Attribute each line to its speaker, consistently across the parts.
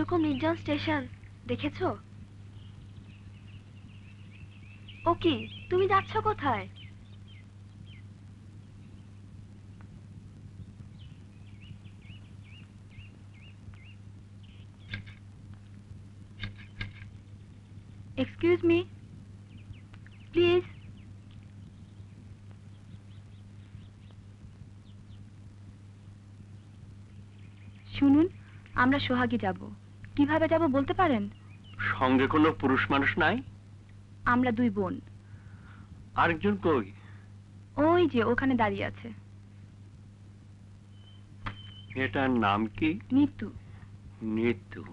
Speaker 1: কীরকম নির্জন স্টেশন দেখেছ? ও কি তুমি যাচ্ছ কোথায়? এক্সকিউজ মি প্লিজ শুনুন, আমরা সোহাগী যাব। কীভাবে যাব বলতে পারেন?
Speaker 2: সঙ্গে কোনো পুরুষ মানুষ নাই?
Speaker 1: আমরা দুই বোন।
Speaker 2: আরেকজন কই?
Speaker 1: ওই যে ওখানে দাঁড়িয়ে আছে।
Speaker 2: এটার নাম কি?
Speaker 1: নিতু।
Speaker 2: নিতু।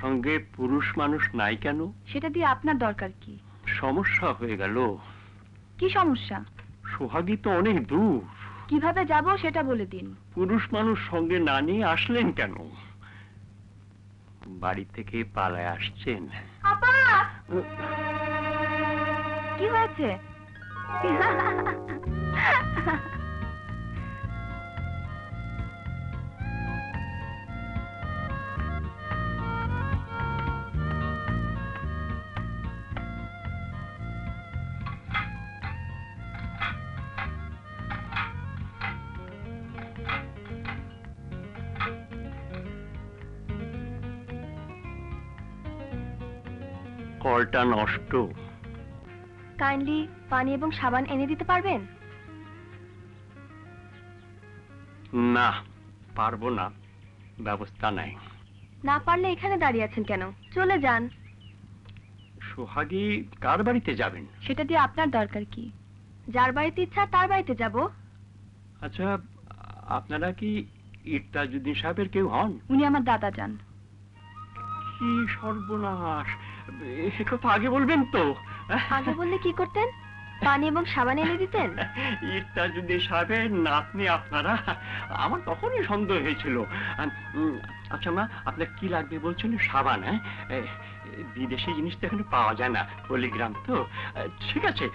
Speaker 2: সঙ্গে পুরুষ মানুষ নাই কেন?
Speaker 1: সেটা দিয়ে আপনার দরকার কি?
Speaker 2: সমস্যা হয়ে গেল।
Speaker 1: কি সমস্যা?
Speaker 2: সোহাগী তো অনেক দূর।
Speaker 1: কীভাবে যাব সেটা বলে দিন।
Speaker 2: পুরুষ মানুষ সঙ্গে না নিয়ে আসলেন কেন? বাড়ি থেকে পালায় আসছেন।
Speaker 1: কি হয়েছে?
Speaker 2: কলটা নষ্ট।
Speaker 1: কাইন্ডলি পানি এবং সাবান এনে দিতে পারবেন?
Speaker 2: না পারব না। ব্যবস্থা নাই।
Speaker 1: না পারলে এখানে দাঁড়িয়ে আছেন কেন? চলে যান।
Speaker 2: সোহাগী কার বাড়িতে যাবেন?
Speaker 1: সেটা দিয়ে আপনার দরকার কি? যার বাড়িতে ইচ্ছা তার বাড়িতে যাব।
Speaker 2: আচ্ছা আপনারা কি ইরতাজুদ্দিন সাহেবের কেউ হন?
Speaker 1: উনি আমার দাদা যান।
Speaker 2: কি সর্বনাশ! এ কথা আগে বলবেন তো।
Speaker 1: আগে বললে কি করতেন? পানি এবং সাবান এনে দিতেন?
Speaker 2: ইরতাজুদ্দিন সাহেবের নাতনি আপনারা আমার তখনই সন্দেহ হয়েছিল। আচ্ছা মা আপনার কি লাগবে বলছেন? সাবান হ্যাঁ? বিদেশি জিনিস তো এখানে পাওয়া যায় না পলিগ্রাম তো। ঠিক আছে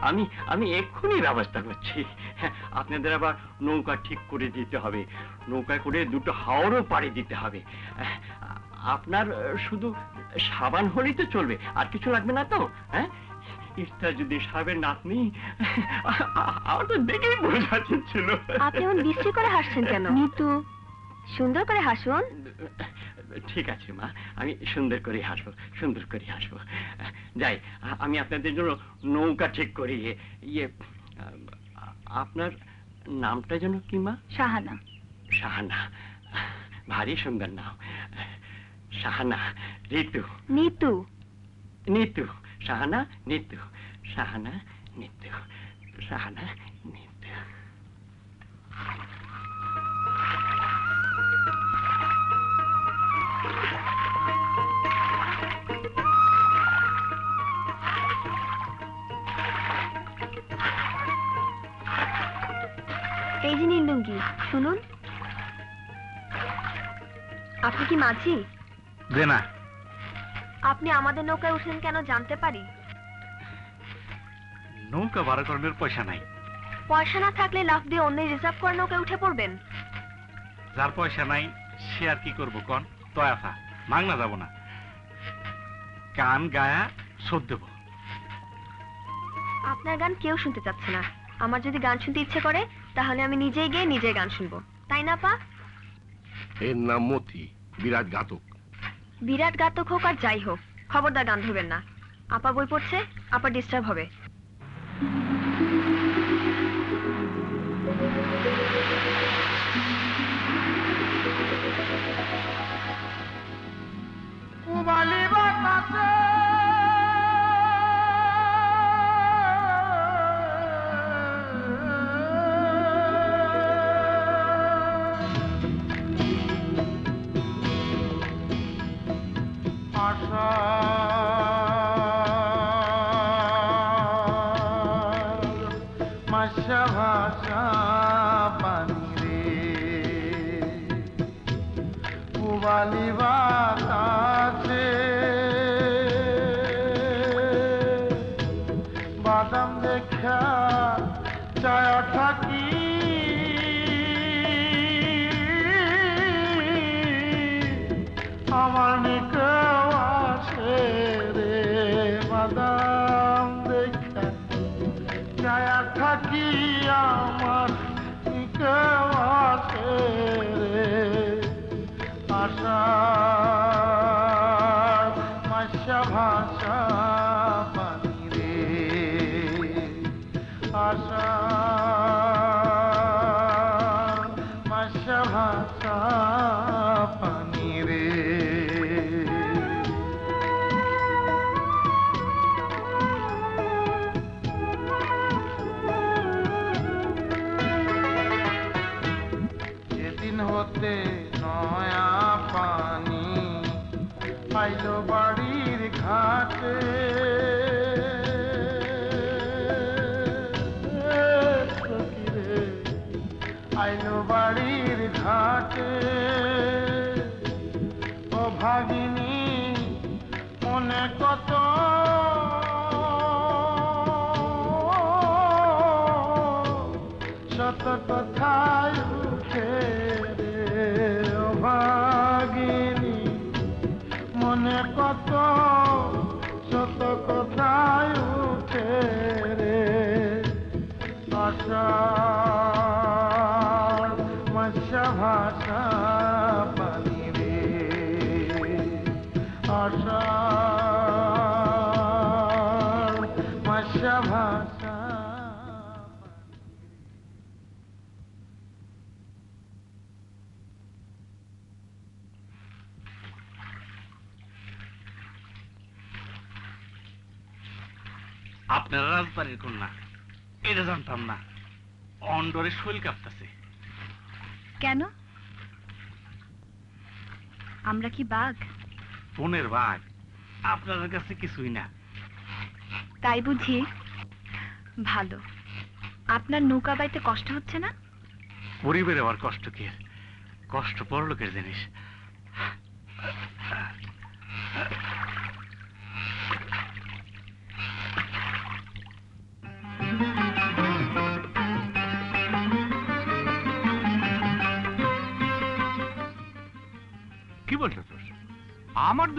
Speaker 2: আমি আমি এক্ষুনি ব্যবস্থা করছি। হ্যাঁ, আপনাদের আবার নৌকা ঠিক করে দিতে হবে। নৌকায় করে দুটো হাওড়ও পাড়ি দিতে হবে। আহ, আপনার শুধু সাবান হলেই তো চলবে। আর কিছু লাগবে না তো? হ্যাঁ? ইস্তা যদি সাহেবের নাতনি আমার তো দেখেই বোঝা ছিল
Speaker 1: আপনি এমন বিশ্রী করে হাসছেন কেন? নিতু সুন্দর করে হাসুন।
Speaker 2: ঠিক আছে মা। আমি সুন্দর করে হাসবো সুন্দর করে হাসবো। যাই আমি আপনাদের জন্য নৌকা ঠিক করি। ইয়ে আপনার নামটা যেন কি মা?
Speaker 1: সাহানা
Speaker 2: শাহানা। ভারী সুন্দর নাম। শাহানা ঋতু
Speaker 1: নিতু।
Speaker 2: নিতু শাহানা নিতু। শাহানা নিতু। শাহানা নিতু।
Speaker 1: এই যে নীল লুঙ্গি শুনুন। আপনি কি মাঝি?
Speaker 3: না।
Speaker 1: আপনি আমাদের নৌকায় উঠেন কেন জানতে পারি?
Speaker 3: নৌকা ভাড়া করানোর পয়সা নাই।
Speaker 1: পয়সা না থাকলে লাফ দিয়ে অন্য রিজার্ভ করা নৌকায় উঠে পড়বেন।
Speaker 3: যার পয়সা নাই সে আর কি করব কন? তয়াফা মাংনা যাব না। গান গায়া শোধ দেবো।
Speaker 1: আপনার গান কেউ শুনতে চাচ্ছে না। আমার যদি গান শুনতে ইচ্ছে করে তাহলে আমি নিজেই গিয়ে নিজে গান শুনব। তাই না পা
Speaker 4: এর নাম মতি বিরাট ঘাতক।
Speaker 1: বিরাট গাতক হোক আর যাই হোক, খবরদার গান ধরবেন না। আপা বই পড়ছে, আপা ডিস্টার্ব হবে।
Speaker 5: মাসা
Speaker 3: অন্ডরে শৈল কাঁপতেছে।
Speaker 1: কেন? আমরা কি বাঘ?
Speaker 3: বনের বাঘ। আপনার কাছে কিছুই না।
Speaker 1: তাই বুঝি ভালো। আপনার নৌকা বাইতে কষ্ট হচ্ছে না?
Speaker 3: পরিবারে আবার কষ্ট কি? কষ্ট পরলোকের জিনিস।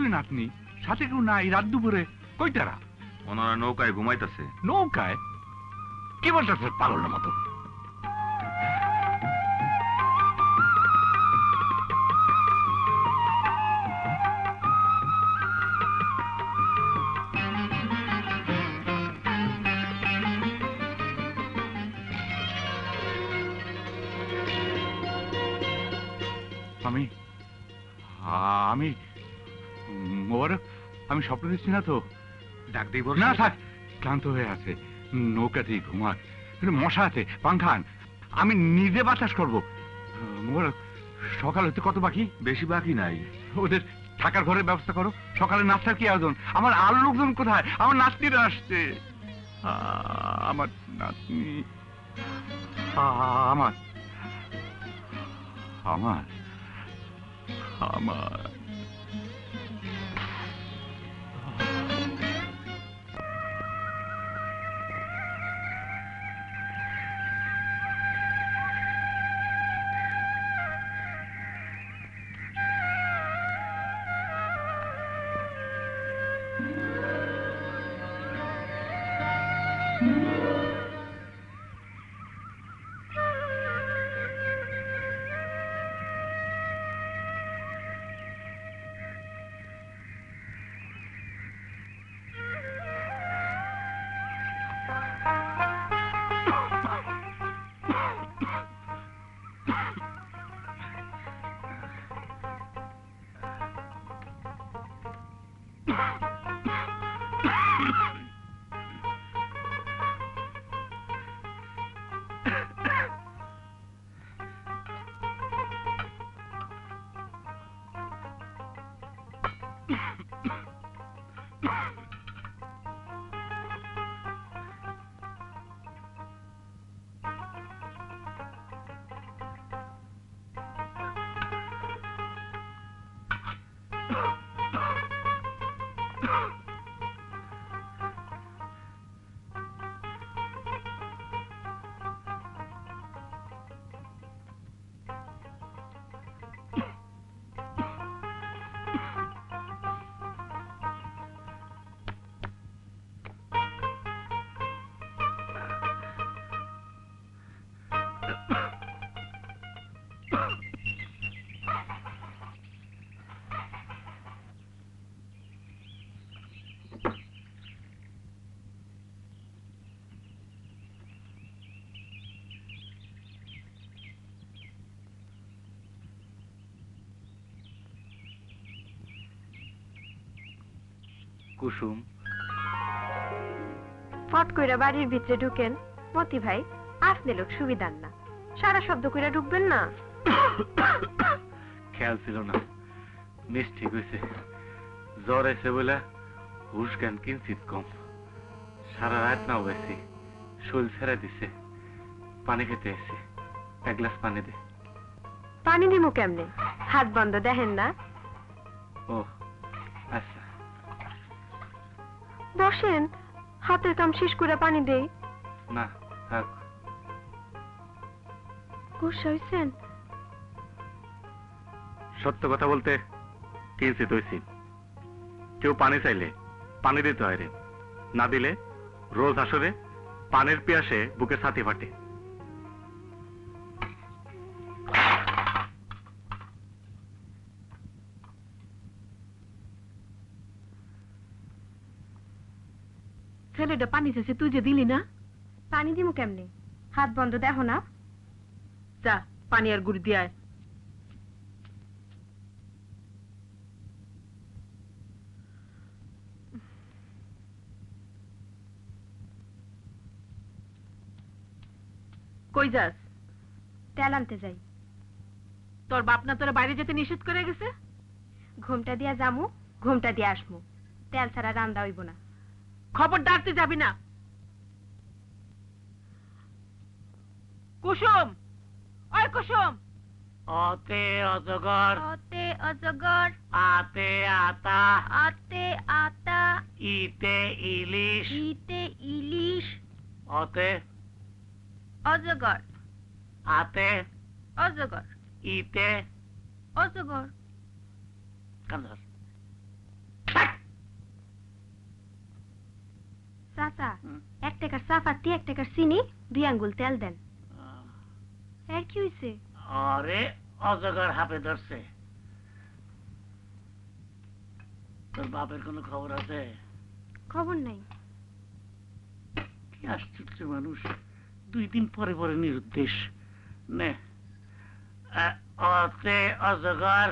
Speaker 6: দুই নাতনি? সাথে কেউ নাই রাত দুপুরে। কই তারা
Speaker 7: ওনারা নৌকায় ঘুমাইতেছে।
Speaker 6: নৌকায়? কি বলতেছে পাগলের মতো? আমি স্বপ্ন দিচ্ছি না তো?
Speaker 3: ডাক দিই
Speaker 6: না থাক ক্লান্ত হয়ে আছে। নৌকাতেই ঘুমাক। মশা আছে পাংখান আমি নিজে বাতাস করব। সকাল হতে কত বাকি?
Speaker 7: বেশি বাকি নাই।
Speaker 6: ওদের থাকার ঘরের ব্যবস্থা করো। সকালে নাস্তার কি আয়োজন? আমার আর লোকজন কোথায়? আমার নাতনিরা আসছে। আমার নাতনি। আমার। আমার। আমার।
Speaker 3: কুসুম।
Speaker 1: ফট কইরা বাড়ির ভিতরে ঢুকেন। মতি ভাই আপনি লোক সুবিধার না। সারা শব্দ কইরা ঢুকবেন না।
Speaker 3: খেয়াল ছিল না। মিস ঠিক হয়েছে জ্বর এসে বলে হুশ জ্ঞান কিঞ্চিত কম। সারা রাত নাও গেছি শোল ছেড়ে দিছে। পানি খেতে এসে এক গ্লাস পানি দে।
Speaker 1: পানি দিমু কেমনে? হাত বন্ধ দেখেন না? শেষ করে পানি দেই
Speaker 3: না থাক।
Speaker 1: গুসা হইছেন?
Speaker 3: সত্য কথা বলতে কিঞ্চিত হয়েছি কেউ পানি চাইলে পানি দিতে হয় রে। না দিলে রোজ আসরে পানির পিয়াসে বুকে ছাতি ফাটে।
Speaker 8: ছেলেটা পানি চেয়েছে তুই যে দিলি না?
Speaker 1: পানি দিমু কেমনে? হাত বন্ধ দেখো না
Speaker 8: যা পানি আর গুড় দিয়ে কই যাস?
Speaker 1: তেল আনতে যাই।
Speaker 8: তোর বাপ না তোরা বাইরে যেতে নিষেধ করে গেছে?
Speaker 1: ঘুমটা দিয়া যামু ঘুমটা দিয়া আসমু। তেল ছাড়া রান্দা হইব না।
Speaker 8: খবর ডাকতে যাবি না। কুসুম ওই কুসুম।
Speaker 9: অতে অজগর।
Speaker 1: অতে অজগর।
Speaker 9: আতে আতা।
Speaker 1: আতে আতা।
Speaker 9: ইতে ইলিশ।
Speaker 1: ইতে ইলিশ।
Speaker 9: অতে
Speaker 1: অজগর।
Speaker 9: আতে
Speaker 1: অজগর।
Speaker 9: ইতে
Speaker 1: অজগর।
Speaker 9: কান্দর
Speaker 1: চাচা। এক টাকার চাপাতি এক টাকার চিনি দুই আঙ্গুল তেল দেন। এর কি হইছে?
Speaker 9: আরে অজগর হাপে ধরছে। তোর বাপের কোনো খবর আছে?
Speaker 1: খবর নাই।
Speaker 9: কি আশ্চর্য মানুষ। দুই দিন পরে পরে নিরুদ্দেশ। নে। অতে অজগর।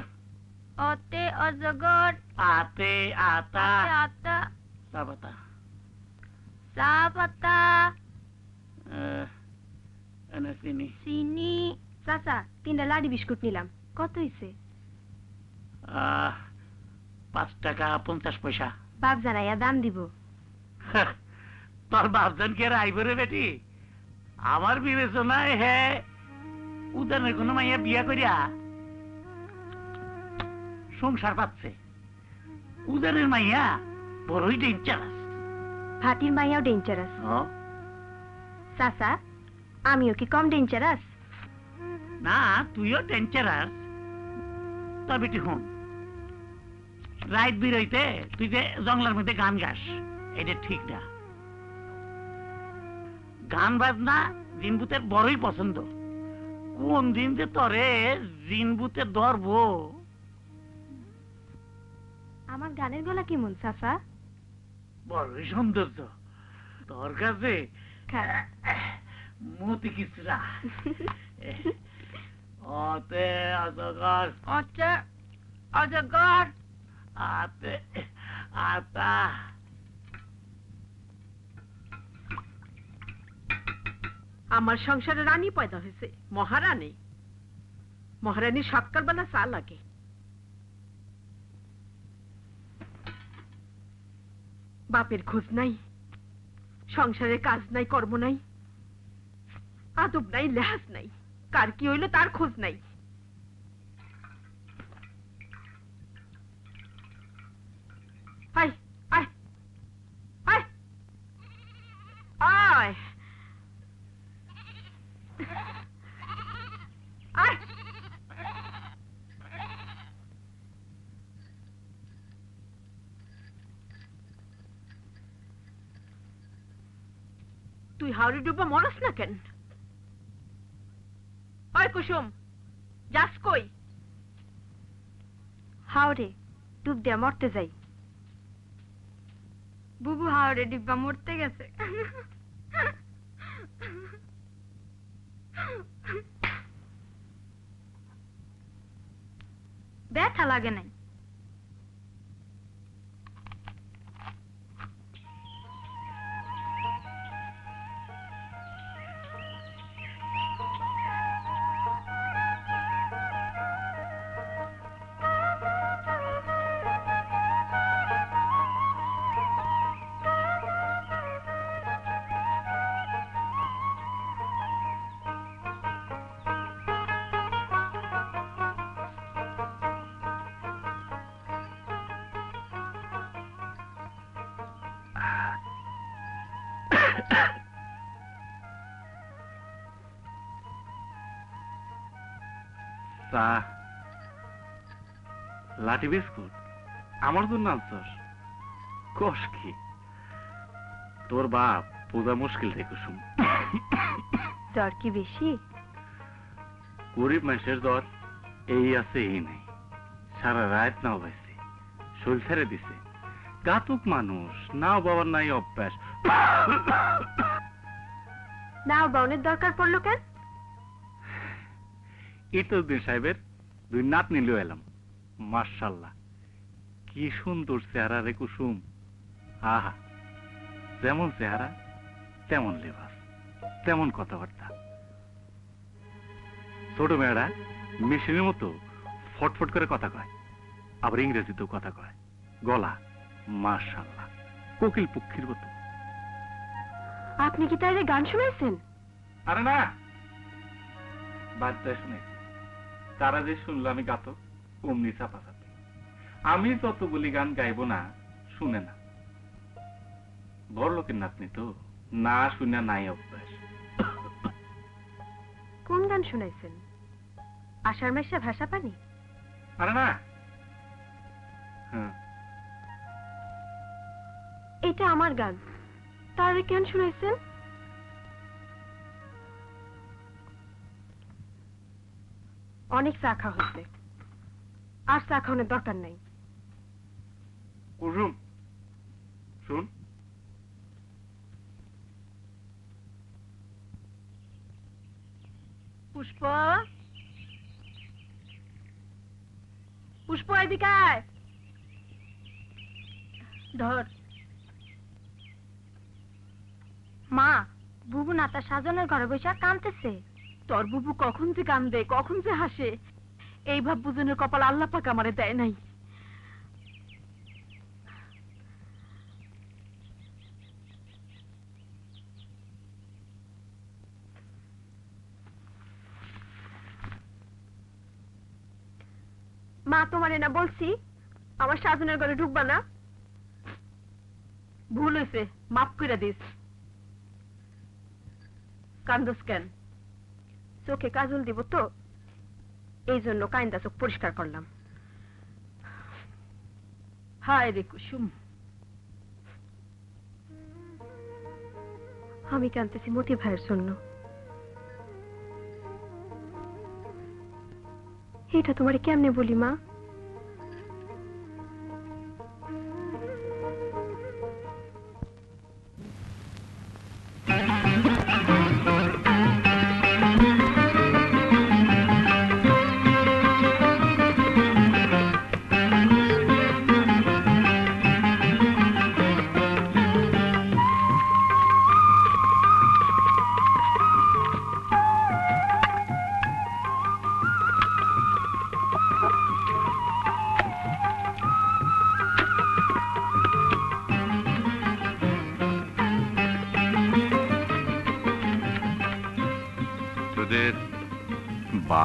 Speaker 1: অতে অজগর।
Speaker 9: আতা আতে।
Speaker 1: আতা
Speaker 9: সাবাতা
Speaker 1: চা পাতা
Speaker 9: চিনি
Speaker 1: চিনি চাচা তিনটা লাডি বিস্কুট নিলাম কত হইছে
Speaker 9: পাঁচ টাকা পঞ্চাশ পয়সা।
Speaker 1: বাপ জানাইয়া দাম দিব।
Speaker 9: তোর বাপজন কে রাইবরে বেটি? আমার বিবেচনায় হে উদানের কোনো মাইয়া বিয়া করিয়া সংসার পাচ্ছে। উদানের মাইয়া বড়ই ডেঞ্জারাস
Speaker 1: ভাতির মাইয়াও ডেঞ্জারাস সাসা আমিও কি কম ডেঞ্জারাস
Speaker 9: না তুইও ডেঞ্জারাস তবে হন রাইত বিরইতে তুই যে জঙ্গলের মধ্যে গান গাস এটা ঠিক না। গান বাজনা জিনবুতের বড়ই পছন্দ। কোন দিন যে তরে জিনবুতে ধরবো?
Speaker 1: আমার গানের গলা কেমন চাচা?
Speaker 9: বড়ই সৌন্দর্য তোর কাছে মতি কিছুরা অতে অজগর।
Speaker 8: অজগর।
Speaker 9: আতে আতা।
Speaker 8: আমার সংসারে রানী পয়দা হয়েছে মহারানী। মহারানী সকালবেলা চা লাগে। বাপের খোঁজ নাই, সংসারে কাজ নাই, কর্ম নাই, আদব নাই, লেহাজ নাই, কার কি হইল তার খোঁজ নাই। আয় আয় তুই হাওড়ি ডুবা মরস না কেন? ওই কুসুম যাস কই?
Speaker 1: হাওড়ে ডুব দিয়া মরতে যাই। বুবু হাওড়ে ডিব্বা মরতে গেছে। ব্যথা লাগে নাই।
Speaker 3: লাঠি বিস্কুট। আমার জন্য আনছস? কষ কি? তোর বাপ পূজা মুশকিল থেকে শুন
Speaker 1: জ্বর কি বেশি?
Speaker 3: গরিব মানুষের জ্বর এই আছে এই নেই। সারা রাত নাও পাইছে শরীর ছেড়ে দিছে। গাতুক মানুষ নাও বাবার নাই অভ্যাস।
Speaker 1: নাও বাউনের দরকার পড়ল কেন?
Speaker 3: ইতউদ্দিন সাহেবের দুই নাত নিলেও এলাম। মার্শাল্লাহ কি সুন্দর চেহারা রে কুসুম। আহা যেমন চেহারা তেমন লেবাস তেমন কথাবার্তা। ছোট মেয়েরা মেশিনের মতো ফটফট করে কথা কয় আবার ইংরেজিতেও কথা কয়। গলা মার্শাল্লাহ কোকিল পক্ষীর মতো।
Speaker 1: আপনি কি তাইলে গান শুনেছেন?
Speaker 3: আরে না বাচ্চা শুনে তারা যে শুনলো আমি গাতো অমনি চাপা চাপি আমি যতগুলি গান গাইবো না শুনে না। বড় লোকের নাতনি তো না শুনে নাই অভ্যাস।
Speaker 1: কোন গান শুনাইছেন? আষাঢ় মাসে ভাষা পানি?
Speaker 3: আরে না। হ্যাঁ।
Speaker 1: এটা আমার গান। তার কেন শুনাইছেন? অনেক চা খাওয়া হচ্ছে আর চা খাওয়ানোর দরকার নাই।
Speaker 3: কুসুম শুন।
Speaker 8: পুষ্প? পুষ্প এদিকে আয়। ধর।
Speaker 1: মা বুবু না তার সাজনের ঘরে বসে কাঁদতেছে।
Speaker 8: তোর বুবু কখন যে কান্দে কখন যে হাসে। এই ভাব বুঝনের কপাল আল্লাহ পাক আমারে দেয় নাই।
Speaker 1: মা, তোমারে না বলছি, আমার সাজনের ঘরে ঢুকবা না।
Speaker 8: ভুল হয়েছে মাফ করে দিস। কান্দস কেন?
Speaker 1: চোখে কাজল দিব তো? এই জন্য কাইন্দা চোখ পরিষ্কার করলাম।
Speaker 8: হায় রে কুসুম।
Speaker 1: আমি কাঁদতেছি মতি ভাইয়ের জন্য। এটা তোমার কেমনে বলি মা?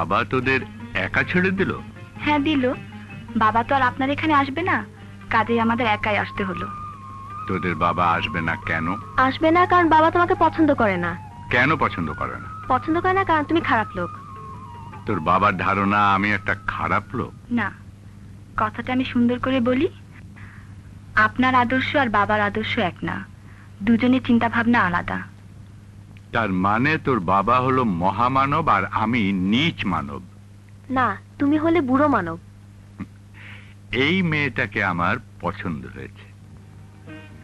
Speaker 6: বাবা তোদের একা ছেড়ে দিল?
Speaker 10: হ্যাঁ দিল। বাবা তো আর আপনার এখানে আসবে না। কাজেই আমাদের একাই আসতে হলো।
Speaker 6: তোদের বাবা আসবে না কেন?
Speaker 1: আসবে না কারণ বাবা তোমাকে পছন্দ করে না।
Speaker 6: কেন পছন্দ করে না?
Speaker 1: পছন্দ করে না কারণ তুমি খারাপ লোক।
Speaker 6: তোর বাবার ধারণা আমি একটা খারাপ লোক?
Speaker 10: না। কথাটা আমি সুন্দর করে বলি। আপনার আদর্শ আর বাবার আদর্শ এক না। দুজনের চিন্তা ভাবনা আলাদা।
Speaker 6: তার মানে তোর বাবা হলো মহামানব আর আমি নীচ মানব।
Speaker 1: না তুমি হলে বুড়ো মানব।
Speaker 6: এই মেয়েটাকে আমার পছন্দ হয়েছে।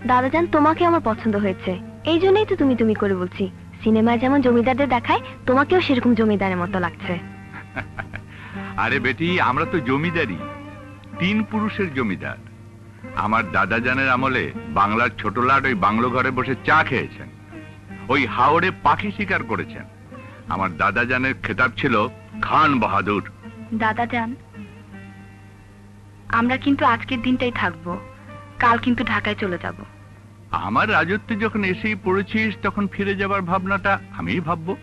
Speaker 1: দাদাজান তোমাকে আমার পছন্দ হয়েছে। এই জন্যই তো তুমি তুমি করে বলছি। সিনেমায় যেমন জমিদারদের দেখায় তোমাকেও সেরকম জমিদারের মতো লাগছে।
Speaker 6: আরে বেটি আমরা তো জমিদারি তিন পুরুষের জমিদার। আমার দাদা জানের আমলে বাংলার ছোট লাট ওই বাংলো ঘরে বসে চা খেয়েছেন। ওই হাওড়ে পাখি শিকার করেছেন। আমার দাদা জানের খেতাব ছিল খান বাহাদুর।
Speaker 10: দাদা যান আমরা কিন্তু আজকের দিনটাই থাকব। কাল কিন্তু ঢাকায় চলে যাব।
Speaker 6: আমার রাজত্বে যখন এসেই পড়েছিস তখন ফিরে যাবার ভাবনাটা আমিই ভাববো।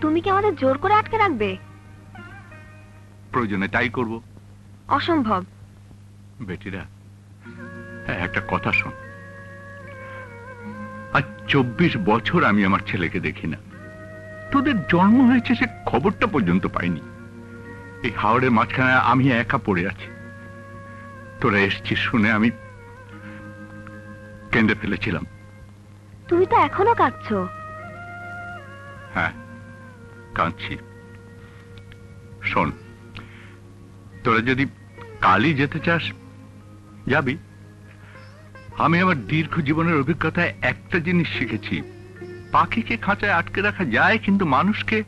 Speaker 1: তুমি কি আমাদের জোর করে আটকে রাখবে?
Speaker 6: প্রয়োজনে তাই করব।
Speaker 1: অসম্ভব।
Speaker 6: বেটিরা একটা কথা শোন। আজ চব্বিশ বছর আমি আমার ছেলেকে দেখি না। তোদের জন্ম হয়েছে সে খবরটা পর্যন্ত পাইনি। এই হাওড়ের মাঝখানে আমি একা পড়ে আছি। তোরা এসছিস শুনে আমি কেঁদে ফেলেছিলাম।
Speaker 1: তুমি তো এখনও কাঁদছ।
Speaker 6: হ্যাঁ কাঁদছি। শোন তোরা যদি কালই যেতে চাস যাবি? আমি আমার দীর্ঘ জীবনের অভিজ্ঞতায় একটা জিনিস শিখেছি। পাখিকে খাঁচায় আটকে রাখা যায়, কিন্তু মানুষকে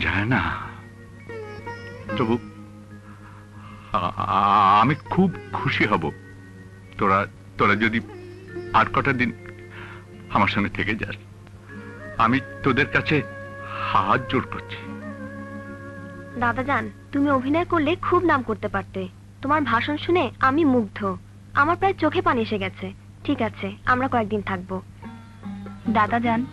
Speaker 6: যায় না। তবু আমি খুব খুশি হব। তোরা তোরা যদি আর কটা দিন আমার সঙ্গে থেকে যাস, আমি তোদের কাছে হাত জোর করছি।
Speaker 1: দাদা যান তুমি অভিনয় করলে খুব নাম করতে পারতে। তোমার ভাষণ শুনে আমি মুগ্ধ। আমার প্রায় চোখে পানি এসে গেছে। ঠিক আছে আমরা কয়েকদিন থাকব।
Speaker 11: দাদা যান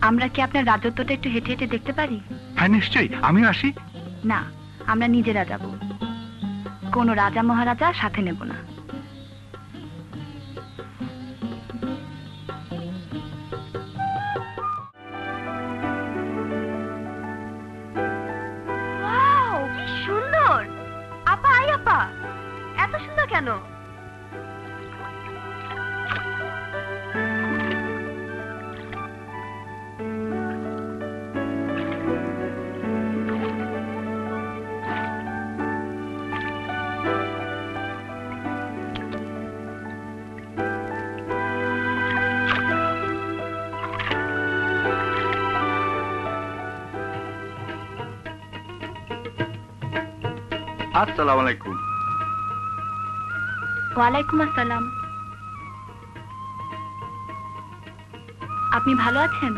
Speaker 11: আমরা কি আপনার রাজত্বটা একটু হেঁটে হেঁটে দেখতে পারি?
Speaker 6: হ্যাঁ নিশ্চয়ই আমিও আসি।
Speaker 11: না আমরা নিজেরা যাব। কোনো রাজা মহারাজা সাথে নেব না।
Speaker 6: আসসালামু
Speaker 11: ওয়ালাইকুম আসসালাম। আপনি ভালো আছেন?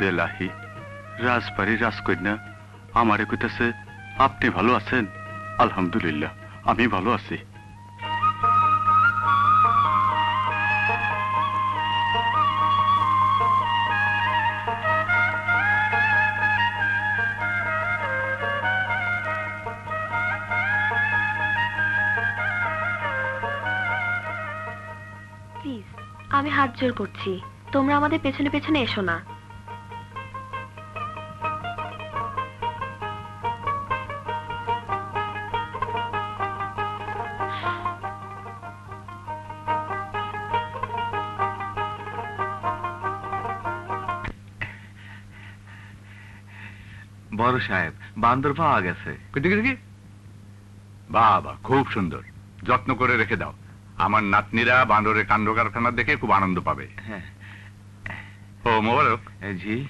Speaker 12: রাজবাড়ি রাজকন্যা, আমারে কইতেছে, আপনি ভালো আছেন? আলহামদুলিল্লাহ, আমি ভালো আছি।
Speaker 1: আমি হাত জোর করছি। তোমরা আমাদের পেছনে পেছনে এসো না।
Speaker 7: বড় সাহেব বান্দর পাওয়া গেছে।
Speaker 6: বাবা খুব সুন্দর। যত্ন করে রেখে দাও। আমার নাতনিরা বান্দরের কাণ্ড কারখানা দেখে খুব আনন্দ পাবে।
Speaker 7: হ্যাঁ।
Speaker 6: ও মোবারক।
Speaker 7: জি।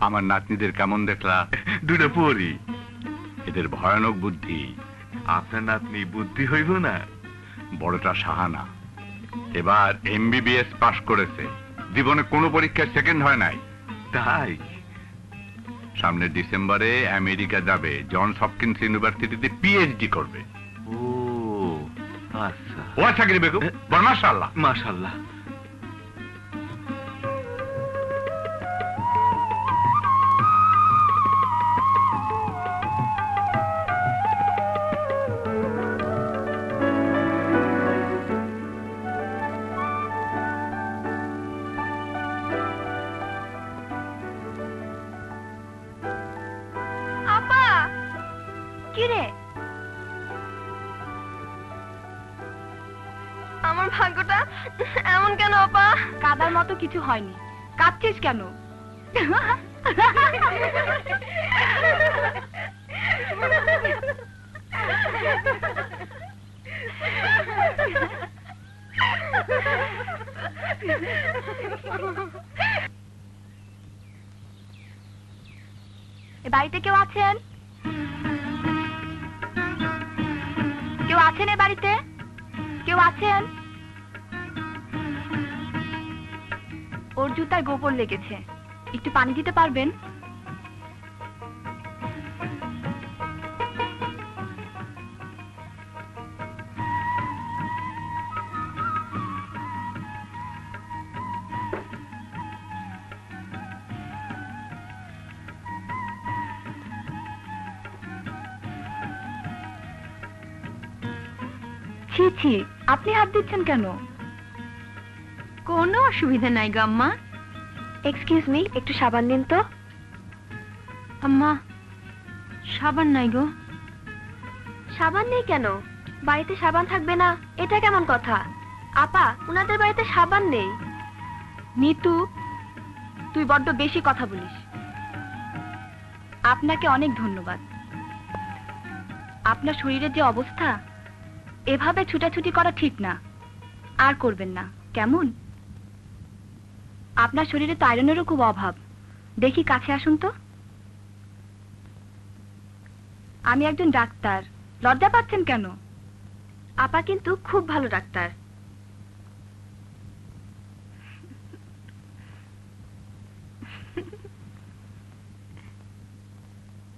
Speaker 6: আমার নাতনিদের কেমন দেখলা?
Speaker 7: দুটো পরি।
Speaker 6: এদের ভয়ানক বুদ্ধি।
Speaker 7: আপনার নাতনি বুদ্ধি হইব না।
Speaker 6: বড়টা সাহানা। এবার এমবিবিএস পাশ করেছে। জীবনে কোনো পরীক্ষায় সেকেন্ড হয় নাই।
Speaker 7: তাই
Speaker 6: সামনে ডিসেম্বরে আমেরিকা যাবে জন হপকিন্স ইউনিভার্সিটিতে পিএইচডি করবে।
Speaker 7: ও আচ্ছা।
Speaker 6: ও চাকরি বেগম
Speaker 7: মাশাল্লাহ
Speaker 11: মাশাল্লাহ হয়নি। কাঁদছিস কেন? লেগেছে। একটু পানি দিতে পারবেন? ছি আপনি হাত দিচ্ছেন কেন?
Speaker 1: কোনো অসুবিধা নাই গো আম্মা। এক্সকিউজ মি একটু সাবান দিন তো। আম্মা সাবান নাই গো। সাবান নেই কেন? বাড়িতে সাবান থাকবে না এটা কেমন কথা? আপা উনাদের বাড়িতে সাবান নেই।
Speaker 11: নিতু তুই বড্ড বেশি কথা বলিস। আপনাকে অনেক ধন্যবাদ। আপনার শরীরের যে অবস্থা এভাবে ছুটাছুটি করা ঠিক না। আর করবেন না। কেমন? আপনার শরীরে তো আয়রনেরও খুব অভাব। দেখি কাছে আসুন তো। আমি একজন ডাক্তার। লজ্জা পাচ্ছেন কেন?
Speaker 1: আপা কিন্তু খুব ভালো ডাক্তার।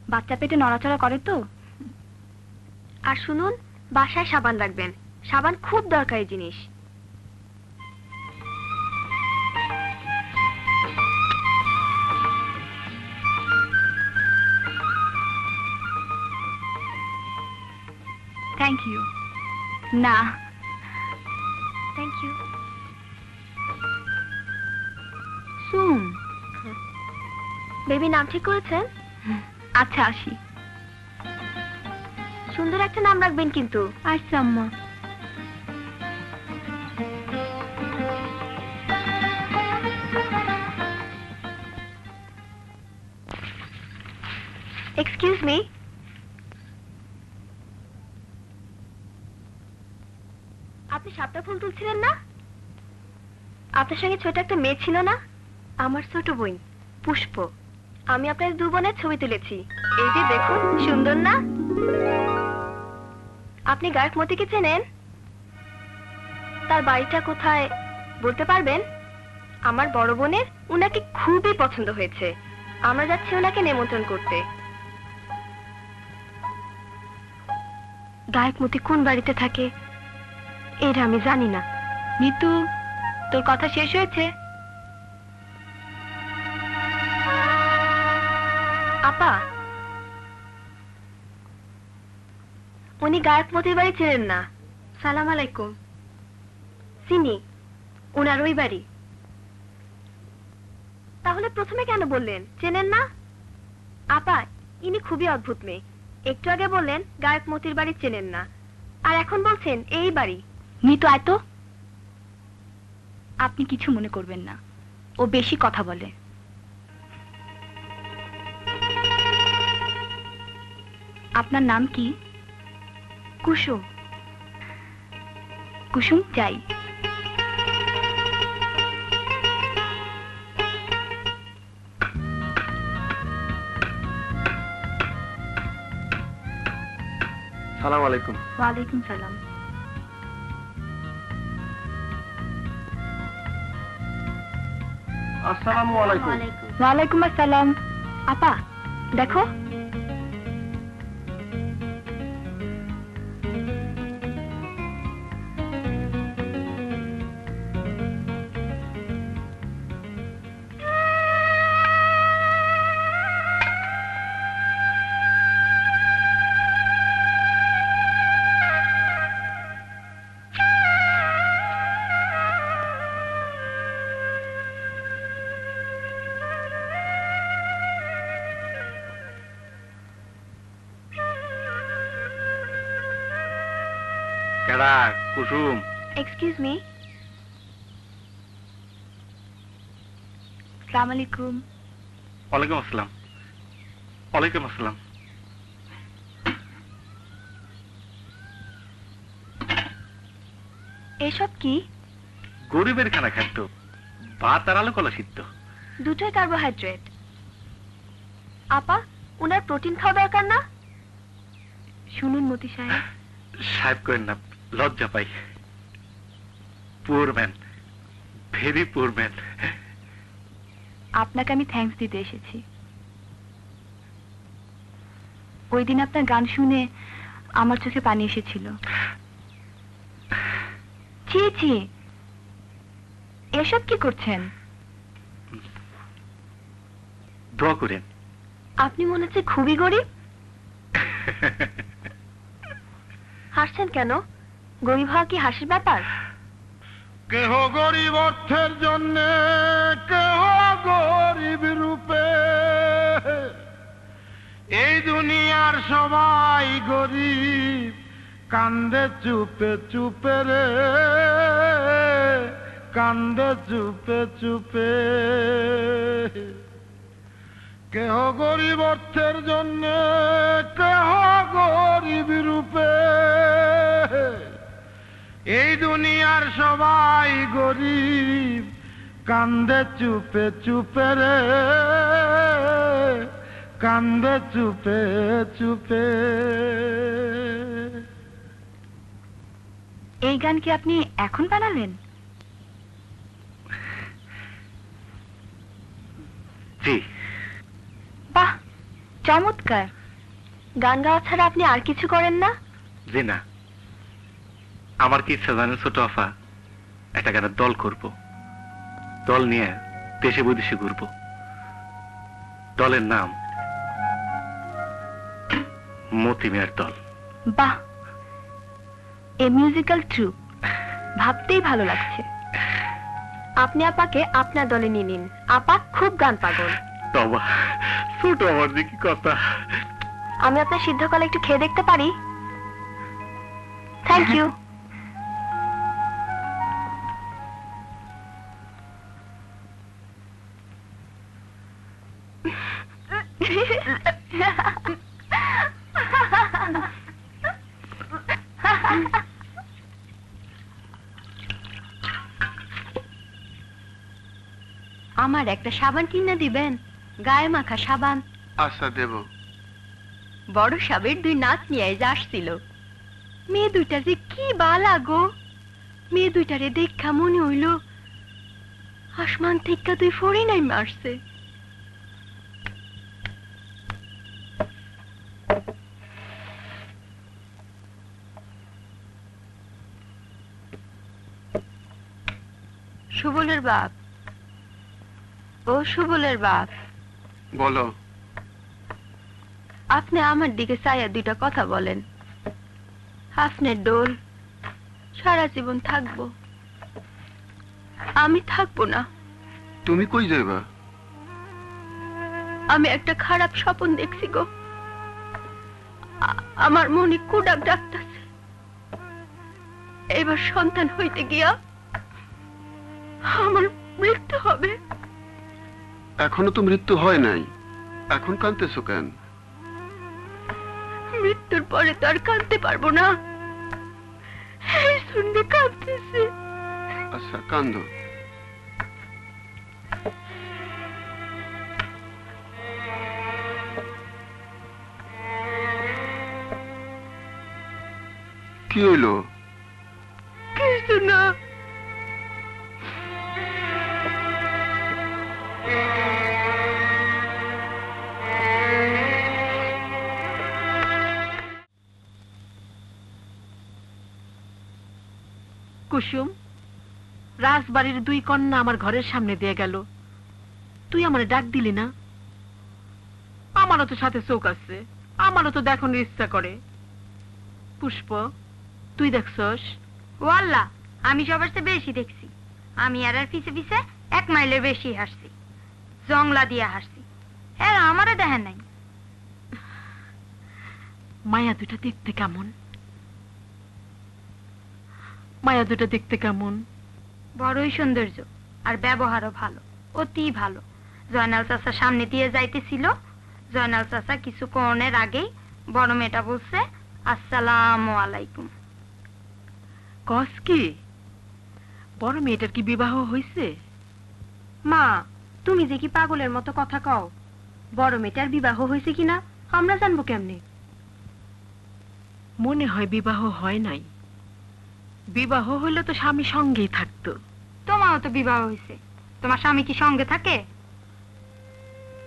Speaker 11: বাচ্চা পেটে নড়াচড়া করে তো।
Speaker 1: আর শুনুন, বাসায় সাবান রাখবেন। সাবান খুব দরকারি জিনিস।
Speaker 11: থ্যাংক ইউ না
Speaker 1: থ্যাংক ইউ
Speaker 11: সুম
Speaker 1: বেবি নাম ঠিক করেছেন
Speaker 11: আচ্ছা আসি।
Speaker 1: সুন্দর একটা নাম রাখবেন কিন্তু।
Speaker 11: আচ্ছা আম্মা।
Speaker 1: এক্সকিউজ মি সাপটা ফুল তুলছিলেন না? আপনার সঙ্গে ছোট একটা মেয়ে ছিল না? আমার ছোট বোন, পুষ্প। আমি আপনার দু বোনের ছবি তুলেছি। এই যে দেখুন, সুন্দর না? আপনি গায়ক মতিকে চেনেন? তার বাড়িটা কোথায়, বলতে পারবেন? আমার বড় বোনের উনাকে খুবই পছন্দ হয়েছে। আমরা যাচ্ছি ওনাকে নিমন্ত্রণ করতে। গায়কমতি কোন বাড়িতে থাকে? এটা আমি জানি না।
Speaker 11: নিতু তোর কথা শেষ হয়েছে?
Speaker 1: আপা উনি গায়কমতির বাড়ি ছিলেন না। সালাম আলাইকুম। চিনি উনার ওই বাড়ি। তাহলে প্রথমে কেন বললেন? চেনেন না? আপা ইনি খুবই অদ্ভুত মেয়ে। একটু আগে বললেন গায়ক মতির বাড়ি চেনেন না। আর এখন বলছেন এই বাড়ি।
Speaker 11: নিতু এত আপনি কিছু মনে করবেন না। ও বেশি কথা বলে। আপনার নাম কি?
Speaker 1: কুসুম।
Speaker 11: কুসুম চাই
Speaker 3: সালাম আলাইকুম।
Speaker 11: ওয়ালাইকুম সালাম।
Speaker 13: আসসালামু আলাইকুম
Speaker 11: ওয়ালাইকুম আসসালাম
Speaker 1: আপা দেখো
Speaker 3: কুসুম
Speaker 1: এক্সকিউজ মি
Speaker 11: সালাম আলাইকুম
Speaker 3: ওয়ালাইকুম আসসালাম ওয়ালাইকুম আসসালাম
Speaker 1: এসব কি?
Speaker 3: গরিবের খানা খাদ্য ভাত আর আলু কলা সিদ্ধ।
Speaker 1: দুটোই কার্বোহাইড্রেট। আপা উনার প্রোটিন খাওয়া দরকার না?
Speaker 11: শুনুন মতি সাহেব
Speaker 3: সাহেব করেন না। লজ্জা পাই। Poor man very poor man
Speaker 10: আপনাকে আমি থ্যাঙ্কস দিতে এসেছি। ওই দিন আপনার গান শুনে আমার চোখে পানি এসেছিল। ছি ছি। এসব কি করছেন?
Speaker 3: দোয়া করেন।
Speaker 1: আপনি মনে হচ্ছে খুবই গরিব। হাসছেন কেন? গরিব হওয়া কি হাসির ব্যাপার?
Speaker 5: কেহ গরিব অর্থের জন্য, কেহ গরিব রূপে। এই দুনিয়ার সবাই গরিব, কান্দে চুপে চুপে রে। কান্দে চুপে চুপে। কেহ গরিব অর্থের জন্য, কেহ গরিব রূপে। এই দুনিয়ার সবাই গরিব কান্দে চুপে চুপে রে। কান্দে চুপে চুপে।
Speaker 10: এই গান কি আপনি এখন বানালেন?
Speaker 3: জি।
Speaker 10: বাহ চমৎকার।
Speaker 1: গান গাওয়া ছাড়া আপনি আর কিছু করেন না?
Speaker 3: জি না। আমার কি ইচ্ছা জানেন ছোট আফা? একটা গানের দল করব। দল নিয়ে দেশে বিদেশে ঘুরব। দলের নাম মতিমিয়ার দল।
Speaker 10: বাহ! এ মিউজিক্যাল ট্রুপ ভাবতেই ভালো লাগছে।
Speaker 1: আপনি আপাকে আপনার দলে নিয়ে নিন। আপা খুব গান পাগল।
Speaker 3: তবা ছোট আমার যে কি কথা।
Speaker 1: আমি আপনার সিদ্ধ কলা একটু খেয়ে দেখতে পারি? থ্যাংক ইউ আমার একটা সাবান কিনে দিবেন। গায়ে মাখা সাবান।
Speaker 5: আচ্ছা দেব।
Speaker 1: বড় সাবের দুই নাচ নিয়ে আসছিল। মেয়ে দুইটা যে কি বালা গো। মেয়ে দুইটারে দেখা মনে হইল আসমান থেকে তুই ফড়ি নাই মারছে। সুবলের বাপ। ও সুবলের বাপ।
Speaker 5: বলো।
Speaker 1: আপনি আমার দিকে চাইয়া দুইটা কথা বলেন। আপনার ডোল সারা জীবন থাকব। আমি থাকব না।
Speaker 5: তুমি কই যাইবা?
Speaker 1: আমি একটা খারাপ স্বপ্ন দেখছি গো। আমার মনে কুডাক ডাকতেছে। এবার সন্তান হইতে গিয়া আমার মৃত্যু হবে।
Speaker 14: এখনও তো মৃত্যু হয় নাই। এখন কাঁদতেছো কেন?
Speaker 1: মৃত্যুর পরে তো আর কাঁদতে পারব না। এই কাঁদতেছে।
Speaker 14: আচ্ছা কান্দো। কি হইল?
Speaker 1: কিছু না।
Speaker 8: কুসুম, রাজবাড়ির দুই কন্যা আমার ঘরের সামনে দিয়ে গেল। তুই আমার ডাক দিলি না? আমারও তো সাথে চোখ আছে, আমারও তো দেখানোর ইচ্ছা করে। পুষ্প তুই দেখছস?
Speaker 10: ও আল্লাহ আমি সবার চেয়ে বেশি দেখছি। আমি আর আর পিছে পিছে এক মাইলের বেশি হাসছি জংলা দিয়ে হাসছি হ্যাঁ আমারও দেখেন নাই।
Speaker 8: মায়া দুটা দেখতে কেমন? মায়া দুটা দেখতে কেমন?
Speaker 10: বড়ই সৌন্দর্য আর ব্যবহারও ভালো অতি ভালো। জয়নাল চাচা সামনে দিয়ে যাইতেছিল। জয়নাল চাচা কিছু করণের আগেই বড় মেয়েটা বলছে আসসালামু আলাইকুম।
Speaker 8: কস কি? বড় মেয়েটার কি বিবাহ হইছে?
Speaker 1: মা তুমি যে কি পাগলের মতো কথা কও? বড় মেয়েটার বিবাহ হয়েছে কিনা? আমরা জানব কেমনে?
Speaker 8: মনে হয় বিবাহ হয় নাই। বিবাহ হইলে তো স্বামী সঙ্গেই থাকতো।
Speaker 10: তোমারও তো বিবাহ হয়েছে তোমার স্বামী কি সঙ্গে থাকে?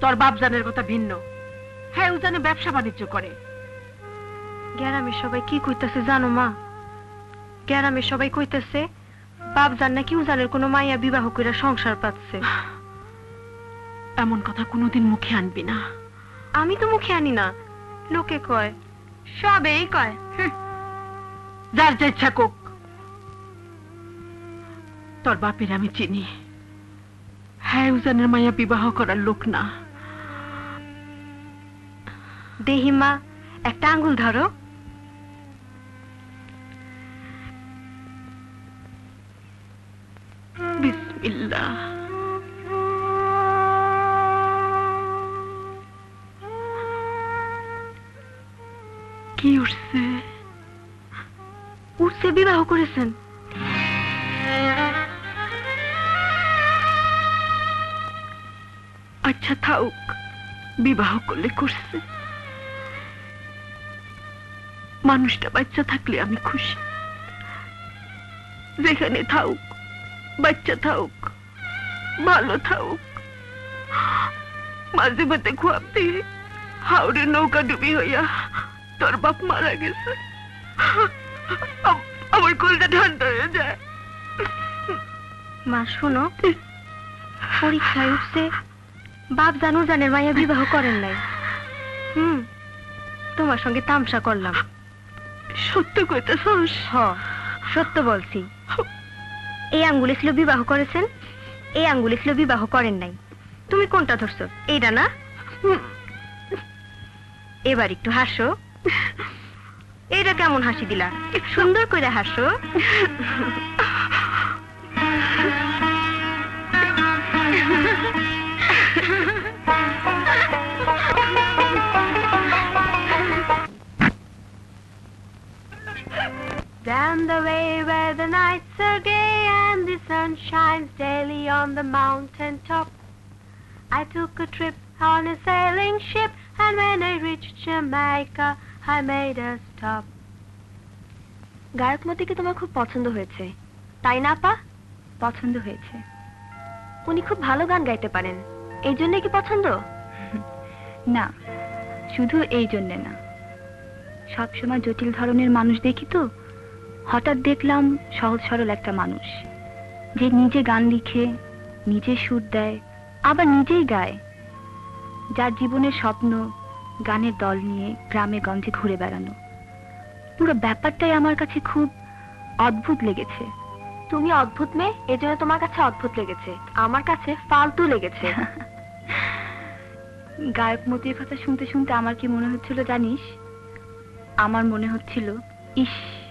Speaker 8: তোর বাপজানের কথা ভিন্ন। হ্যাঁ উজানে ব্যবসা বাণিজ্য করে।
Speaker 11: গ্যারামের সবাই কি কইতাছে জানো মা? গ্যারামের সবাই কইতাছে বাপ জান নাকি উজানের কোনো মাইয়া বিবাহ কইরা সংসার পাচ্ছে।
Speaker 8: এমন কথা কোনোদিন মুখে আনবি না।
Speaker 11: আমি তো মুখে আনি না। লোকে কয়
Speaker 10: সবেই কয়।
Speaker 8: যার যা ইচ্ছা কোক তোর বাপের আমি চিনি। হ্যাঁ উজানের মাইয়া বিবাহ করার লোক না।
Speaker 11: দেহিমা একটা আঙ্গুল ধরো।
Speaker 8: বিসমিল্লাহ কি উঠছে
Speaker 11: উঠছে বিবাহ করেছেন
Speaker 8: আচ্ছা থাউক বিবাহ করলে করছে মানুষটা বাচ্চা থাকলে আমি খুশি যেখানে থাউক বাচ্চা থাউক ভালো থাউক। মাঝে মাঝে খুয়াব দিয়ে হাওড়ে নৌকা ডুবি হইয়া তোর বাপ মারা গেছে। আমার কলটা ঠান্ডা হয়ে যায়।
Speaker 11: মা শোনো পরীক্ষায় উঠছে। বাপ জানো জানের মাইয়া বিবাহ করেন নাই। হুম তোমার সঙ্গে তামসা করলাম।
Speaker 8: সত্য কইতেছস?
Speaker 11: হ সত্য বলছি। এই আঙ্গুলে ছিল বিবাহ করেছেন? এই আঙ্গুলে ছিল বিবাহ করেন নাই। তুমি কোনটা ধরছো? এইটা না? এবার একটু হাসো। এইটা কেমন হাসি দিলা? সুন্দর করে হাসো। Down the way where the nights are gay and the sun shines daily on the mountain top. I took a trip on a sailing ship and when I reached Jamaica I made a stop. গায়ক মতিকে তোমার খুব পছন্দ হয়েছে তাই না পা পছন্দ হয়েছে উনি খুব ভালো গান গাইতে পারেন এই জন্য কি পছন্দ না শুধু এই জন্যে না সবসময় জটিল ধরনের মানুষ দেখি তো হঠাৎ দেখলাম সহজ সরল একটা মানুষ যে নিজে গান লিখে নিজে সুর দেয় আবার নিজেই গায়। যার জীবনের স্বপ্ন গানের দল নিয়ে গ্রামে গঞ্জে ঘুরে বেড়ানো। পুরো ব্যাপারটাই আমার কাছে খুব অদ্ভুত লেগেছে। তুমি অদ্ভুত মেয়ে? এজন্য তোমার কাছে অদ্ভুত লেগেছে। আমার কাছে ফালতু লেগেছে। গায়ক মতির কথা শুনতে শুনতে আমার কি মনে হচ্ছিল জানিস? আমার মনে হচ্ছিল ইস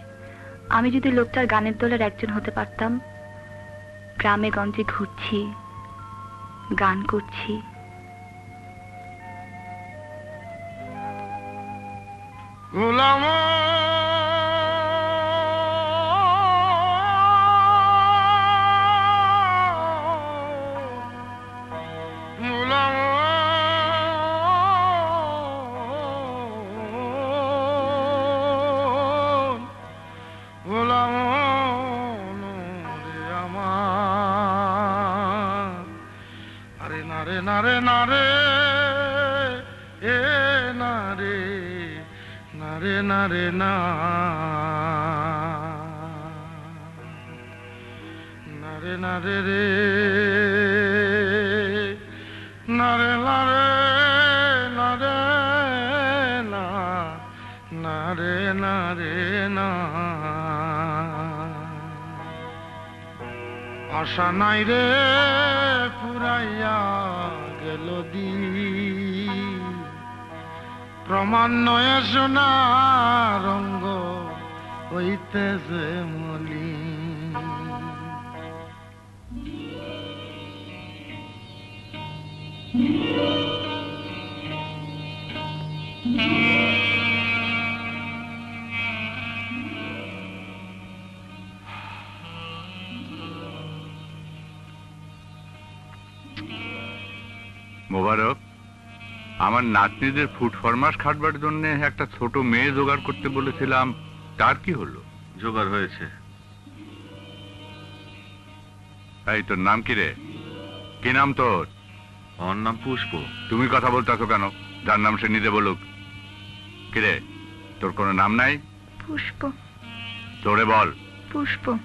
Speaker 11: আমি যদি লোকটার গানের দলের একজন হতে পারতাম গ্রামে গঞ্জে ঘুরছি গান করছি।
Speaker 5: আরে না রে না রে না রে এ না রে না রে না। রে না না রে না রে রে না। রে না রে না রে না না রে না রে না। আশা নাই রে পুরাইয়া। গেল ক্রমান্বয়ে সোনা রঙ্গ হইতেছে মলি
Speaker 6: মোবারক আমার নাতনিদের ফুড ফরমাস খাটবার জন্য একটা ছোট মেয়ে জোগাড় করতে বলেছিলাম। তার কি হলো?
Speaker 7: জোগাড় হয়েছে।
Speaker 6: এই তোর নাম কি রে? কি নাম তোর?
Speaker 7: ওর নাম পুষ্প।
Speaker 6: তুমি কথা বলতেছো কেন? যার নাম সে নিজে বলুক। কিরে তোর কোনো নাম নাই?
Speaker 10: পুষ্প।
Speaker 6: জোরে বল।
Speaker 10: পুষ্প।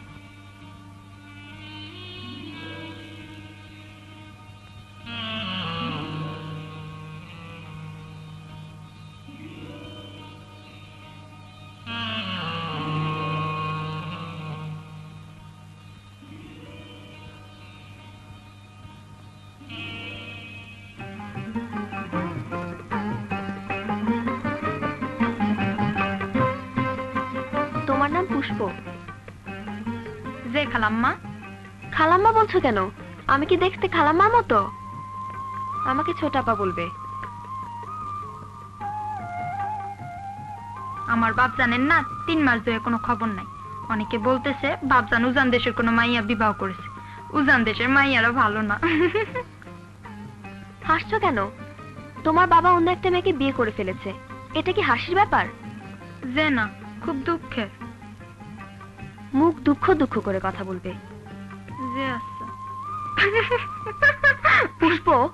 Speaker 10: খালাম্মা?
Speaker 1: খালাম্মা বলছো কেন? আমি কি দেখতে খালাম্মার মতো? আমাকে ছোটাপা বলবে।
Speaker 10: আমার বাপ জানেন না তিন মাস ধরে কোনো খবর নাই। অনেকে বলতেছে বাপজান উজান দেশের কোনো মাইয়া বিবাহ করেছে। উজান দেশের মাইয়ারা ভালো না।
Speaker 1: হাসছো কেন? তোমার বাবা অন্য একটা মেয়েকে বিয়ে করে ফেলেছে। এটা কি হাসির ব্যাপার?
Speaker 10: যে না খুব দুঃখের।
Speaker 1: মুখ দুঃখ দুঃখ করে কথা বলবে।
Speaker 10: যে আচ্ছা
Speaker 1: পুষ্প!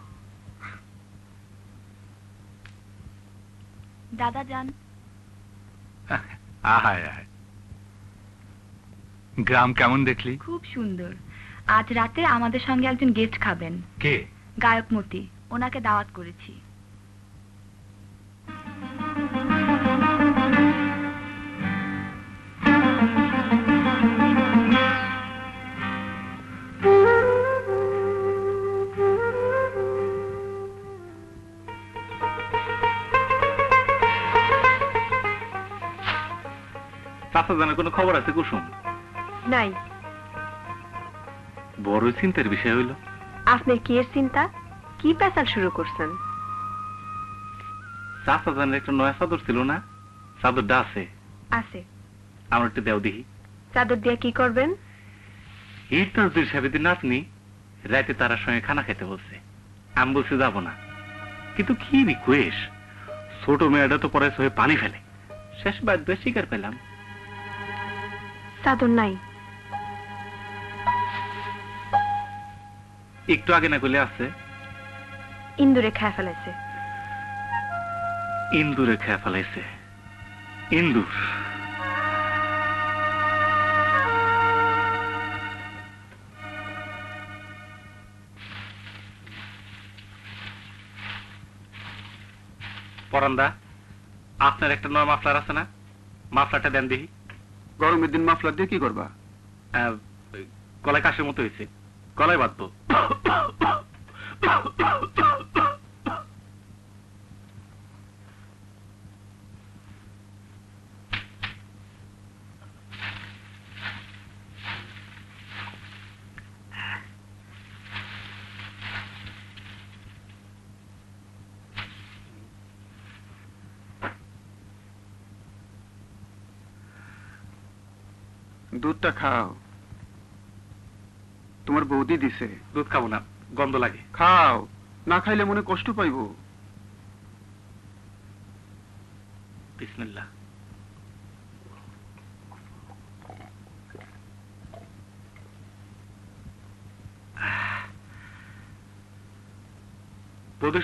Speaker 1: দাদা যান।
Speaker 6: আহায় আহায় গ্রাম কেমন দেখলি?
Speaker 1: খুব সুন্দর। আজ রাতে আমাদের সঙ্গে একজন গেস্ট খাবেন।
Speaker 6: কে?
Speaker 1: গায়ক গায়কমতি ওনাকে দাওয়াত করেছি।
Speaker 3: চাচা জানার কোনো খবর আছে কুসুম?
Speaker 1: নাই।
Speaker 3: বড় চিন্তার বিষয় হইল।
Speaker 1: আপনার কি এর চিন্তা? কি পেশাল শুরু করছেন?
Speaker 3: চাচা জানের একটা নয়া চাদর ছিল না? চাদরটা আছে।
Speaker 1: আছে।
Speaker 3: আমার একটু দেও দেখি।
Speaker 1: চাদর দিয়ে কি করবেন?
Speaker 3: এই তো দুই সাবিতে নাচনি রাতে তারার সঙ্গে খানা খেতে বলছে। আমি বলছি যাব না। কিন্তু কি রিকোয়েস্ট? ছোট মেয়েটা তো পরে সহে পানি ফেলে। শেষ বাধ্য শিকার পেলাম।
Speaker 1: চাদর নাই।
Speaker 3: একটু আগে না করলে আছে?
Speaker 1: ইন্দুরে খায় ফেলেছে
Speaker 3: ইন্দুরে খেয়ে ফেলাইছে। ইন্দুর। পরান্দা আপনার একটা নয় মাফলার আছে না? মাফলারটা দেন দেখি।
Speaker 14: গরমের দিন মাফলার দিয়ে কি করবা?
Speaker 3: কলায় কাশের মতো হয়েছে। কলায় বাঁধবো।
Speaker 14: দুধটা খাও। তোমার বৌদি দিছে।
Speaker 3: দুধ খাব না গন্ধ লাগে।
Speaker 14: খাও না খাইলে মনে কষ্ট পাইবো।
Speaker 3: বিসমিল্লাহ।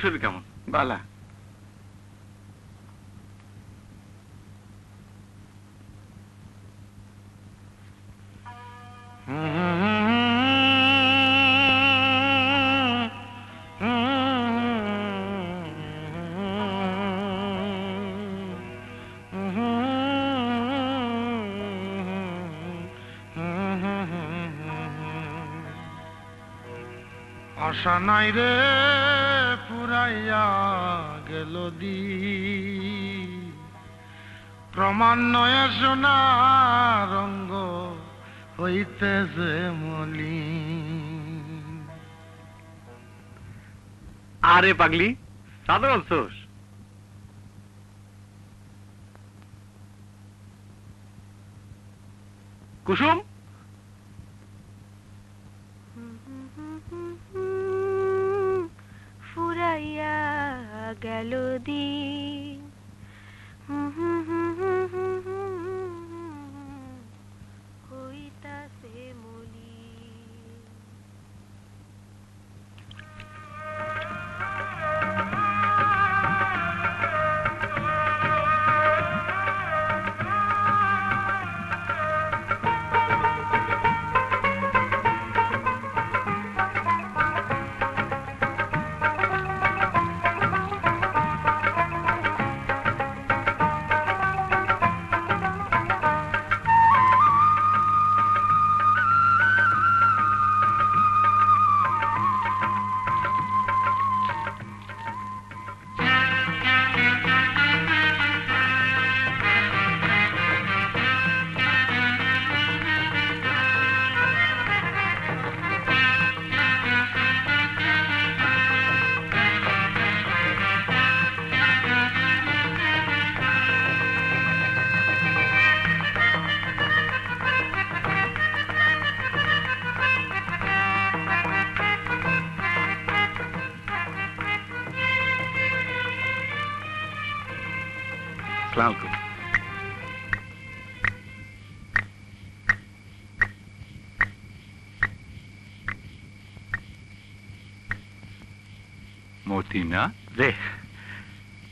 Speaker 3: শরীর কেমন?
Speaker 14: বালা।
Speaker 15: আশা নাই রে, পুরাইয়া গেল দি। ক্রমান্বয়ে সোনা, রঙ্গ হইতেছে মলি।
Speaker 3: আরে পাগলি সাদা বলছোস? কুসুম?
Speaker 1: গেল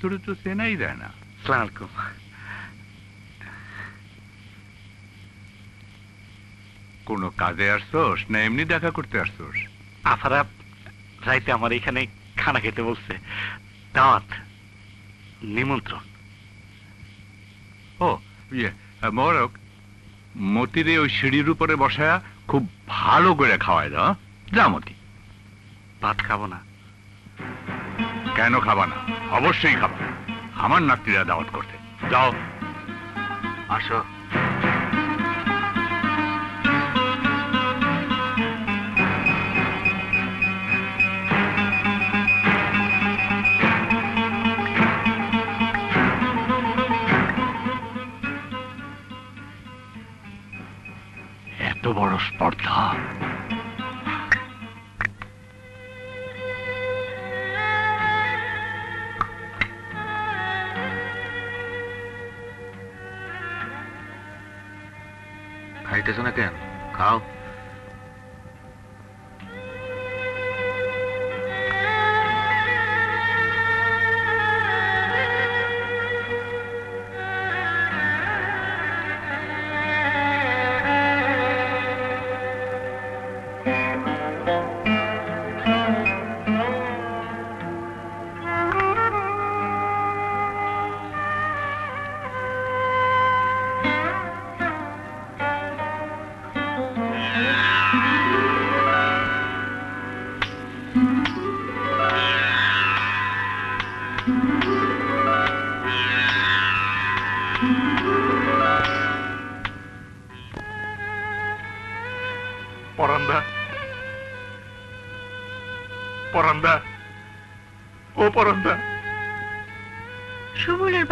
Speaker 6: তোর তো চেনাই দেয় না
Speaker 3: সালাম আলাইকুম
Speaker 6: কোনো কাজে আসছোস না এমনি দেখা করতে আসছোস
Speaker 3: আফারা রাইতে আমার এখানে খানা খেতে বলছে। দাওয়াত নিমন্ত্রণ।
Speaker 6: ও ইয়ে মরক মতিরে ওই সিঁড়ির উপরে বসায়া খুব ভালো করে খাওয়ায় দাও হ্যাঁ? যা মতি।
Speaker 3: ভাত খাব না।
Speaker 6: কেন খাবা না? অবশ্যই খাবা। আমার নাতিরা দাওয়াত করতে। যাও।
Speaker 3: আসো।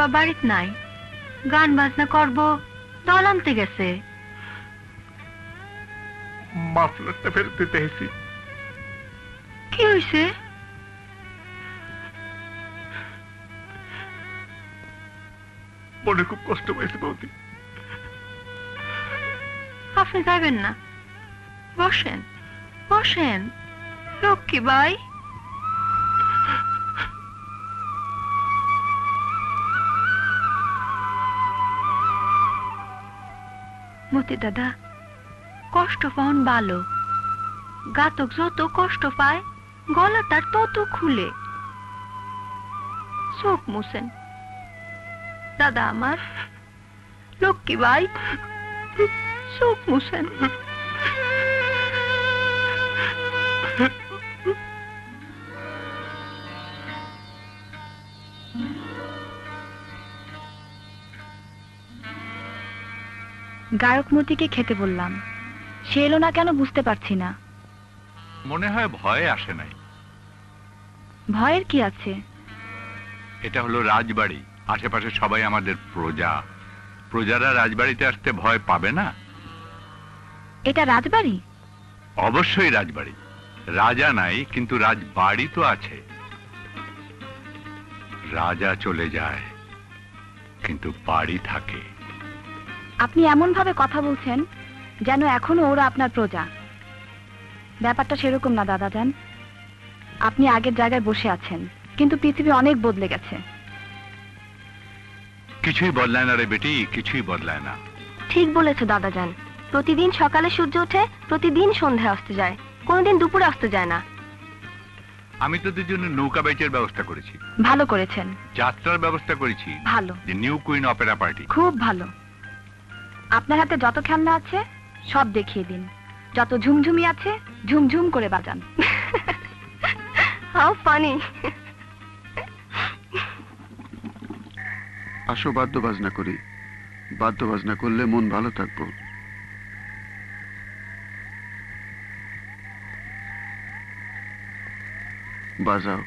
Speaker 11: বাড়িত নাই। গান বাজনা করব দল আনতে গেছে।
Speaker 16: মাফলারটা ফেরত দিতে এসেছি
Speaker 11: কি হয়েছে
Speaker 16: মনে খুব কষ্ট পেয়েছে বৌদি।
Speaker 11: আপনি যাবেন না। বসেন বসেন। লক্ষ্মী ভাই। মতি দাদা, কষ্ট পাওন ভালো। গাতক যত কষ্ট পায়, গলা তার তত খুলে। চোখ মুছেন। দাদা আমার, লক্ষ্মী ভাই, চোখ মুছেন। গায়ক মতিকে খেতে বললাম। সে এলো না কেন বুঝতে পারছি না।
Speaker 6: মনে হয় ভয়ে আসে নাই।
Speaker 11: ভয়ের কি আছে?
Speaker 6: এটা হলো রাজবাড়ি। আশেপাশে সবাই আমাদের প্রজা। প্রজারা রাজবাড়িতে আসতে ভয় পাবে না?
Speaker 11: এটা রাজবাড়ি?
Speaker 6: অবশ্যই রাজবাড়ি। রাজা নাই কিন্তু রাজবাড়ি তো আছে। রাজা চলে যায় কিন্তু বাড়ি থাকে।
Speaker 11: আপনি এমন ভাবে কথা বলছেন যেন এখনও ওরা আপনার প্রজা। ব্যাপারটা সেরকম না দাদা যান আপনি আগের জায়গায় বসে আছেন কিন্তু পৃথিবী অনেক বদলে গেছে।
Speaker 6: কিছুই বদলায় না রে বেটি কিছুই বদলায় না।
Speaker 11: ঠিক বলেছে দাদা যান প্রতিদিন সকালে সূর্য ওঠে প্রতিদিন সন্ধ্যায় আসতে যায়। কোনোদিন দুপুরে আসতে যায় না।
Speaker 6: আমি তোদের জন্য নৌকা বেচের ব্যবস্থা করেছি।
Speaker 11: ভালো করেছেন।
Speaker 6: যাত্রার ব্যবস্থা করেছি।
Speaker 11: ভালো।
Speaker 6: নিউ কুইন অপেরা পার্টি
Speaker 11: খুব ভালো। আপনার হাতে যত খেলনা আছে সব দেখিয়ে দিন। যত ঝুমঝুমি আছে ঝুমঝুম করে বাজান। How funny.
Speaker 14: আসো বাদ্য বাজনা করি। বাদ্য বাজনা করলে মন ভালো থাকব। বাজাও।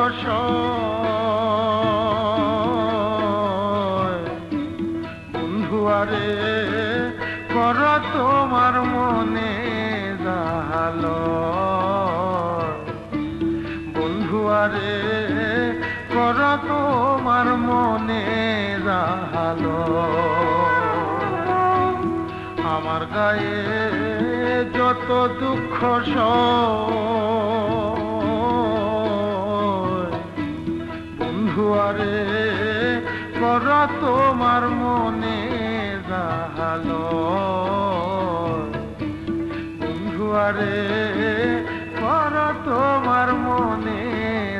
Speaker 5: দুঃখ সয় বন্ধু কর তোমার মনে জাহাল বন্ধু, আরে, কর তোমার মনে জাহাল আমার গায়ে যত দুঃখ সয় আরে কর তোমার মনে জাহাল। বন্ধুয়ারে কর তোমার মনে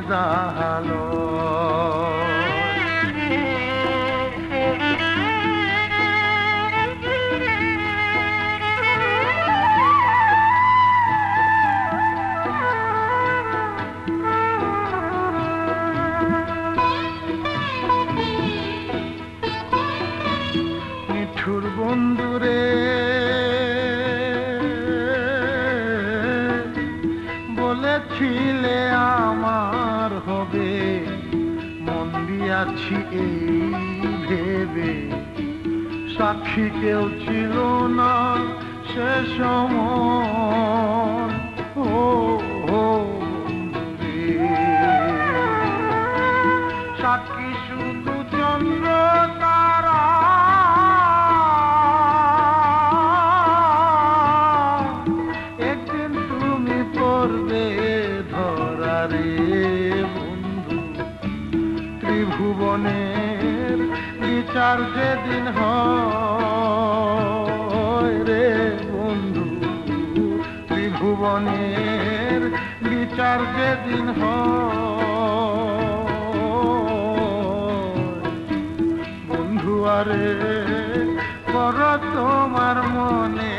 Speaker 5: জাহাল। সাক্ষী কেউ ছিল না সে সময়। ও। সাক্ষী শুধু চন্দ্র, তারা। একদিন তুমি পড়বে ধরারে, বন্ধু। ত্রিভুবনের বিচার যেদিন হয় তোমার মনে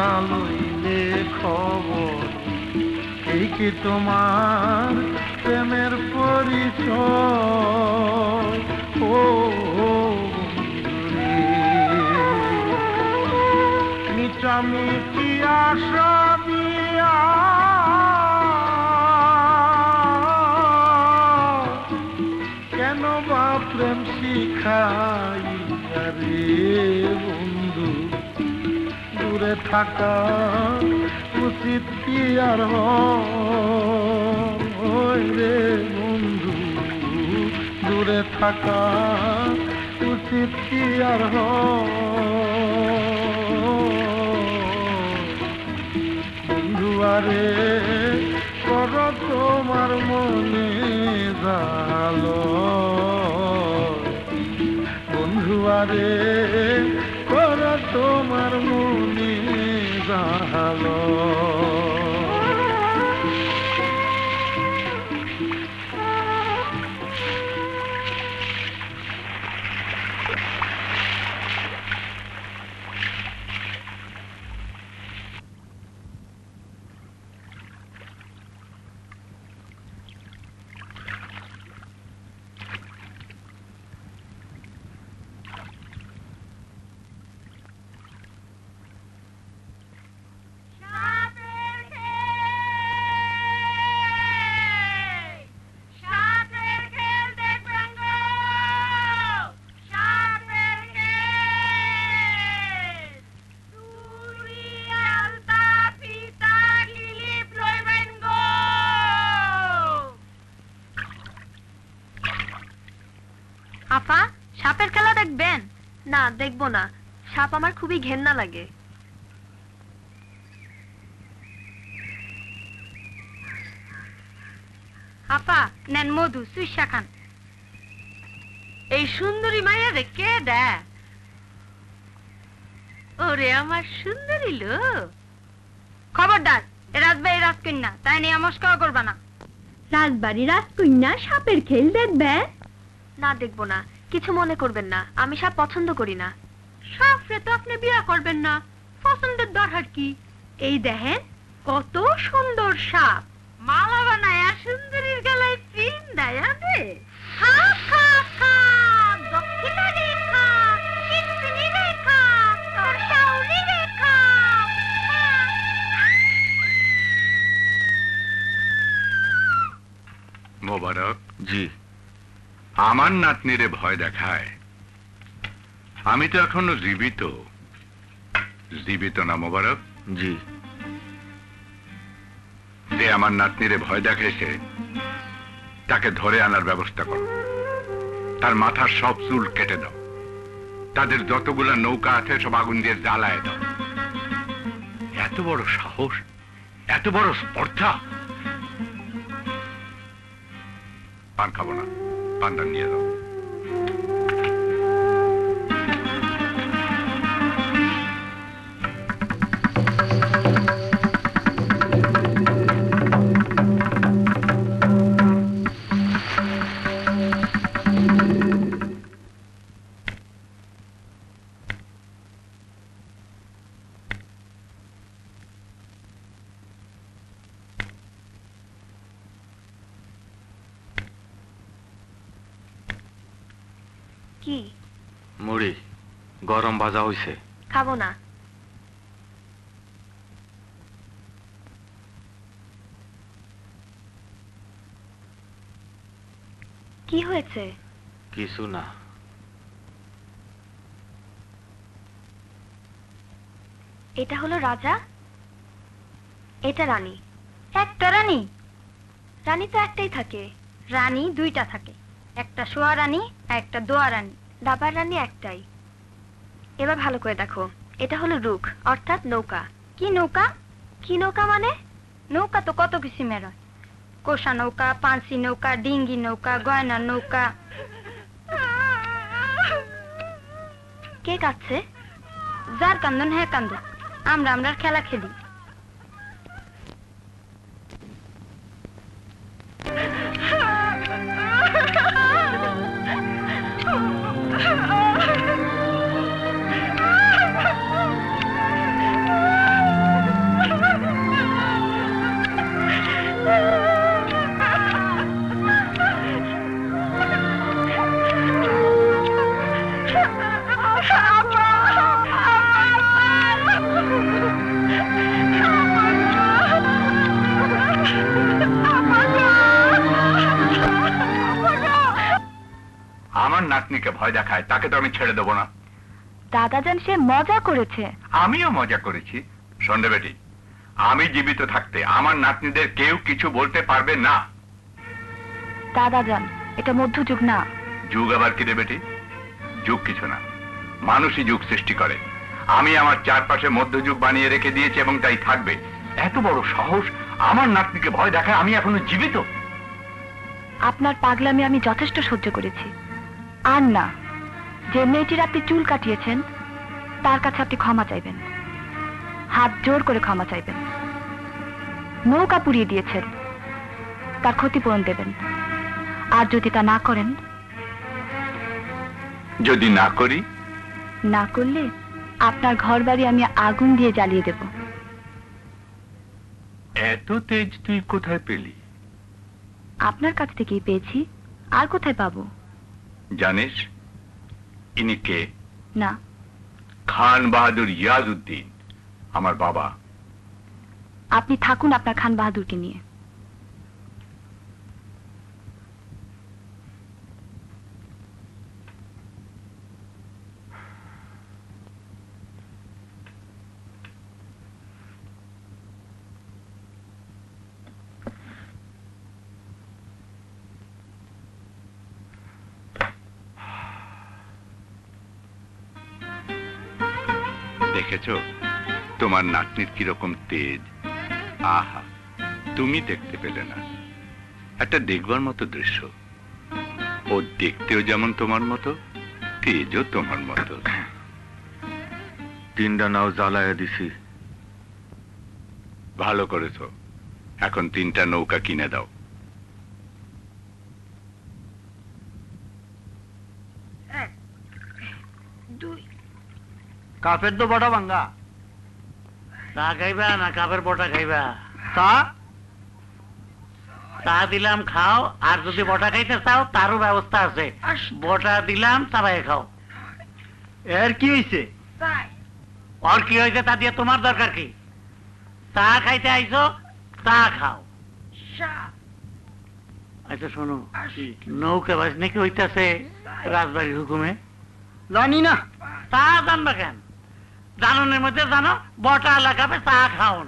Speaker 5: না লইলে খবর। এই কি তোমার প্রেমের পরিচয়? ও কেন বা প্রেম শিখাই থাকা উচিত কি আর রে বন্ধু? দূরে থাকা উচিত কি আর বন্ধু, আরে কর তোমার মনে জাল। বন্ধু, আরে জাল
Speaker 1: সাপ আমার খুবই ঘেন্না লাগে।
Speaker 10: আপা নেন মধু সুইসা খান।
Speaker 8: এই সুন্দরী মায়া রে কে দা ওরে আমার সুন্দরী লো
Speaker 10: খবরদার এ রাজবাই রাজকন্যা তাই নিয়ে মস্কাও করবা না।
Speaker 1: রাজবাড়ি রাজকন্যা সাপের খেল দেখবে? না দেখব না। কিছু মনে করবেন না। আমি সাপ পছন্দ করি না।
Speaker 8: সাফরে তো আপনি বিয়া করবেন না। পছন্দের দরকার কি? এই দেখেন, কত সুন্দর সাপ। মালা বানায়া সুন্দরীর গলায় পিন দেয়া
Speaker 6: মোবারক।
Speaker 3: জি।
Speaker 6: আমার নাতনিরে ভয় দেখায়। আমি তো এখনও জীবিত। জীবিত না মোবারক?
Speaker 3: জি।
Speaker 6: যে আমার নাতনিরে ভয় দেখাইছে তাকে ধরে আনার ব্যবস্থা করো। তার মাথার সব চুল কেটে দাও। তাদের যতগুলা নৌকা আছে সব আগুন দিয়ে জ্বালায় দাও। এত বড় সাহস এত বড় স্পর্ধা। পান খাব না পানটা নিয়ে দাও
Speaker 1: কি?
Speaker 3: মুড়ি গরম ভাজা হইছে।
Speaker 1: খাব না। কি হয়েছে?
Speaker 3: কিছু না।
Speaker 1: এটা হলো রাজা এটা রানী।
Speaker 10: একটা রানী?
Speaker 1: রানী তো একটাই থাকে।
Speaker 10: রানী দুইটা থাকে। একটা শোয়া রানী আর একটা দোয়া রানী,
Speaker 1: দাবার রানী একটাই। এবার ভালো করে দেখো, এটা হলো রুখ, অর্থাৎ নৌকা।
Speaker 10: কি নৌকা?
Speaker 1: কি নৌকা মানে?
Speaker 10: নৌকা তো কত কিসিমের কোষা নৌকা পাঁচি নৌকা, ডিঙ্গি নৌকা, গয়না নৌকা।
Speaker 1: কে কাচ্ছে
Speaker 10: যার কান্দন হ্যাঁ কান্দন আমরা আমরা খেলা খেলি।
Speaker 6: ভয় দেখায় তাকে তো আমি ছেড়ে দেবো না।
Speaker 1: দাদা যান সে মজা করেছে।
Speaker 6: আমিও মজা করেছি। সন্ধ্যে বেটি আমি জীবিত থাকতে আমার নাতনিদের কেউ কিছু বলতে পারবে না।
Speaker 1: দাদা যান এটা মধ্যযুগ না।
Speaker 6: যুগ আবার কি রে বেটি? যুগ কিছু না। মানুষই যুগ সৃষ্টি করে। আমি আমার চারপাশে মধ্যযুগ বানিয়ে রেখে দিয়েছি এবং তাই থাকবে। এত বড় সাহস আমার নাতনিকে ভয় দেখায় আমি এখনও জীবিত।
Speaker 1: আপনার পাগলামি আমি যথেষ্ট সহ্য করেছি। আর না। যে মেয়েটির আপনি চুল কাটিয়েছেন তার কাছে আপনি ক্ষমা চাইবেন। হাত জোর করে ক্ষমা চাইবেন। নৌকা পুড়িয়ে দিয়েছেন তার ক্ষতিপূরণ দেবেন। আর যদি তা না করেন?
Speaker 6: যদি না করি?
Speaker 1: না করলে আপনার ঘর বাড়ি আমি আগুন দিয়ে জ্বালিয়ে দেব।
Speaker 6: এত তেজ তুই কোথায় পেলি?
Speaker 1: আপনার কাছ থেকেই পেয়েছি আর কোথায় পাবো?
Speaker 6: জানিস ইনি কে?
Speaker 1: না।
Speaker 6: খান বাহাদুর ইয়াজউদ্দিন আমার বাবা।
Speaker 1: আপনি থাকুন আপনার খান বাহাদুরকে নিয়ে।
Speaker 6: দেখেছ? তোমার নাতনির কীরকম তেজ। আহা তুমি দেখতে পেলে না। একটা দেখবার মতো দৃশ্য। ও দেখতেও যেমন তোমার মতো তেজও তোমার মতো।
Speaker 3: তিনটা নাও জ্বালায় দিছি।
Speaker 6: ভালো করেছ। এখন তিনটা নৌকা কিনে দাও।
Speaker 17: কাপের তো বটা ভাঙ্গা। তা খাইবা না কাপের বটা খাইবা? তা? তা দিলাম খাও। আর যদি বটা খাইতে চাও তারও ব্যবস্থা আছে। বটা দিলাম চাবাই খাও। এর কি হয়েছে আর কি হয়েছে তা দিয়ে তোমার দরকার কি? তা খাইতে আইছো তা খাও। আচ্ছা শোনো। নৌকা বাস নাকি হইতেছে রাজবাড়ির হুকুমে? জানি না। তা জানবা কেন? জাননের মধ্যে জানো বটা লাগাবে চা খাওন।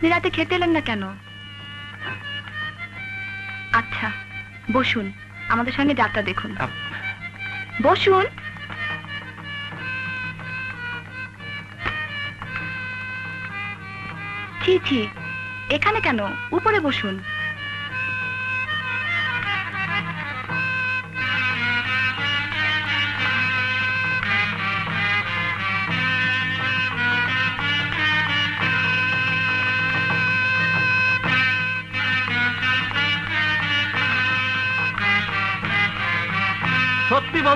Speaker 1: আপনি রাতে খেতে এলেন না কেন? আচ্ছা বসুন আমাদের সঙ্গে যাত্রা দেখুন। বসুন। ছি ছি এখানে কেন? উপরে বসুন।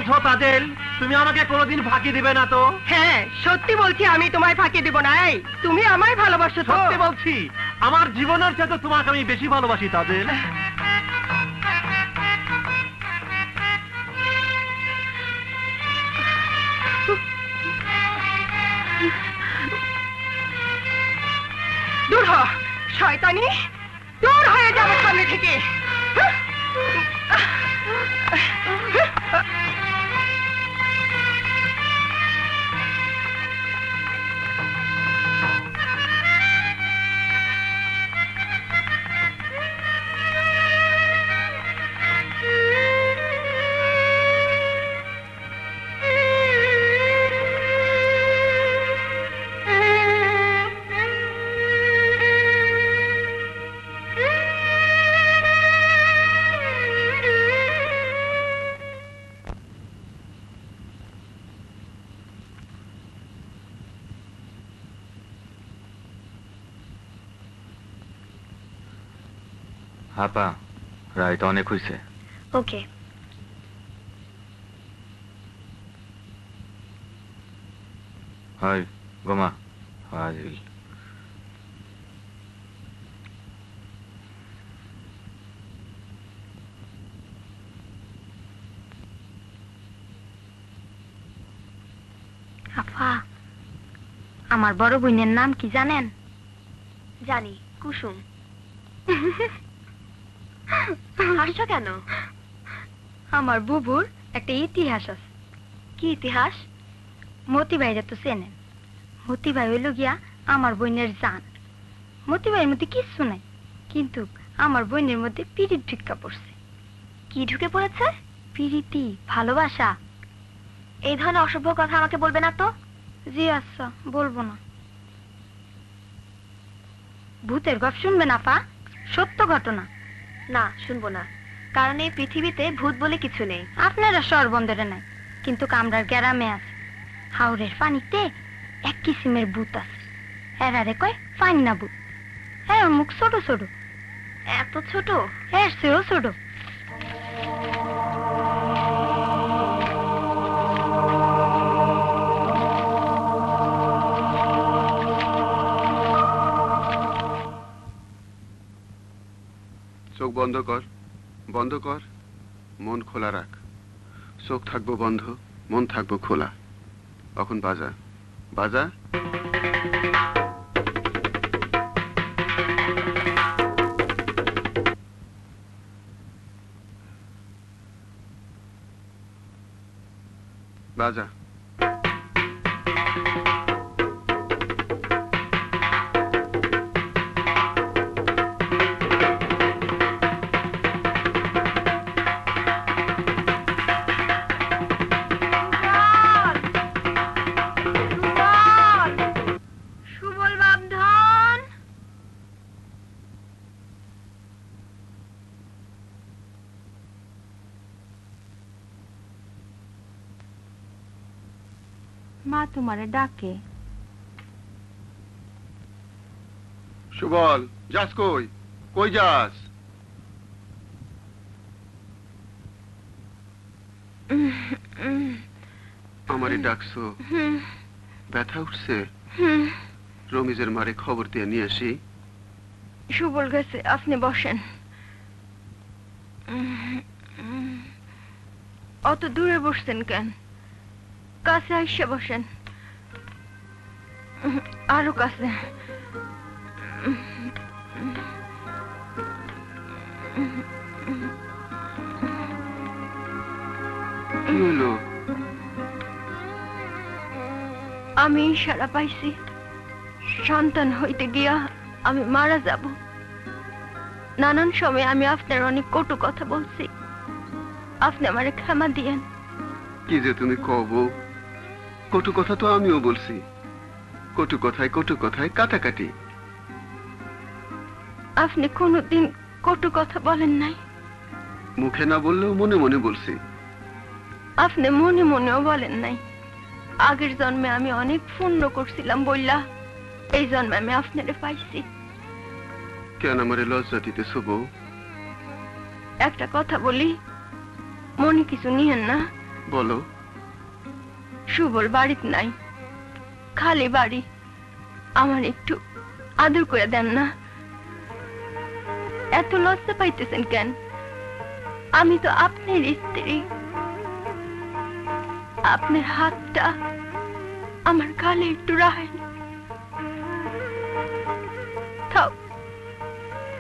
Speaker 17: বলছো তাজেল তুমি আমাকে কোনোদিন ফাঁকি দিবে না তো?
Speaker 8: হ্যাঁ সত্যি বলছি আমি তোমায় ফাঁকি দিব না। এই তুমি আমায় ভালোবাসো তো।
Speaker 17: সত্যি বলছি আমার জীবনের চাইতে তোমাকে আমি বেশি ভালোবাসি তাজেল
Speaker 8: দূর হ শয়তানি। দূর হয়ে যাবে সামনে থেকে।
Speaker 3: あっ。রায় তো অনেক হয়েছে
Speaker 1: ওকে।
Speaker 3: হয় গোমা। হাজিল
Speaker 10: আফা আমার বড় বোনের নাম কি জানেন?
Speaker 1: জানি কুসুম। হাসছো কেন?
Speaker 10: আমার বুবুর একটা ইতিহাস আছে।
Speaker 1: কি ইতিহাস?
Speaker 10: মতি ভাইরা তো চেনেন হইল গিয়া আমার বোনের জান। মধ্যে কিচ্ছু নাই কিন্তু আমার বোনের মধ্যে পিরিত পড়ছে।
Speaker 1: কি ঢুকে পড়েছে?
Speaker 10: পিরিতি ভালোবাসা।
Speaker 1: এই ধরনের অসভ্য কথা আমাকে বলবে না তো?
Speaker 10: জি আচ্ছা বলব না। ভূতের গপ শুনবেন আপা? সত্য ঘটনা।
Speaker 1: না শুনব না। কারণ এই পৃথিবীতে ভূত বলে কিছু নেই।
Speaker 10: আপনারা সরবন্দরে নাই কিন্তু কামরার গ্যারামে আছে। হাওড়ের পানিতে এক কিসিমের ভূত আছে। এরারে কয় ফাইন না ভূত। হ্যাঁ মুখ ছোট ছোট।
Speaker 1: এত ছোট?
Speaker 10: হ্যাঁ সেও ছোট।
Speaker 14: বন্ধ কর বন্ধ কর, মন খোলা রাখ। চোখ থাকব বন্ধ, মন থাকব খোলা। এখন বাজা বাজা? বাজা।
Speaker 10: তোমারে ডাকে।
Speaker 14: সুবল যাস কই? কই যাস? আমারই ডাকছো। ব্যথা উঠছে? রমিজের মারে খবর দিয়ে নিয়ে আসি।
Speaker 10: সুবল গেছে আপনি বসেন। অত দূরে বসছেন কেন? কাছে আইসে বসেন। আরও কাছে।
Speaker 14: কি হলো?
Speaker 10: আমি ইশারা পাইছি সন্তান হইতে গিয়া আমি মারা যাব। নানান সময় আমি আপনার অনেক কটু কথা বলছি।
Speaker 16: আপনি আমারে ক্ষমা দিয়েন।
Speaker 14: কি যে তুমি কব কটু কথা তো আমিও বলছি। কটু কথায় কটু কথায় কাটাকাটি।
Speaker 16: আপনি কোনোদিন কটু কথা বলেন নাই?
Speaker 14: মুখে না বললেও মনে মনে বলছি।
Speaker 16: আপনি মনে মনেও বলেন নাই। আগের জন্মে আমি অনেক পুণ্য করছিলাম বললা এই জন্মে আমি আপনারে পাইছি।
Speaker 14: কেন আমারে লজ্জা দিতেছ বউ?
Speaker 16: একটা কথা বলি মনে কিছু নিয়েন না?
Speaker 14: বলো।
Speaker 16: সুবল বাড়িতে নাই। খালি বাড়ি। আমার একটু আদর করে দেন না। এত লজ্জা পাইতেছেন কেন? আমি তো আপনার স্ত্রী। আপনার হাতটা আমার গালে একটু রাখেন। থাক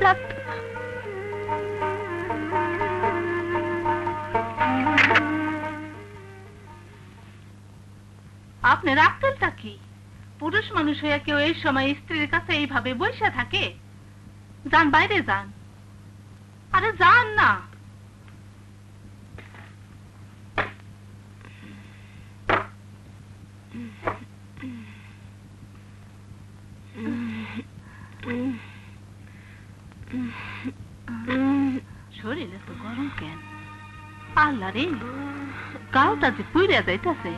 Speaker 16: লাগতো না।
Speaker 18: আপনার আক্কেলটা কি পুরুষ মানুষ হইয়া কেউ এই সময় স্ত্রীর কাছে এইভাবে বসে থাকে? যান, বাইরে যান। আরে যান না। শরীরে তো গরম কেন? আল্লাহ রে গাওটা যে পুইরা যাইতাছে।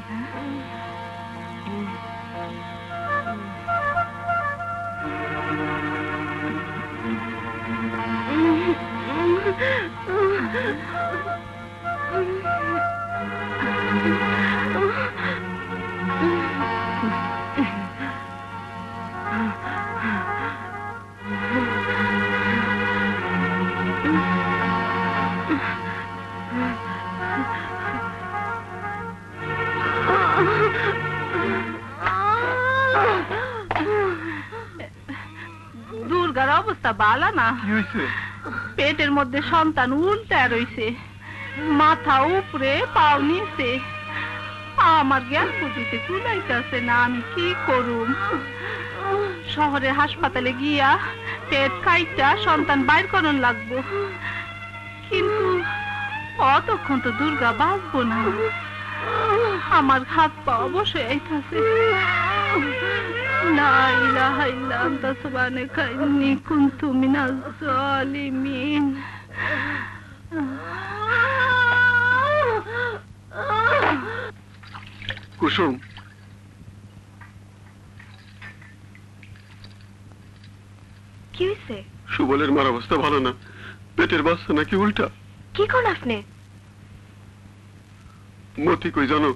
Speaker 18: দুর্গার অবস্থা বালা না পেটের মধ্যে সন্তান উল্টা রইছে। মাথা উপরে পাও নিচে। আমার জ্ঞান বুঝিতে কুলাইতেছে না, আমি কি করুম? শহরের হাসপাতালে গিয়া পেট কাইটা সন্তান বাইর করন লাগবো। কিন্তু অতক্ষণ তো দুর্গা বাঁচবো না। আমার হাত পা অবশ্যই আইতাছে।
Speaker 14: কুসুম।
Speaker 16: কি হয়েছে
Speaker 14: সুবলের মার অবস্থা ভালো না। পেটের বাচ্চা নাকি উল্টা?
Speaker 16: কি কোন আপনি?
Speaker 14: মতি কই জানো?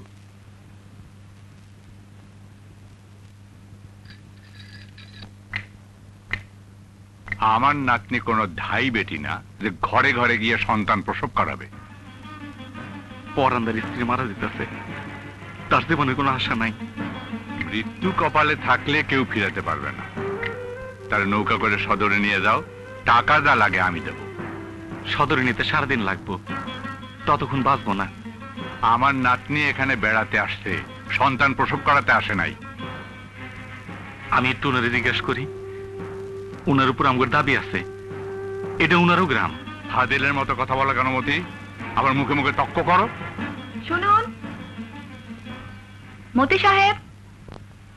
Speaker 6: আমার নাতনি কোনো ধাই বেটি না যে ঘরে ঘরে গিয়ে সন্তান প্রসব করাবে।
Speaker 3: পরান্দার স্ত্রী মারা যেতেছে। তার জীবনে কোনো আশা নাই।
Speaker 6: মৃত্যু কপালে থাকলে কেউ ফিরাতে পারবে না। তার নৌকা করে সদরে নিয়ে যাও টাকা যা লাগে আমি দেব।
Speaker 3: সদরে নিতে সারাদিন লাগবো। ততক্ষণ বাঁচবো না।
Speaker 6: আমার নাতনি এখানে বেড়াতে আসছে সন্তান প্রসব করাতে আসে নাই।
Speaker 3: আমি একটু জিজ্ঞেস করি। ওনার উপর আমার দাবি আছে। এটা ওনারও গ্রাম।
Speaker 6: ফাদেলের মতো কথা বলা কেন মতি? আবার মুখে মুখে তক্ক করো।
Speaker 16: শুনুন। মতি সাহেব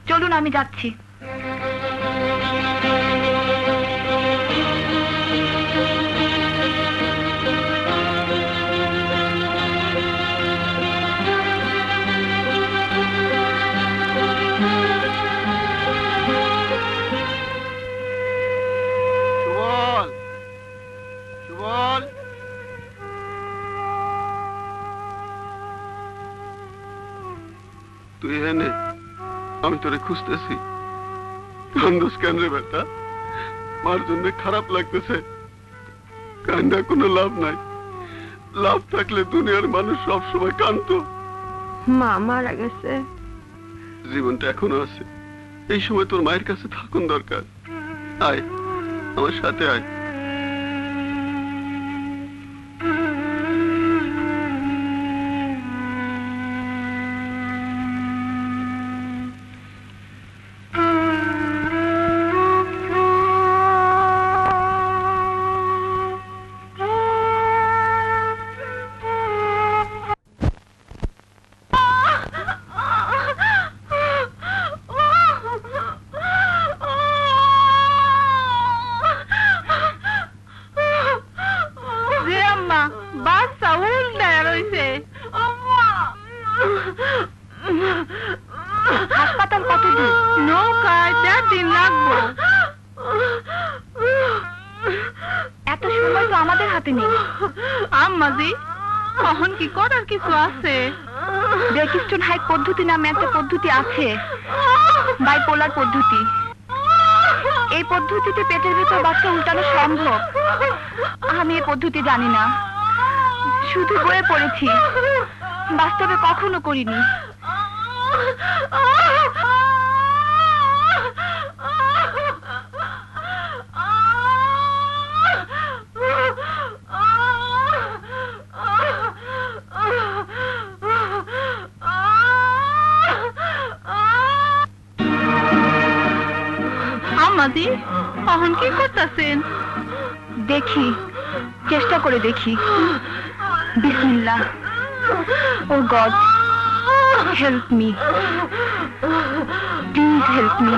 Speaker 16: চলুন আমি যাচ্ছি।
Speaker 14: তুই এনে আমি তোরে খুঁজতেছি। কান্দোস কেন রে বেটা? মার জন্য খারাপ লাগতেছে। কান্দা কোনো লাভ নাই। লাভ থাকলে দুনিয়ার মানুষ সব সময় কান্দতো
Speaker 16: মা মারা গেছে।
Speaker 14: জীবনটা এখনও আছে। এই সময় তোর মায়ের কাছে থাকুন দরকার। আয় আমার সাথে আয়।
Speaker 11: পদ্ধতি নামে একটা পদ্ধতি আছে। বাইপোলার পদ্ধতি। এই পদ্ধতিতে পেটের ভেতর বাচ্চা উল্টানো সম্ভব। আমি এই পদ্ধতি জানি না। শুধু বয়ে পড়েছি। বাস্তবে কখনো করিনি। করে দেখি। বিসমিল্লাহ। ও God help me please help me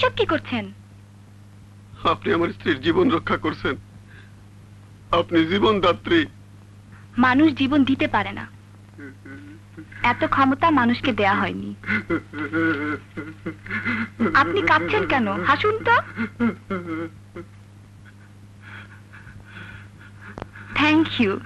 Speaker 11: এসব কি করছেন?
Speaker 14: আপনি আমার স্ত্রীর জীবন রক্ষা করছেন। আপনি জীবনদাত্রী।
Speaker 11: মানুষ জীবন দিতে পারে না। এত ক্ষমতা মানুষকে দেয়া হয়নি। আপনি কাঁদছেন কেন? হাসুন তো। থ্যাংক ইউ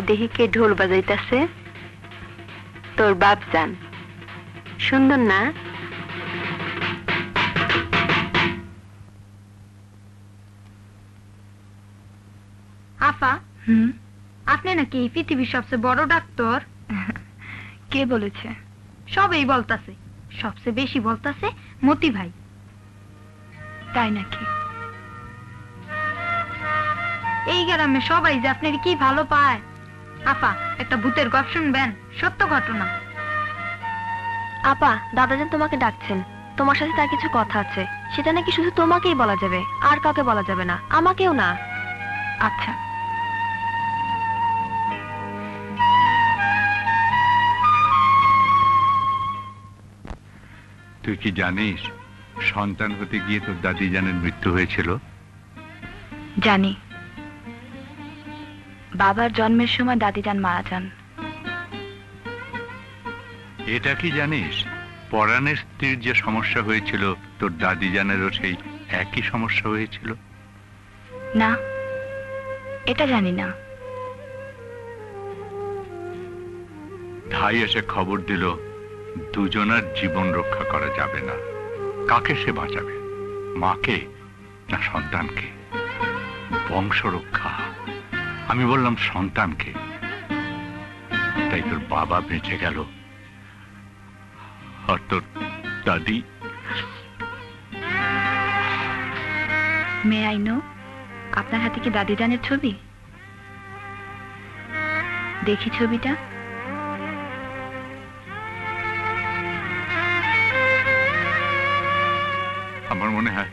Speaker 1: দেহি কে ঢোল বাজাইতাছে। তোর বাপ জান। সুন্দর না?
Speaker 10: আফা
Speaker 1: হুম?
Speaker 10: আপনি নাকি এই পৃথিবীর সবচেয়ে বড় ডাক্তার?
Speaker 1: কে বলেছে?
Speaker 10: সবই বলতাছে। সবচেয়ে বেশি বলতাছে মতি ভাই।
Speaker 1: তাই নাকি?
Speaker 10: এই গ্রামে সবাই যে আপনার কি ভালো পায়? আপা একটা ভূতের গপ শুনবেন। সত্য ঘটনা।
Speaker 1: আপা দাদাজান তোমাকে ডাকছেন। তোমার সাথে তার কিছু কথা আছে। সেটা নাকি শুধু তোমাকেই বলা যাবে? আর কাউকে বলা যাবে না। আমাকেও না। আচ্ছা।
Speaker 6: তুই কি জানিস সন্তান হতে গিয়ে তোর দাদি জানের মৃত্যু হয়েছিল?
Speaker 1: জানি। বাবার জন্মের সময় দাদিজান মারা যান।
Speaker 6: এটা কি জানিস? পরাণের স্ত্রীর যে সমস্যা হয়েছিল তোর দাদি জানেরও সেই একই সমস্যা হয়েছিল?
Speaker 1: না এটা জানি না।
Speaker 6: ধাই এসে খবর দিল দুজনার জীবন রক্ষা করা যাবে না। কাকে সে বাঁচাবে? মাকে না সন্তানকে? বংশ রক্ষা আমি বললাম সন্তানকে। তাই তোর বাবা বেঁচে গেল। আর তোর দাদি?
Speaker 1: মে আই নো আপনার হাতে কি দাদিজানের ছবি? দেখি ছবিটা।
Speaker 6: আমার মনে হয়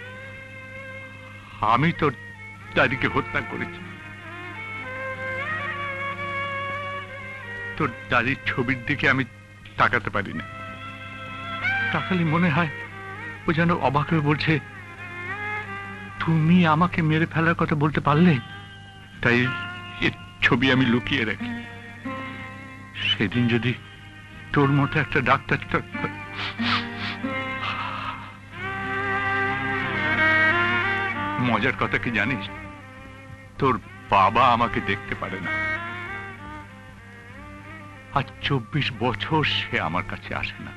Speaker 6: আমি তোর দাদিকে হত্যা করেছি। তোর দাদির ছবির দিকে আমি তাকাতে পারি না তাকালে মনে হয় ও যেন অবাক হয়ে বলছে, তুমি আমাকে মেরে ফেলার কথা বলতে পারলে? তাই এর ছবি আমি লুকিয়ে রাখি। সেদিন যদি তোর মতো একটা ডাক্তার মজার কথা কি জানিস? তোর বাবা আমাকে দেখতে পারে না। আজ চব্বিশ বছর সে আমার কাছে আসে না।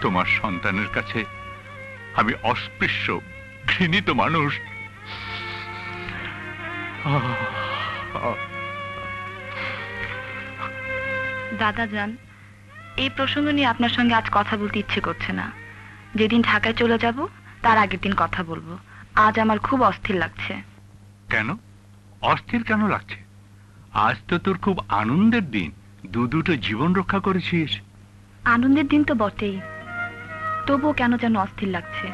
Speaker 6: তোমার সন্তানের কাছে আমি অস্পৃশ্য ঘৃণিত মানুষ। আহ,
Speaker 1: দাদাজান এই প্রসঙ্গ নিয়ে আপনার সঙ্গে আজ কথা বলতে ইচ্ছে করছে না। যেদিন ঢাকায় চলে যাব তার আগের দিন কথা বলব। আজ আমার খুব অস্থির লাগছে।
Speaker 6: কেন? অস্থির কেন লাগছে? আজ তো তোর খুব আনন্দের দিন। দু দুটো জীবন রক্ষা করেছিস?
Speaker 1: আনন্দের দিন তো বটেই। তবুও কেন যেন অস্থির লাগছে।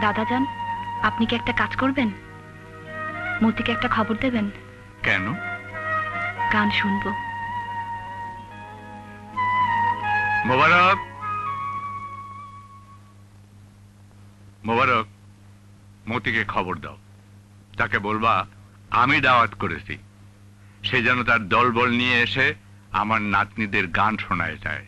Speaker 1: দাদাজান আপনি কি একটা কাজ করবেন? মতিকে একটা খবর দেবেন?
Speaker 6: কেন?
Speaker 1: গান শুনব।
Speaker 6: মোবারক! মোবারক মতিকে খবর দাও। তাকে বলবা আমি দাওয়াত করেছি। সে যেন তার দলবল নিয়ে এসে আমার নাতনিদের গান শোনায় যায়।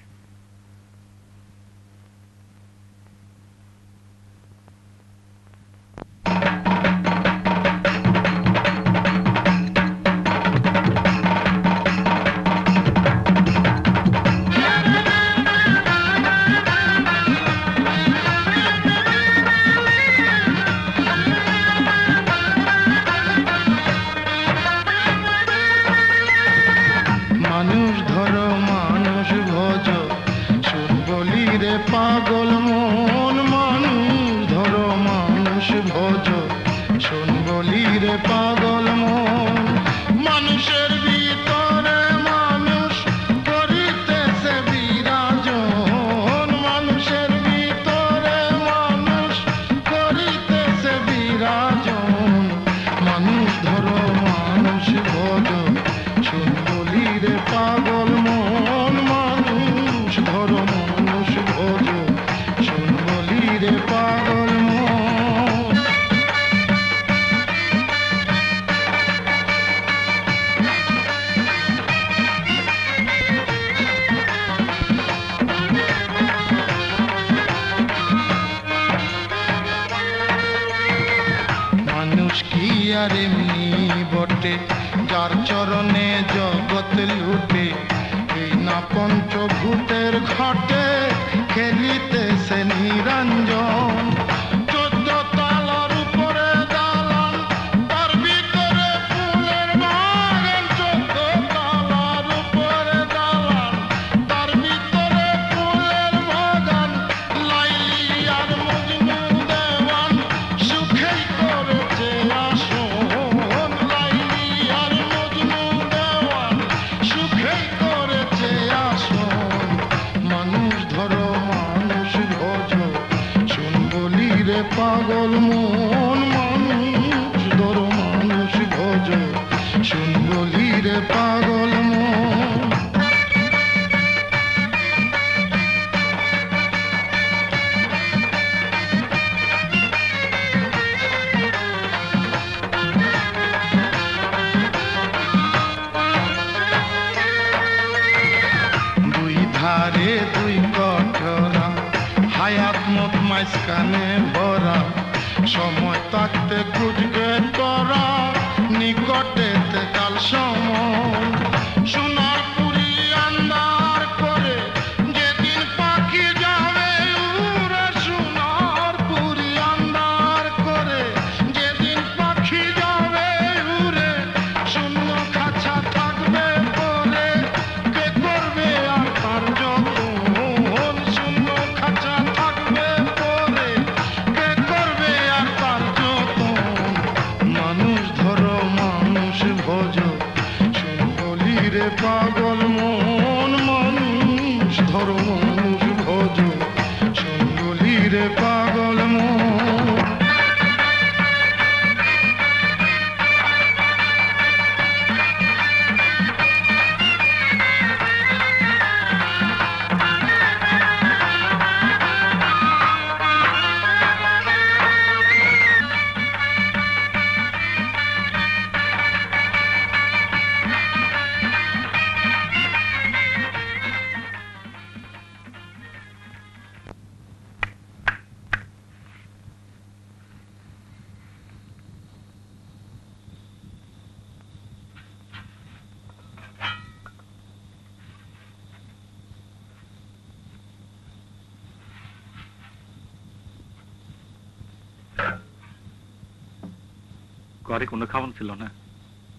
Speaker 3: কোনো খাওয়ান ছিল না।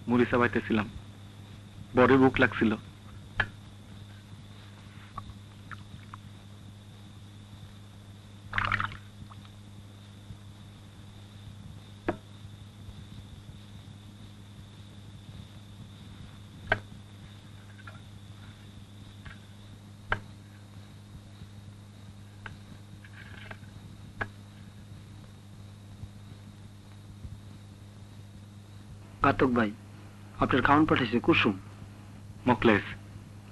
Speaker 3: মুড়ি চাবাইতেছিলাম। বড় বুক লাগছিল।
Speaker 19: ঘাতক ভাই আপনার খাওয়ান পাঠাইছে কুসুম।
Speaker 3: মকলেস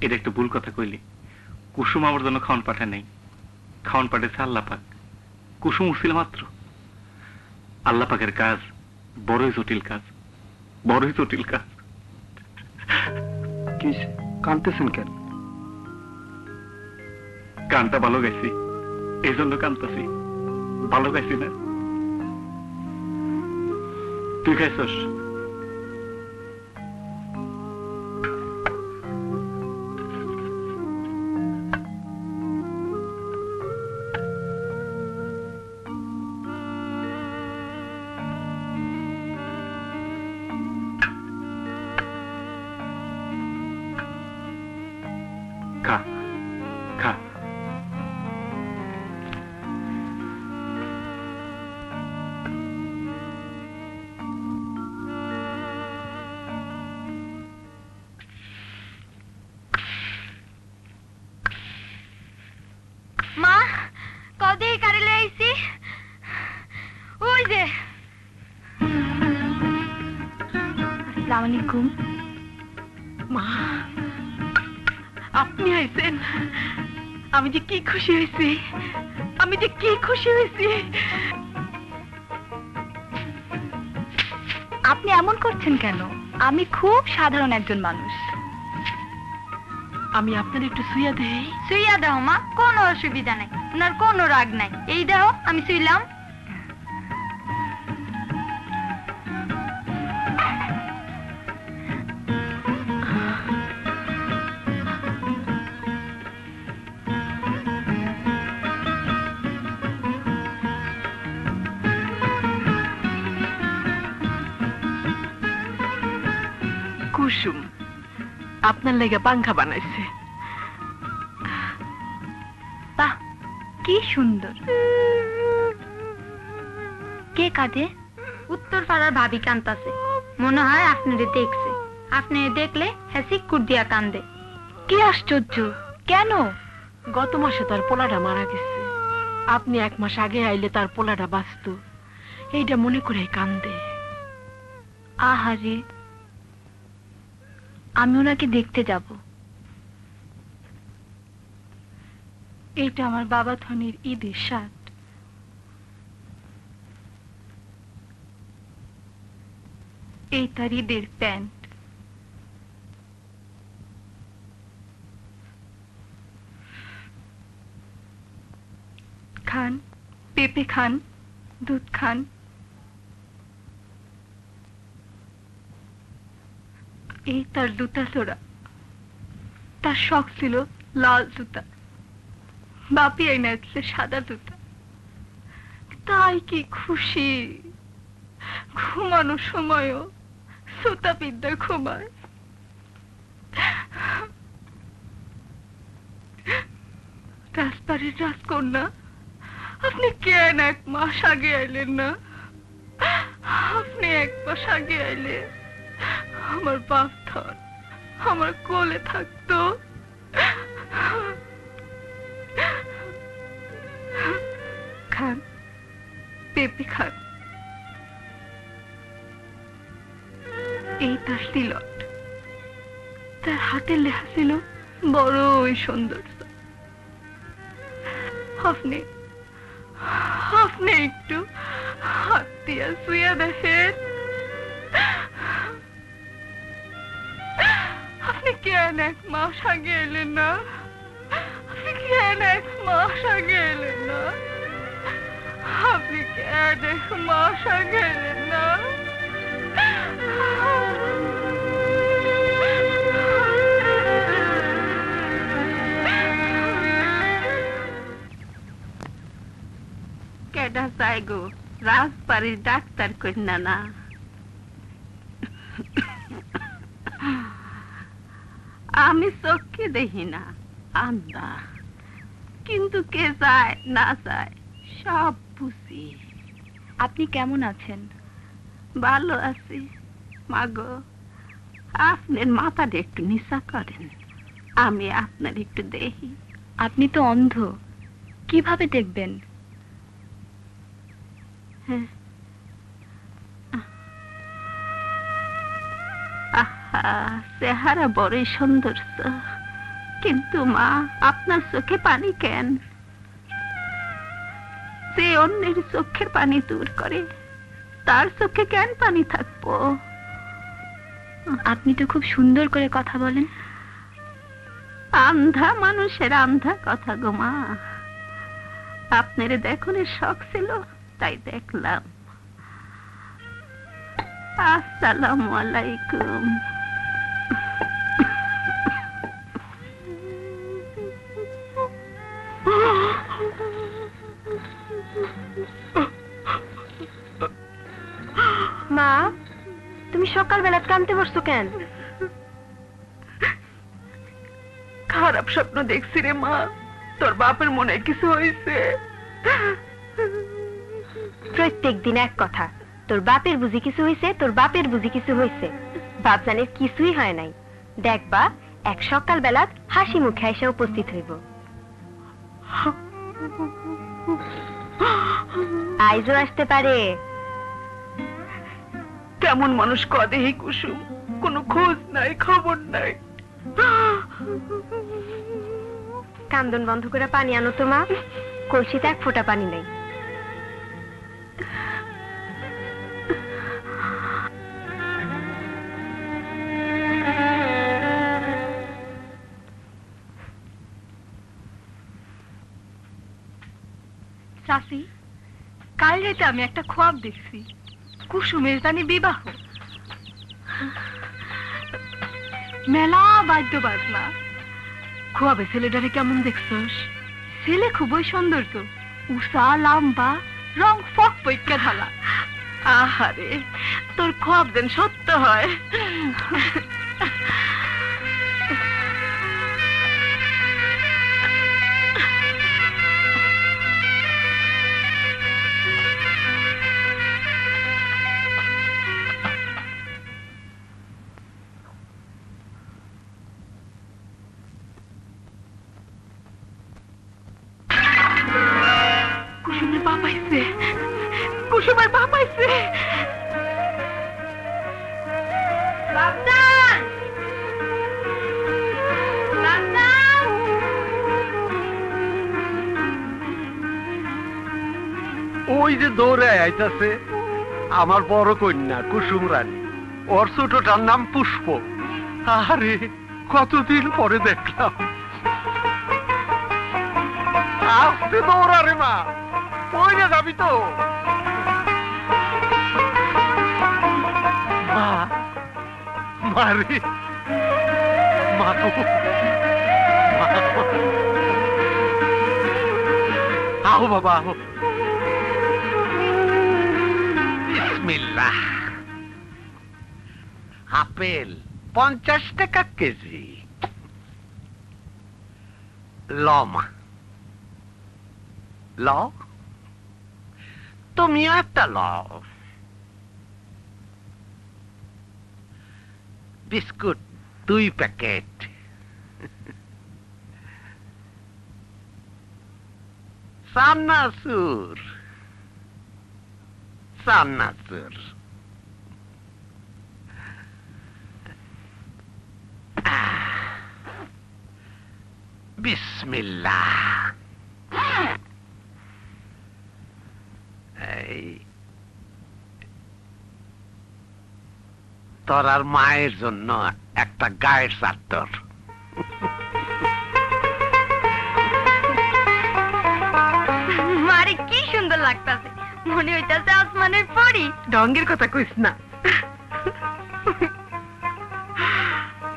Speaker 3: এটা একটু ভুল কথা কইলি। কুসুম আমার জন্য খাওয়ান পাঠায় নাই। খাওয়ান পাঠাইছে আল্লাহ পাক কুসুম উঠছিল মাত্র। আল্লাহ পাকের কাজ বড়ই জটিল কাজ। বড়ই জটিল কাজ।
Speaker 19: কি কানতেছেন কেন?
Speaker 3: কানটা ভালো গাইছি। এই জন্য কানতেছি। ভালো গাইছি না। তুই খাইছস?
Speaker 8: খুশি হয়েছি? আমি যে কি খুশি হয়েছি?
Speaker 11: আপনি এমন করছেন কেন? আমি খুব সাধারণ একজন মানুষ।
Speaker 8: আমি আপনার একটু সুইয়া দেই।
Speaker 10: সুইয়া দাও মা কোনো অসুবিধা নাই। ওনার কোনো রাগ নাই। এই দাও আমি শুইলাম।
Speaker 20: আপনার লেগে পাংখা বানাইছে।
Speaker 21: বাহ কি সুন্দর। কে কাঁদে? উত্তর পাড়ার ভাবি কান্তাছে মনে হয় আপনারে দেখছে। আপনি দেখলে হ্যাসিক দিয়া কান্দে। কি আশ্চর্য! কেন?
Speaker 20: গত মাসে তার পোলাটা মারা গেছে। আপনি এক মাস আগে আইলে তার পোলাটা বাঁচত। এইটা মনে করে কান্দে।
Speaker 21: আহারে! আমি ওনাকে দেখতে যাব। এইটা আমার বাবা ধনির ঈদের স্বাদ এই তার ঈদের প্যান্ট। খান, পেঁপে খান, দুধ খান। এই তার জুতা চোরা তার শখ ছিল লাল জুতা। বাপি সাদা জুতা। তাই কি খুশি? ঘুমানোর সময়ও সুতা বিদ্যা ঘুমায়। রাজবাড়ির রাজকন্যা, আপনি কেন এক মাস আগে আইলেন না? আপনি এক মাস আগে আইলে আমার বাপ ধর আমার কোলে থাকতো। খান, পেঁপে খান। এই তার সিলট তার হাতের লেখা ছিল বড়ই সৌন্দর্য আপনি আপনি একটু হাত দিয়া শুয়ে দেখেন। আপনি কেন এক মাস আগে এলেন না? আপনি কেন এক মাস আগে এলেন না? আপনি কেন এক মাস আগে এলেন না?
Speaker 20: কেডা চাই গো? রাজবাড়ির ডাক্তার কন্যা না। আমি চোখে দেখি না। আন্দা। কিন্তু কে যায় না যায় সব বুঝি।
Speaker 21: আপনি কেমন আছেন?
Speaker 20: ভালো আছি। মাগো আপনার মাথাটা একটু নিশা করেন। আমি আপনার একটু দেখি।
Speaker 21: আপনি তো অন্ধ। কীভাবে দেখবেন?
Speaker 20: হ্যাঁ। চেহারা বড়ই সুন্দর কিন্তু মা আপনার চোখে পানি কেন? যে অন্যের চোখের পানি দূর করে তার চোখে কেন পানি থাকব?
Speaker 21: আপনি তো খুব সুন্দর করে কথা বলেন।
Speaker 20: আন্ধা মানুষের আন্ধা কথা গো মা। আপনার দেখনের শখ ছিল তাই দেখলাম। আসসালামু আলাইকুম।
Speaker 1: সকালবেলা কামতে বসছো কেন?
Speaker 20: খারাপ স্বপ্ন দেখছি রে মা। তোর বাপের মনে কিছু হয়েছে
Speaker 1: প্রত্যেক দিন এক কথা তোর বাপের বুঝি কিছু হয়েছে তোর বাপের বুঝি কিছু হয়েছে বাপ জানে কিছুই হয় নাই। দেখবা এক সকাল বেলা হাসি মুখে এসে উপস্থিত হইব। আইজও আসতে পারে।
Speaker 20: কেমন মানুষ কদেহি কুসুম। কোনো খোঁজ নাই খবর নাই।
Speaker 1: কান্দন বন্ধ করে পানি আনো তো মা। কলসিতে এক ফোঁটা পানি নাই।
Speaker 21: চাষি কাল রাতে আমি একটা খোয়াব দেখছি। কুসুমের জানি বিবাহ মেলা বাদ্য বাজনা
Speaker 20: খোয়াবে ছেলেটারে কেমন দেখছস
Speaker 21: ছেলে খুবই সুন্দর তো উষা লাম্বা রং ফক পৈক্যা ঢালা
Speaker 20: আহারে তোর খোয়াব দেন সত্য হয়
Speaker 22: দৌড়ে আইতাছে আমার বড় কন্যা কুসুম রানী। ওর ছোটটার নাম পুষ্প। আরে, কতদিন পরে দেখলাম। আসতে দৌড়া রে মা। ওই না যাবি তো। মা। আহো বাবা, আহো। বিসমিল্লাহ। আপেল পঞ্চাশ টাকা কেজি। লমা। ল তুমিও একটা ল বিস্কুট দুই প্যাকেট। সান্নাসুর সান্নাসুর বিসমিল্লাহ এই তোর আর মায়ের জন্য একটা গায়ের চাত্তর
Speaker 10: মনে হইতাছে আসমানের পরি।
Speaker 8: ডঙ্গের কথা কইস না।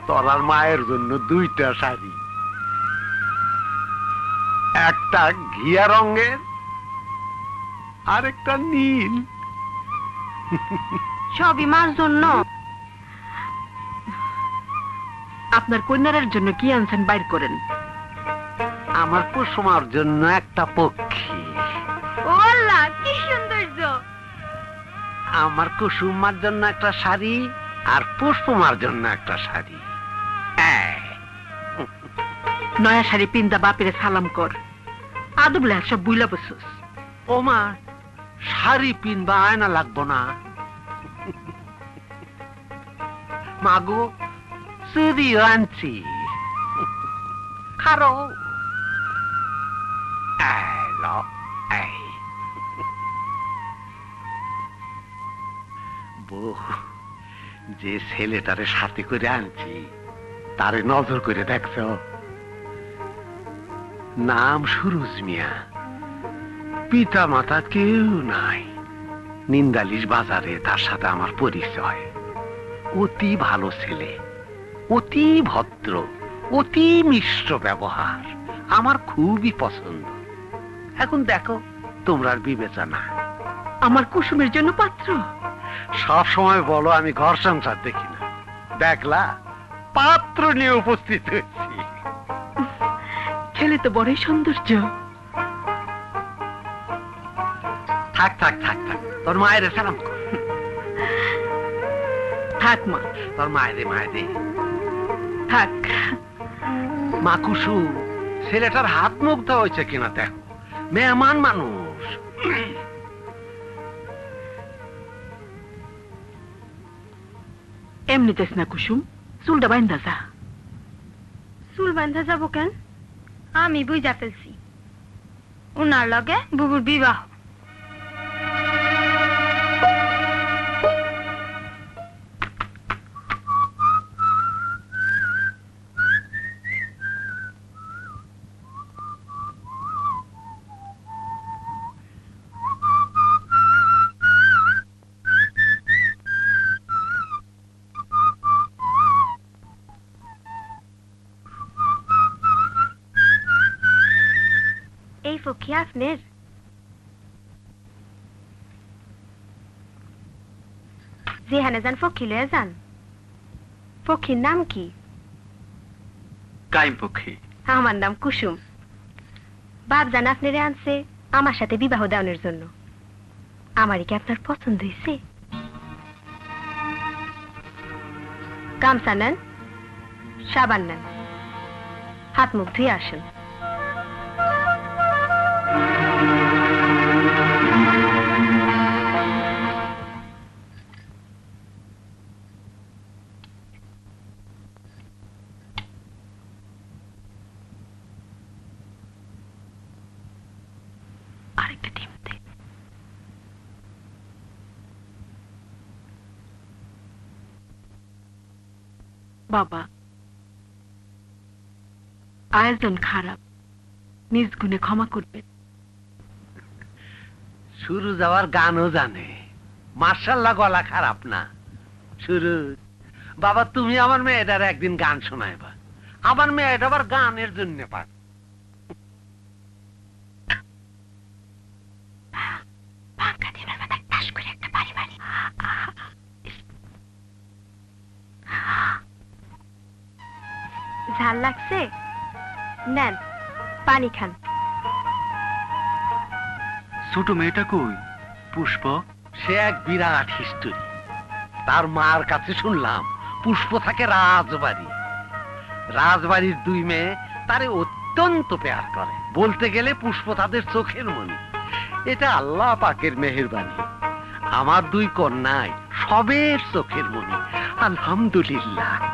Speaker 22: তোর আর মায়ের জন্য দুইটা শাড়ি। একটা ঘিয়া রঙের আর একটা নীল।
Speaker 8: সবই মার জন্য। আপনার কন্যারের জন্য কি আনছেন বাইর করেন?
Speaker 22: আমার কুসুমার জন্য একটা পক্ষী আমার কুসুমার জন্য একটা শাড়ি আর পুষ্পমার জন্য একটা শাড়ি।
Speaker 8: নয়া শাড়ি পিন্দা বাপেরে সালাম কর। আদবলে সব বুইলা বসুস।
Speaker 22: ও মা শাড়ি পিনবা আয়না লাগবো না। মাগো চুরি আনছি। খারো। যে ছেলেটারে সাথে করে আনছি, তারে নজর করে দেখছ? নাম সুরুজ মিয়া। পিতা মাতা কেউ নাই। নিন্দালিশ বাজারে তার সাথে আমার পরিচয়। অতি ভালো ছেলে, অতি ভদ্র, অতি মিশ্র ব্যবহার, আমার খুবই পছন্দ। এখন দেখো তোমরা বিবেচনা।
Speaker 8: আমার কুসুমের জন্য পাত্র।
Speaker 22: সব সময় বলো আমি ঘর সংসার দেখি না। দেখলা পাত্র নিয়ে উপস্থিত হয়েছি।
Speaker 8: ছেলে তো বড়ই সৌন্দর্য।
Speaker 22: থাক থাক থাক থাক। তোর মায়ের সালাম
Speaker 8: থাক মা।
Speaker 22: তোর মায়েরে মায়েরে।
Speaker 8: থাক।
Speaker 22: মা কুসু ছেলেটার হাত মুগ্ধ হয়েছে কিনা দেখো। মেহমান মানুষ।
Speaker 8: এমনিতেস না কুসুম, চুলটা বাইন্ধা যা।
Speaker 10: চুল বান্ধা যাব কেন? আমি বুঝা ফেলছি। ওনার লগে বুবুর বিবাহ। আপনার? যেখানে যান ফকি লয়ে যান।
Speaker 1: পক্ষীর নাম কি?
Speaker 23: কাইম পক্ষী।
Speaker 1: আমার নাম কুসুম। বাপ জান আপনারে আনছে আমার সাথে বিবাহ দেওয়ানোর জন্য। আমারই কি আপনার পছন্দ হয়েছে গামছা নেন সাবান নেন। হাত মুখ ধুয়ে আসুন।
Speaker 8: বাবা। আয়োজন খারাপ। নিজ গুণে ক্ষমা করবেন।
Speaker 22: শুরু যাওয়ার গানও জানে। মার্শাল্লাহ গলা খারাপ না। শুরু। বাবা, তুমি আমার মেয়েটার একদিন গান শোনাইবা। আমার মেয়েটা আবার গানের জন্য পাক
Speaker 1: লাগছে নেন, পানি খান।
Speaker 23: ছোট মেয়েটা কই? পুষ্প,
Speaker 22: সে এক বিরাট হিস্টোরি। তার মার কাছে শুনলাম, পুষ্প থাকে রাজবাড়ি। রাজবাড়ির দুই মেয়ে তারে অত্যন্ত পেয়ার করে। বলতে গেলে পুষ্প তাদের চোখের মনি। এটা আল্লাহ পাকের মেহেরবানি। আমার দুই কন্যায় সবের চোখের মনি। আলহামদুলিল্লাহ।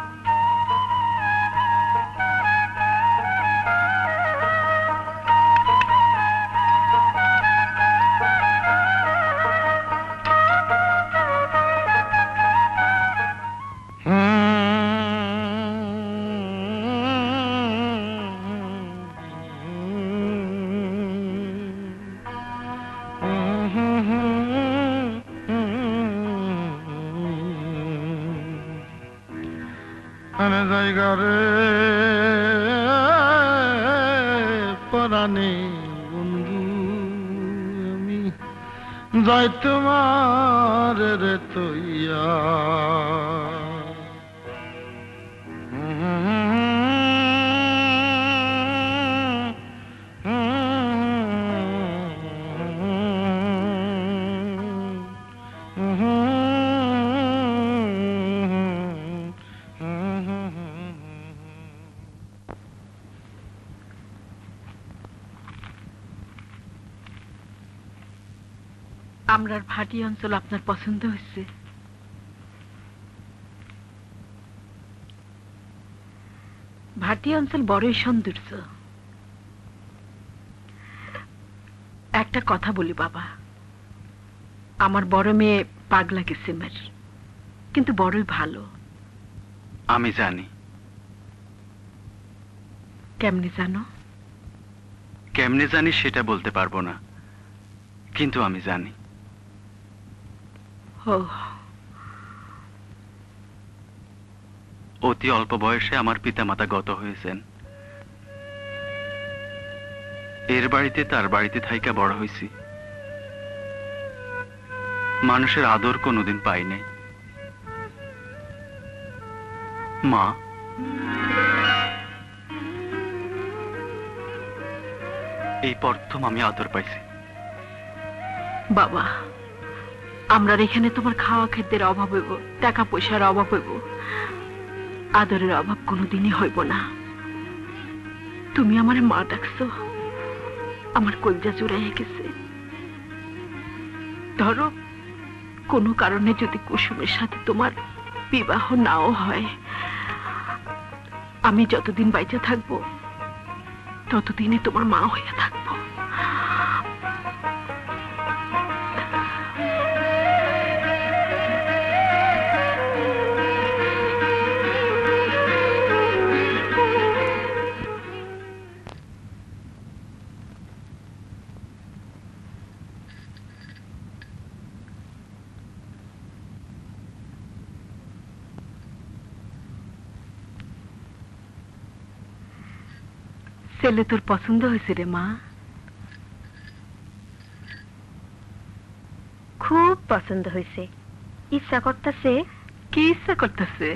Speaker 8: ভাটি অঞ্চল আপনার পছন্দ হয়েছে? ভাটি অঞ্চল বড়ই সৌন্দর্য। একটা কথা বলি বাবা। আমার বড় মেয়ে পাগলা কিসিমের কিন্তু বড়ই ভালো।
Speaker 23: আমি জানি।
Speaker 8: কেমনি জানো?
Speaker 23: কেমনে জানি সেটা বলতে পারব না কিন্তু আমি জানি। অতি অল্প বয়সে আমার পিতামাতা গত হয়েছেন। এর বাড়িতে তার বাড়িতে থাইকা বড় হয়েছি। মানুষের আদর কোনোদিন পাই নাই মা। এই প্রথম আমি আদর পাইছি।
Speaker 8: বাবা। আমরা এখানে তোমার খাওয়া খাদ্যের অভাব হইব টাকা পয়সার অভাব হইব। আদরের অভাব কোনোদিনই হইব না। তুমি আমার মা ডাকছো, আমার কলজা জুড়াইয়া গেছে। ধরো, কোনো কারণে যদি কুসুমের সাথে তোমার বিবাহ নাও হয়, আমি যতদিন বাইচা থাকব, ততদিনই তোমার মা হইয়া থাকব। ছেলে তোর পছন্দ হয়েছে রে মা।
Speaker 1: খুব পছন্দ হয়েছে। ইচ্ছা করতেছে
Speaker 8: কি ইচ্ছা করতেছে?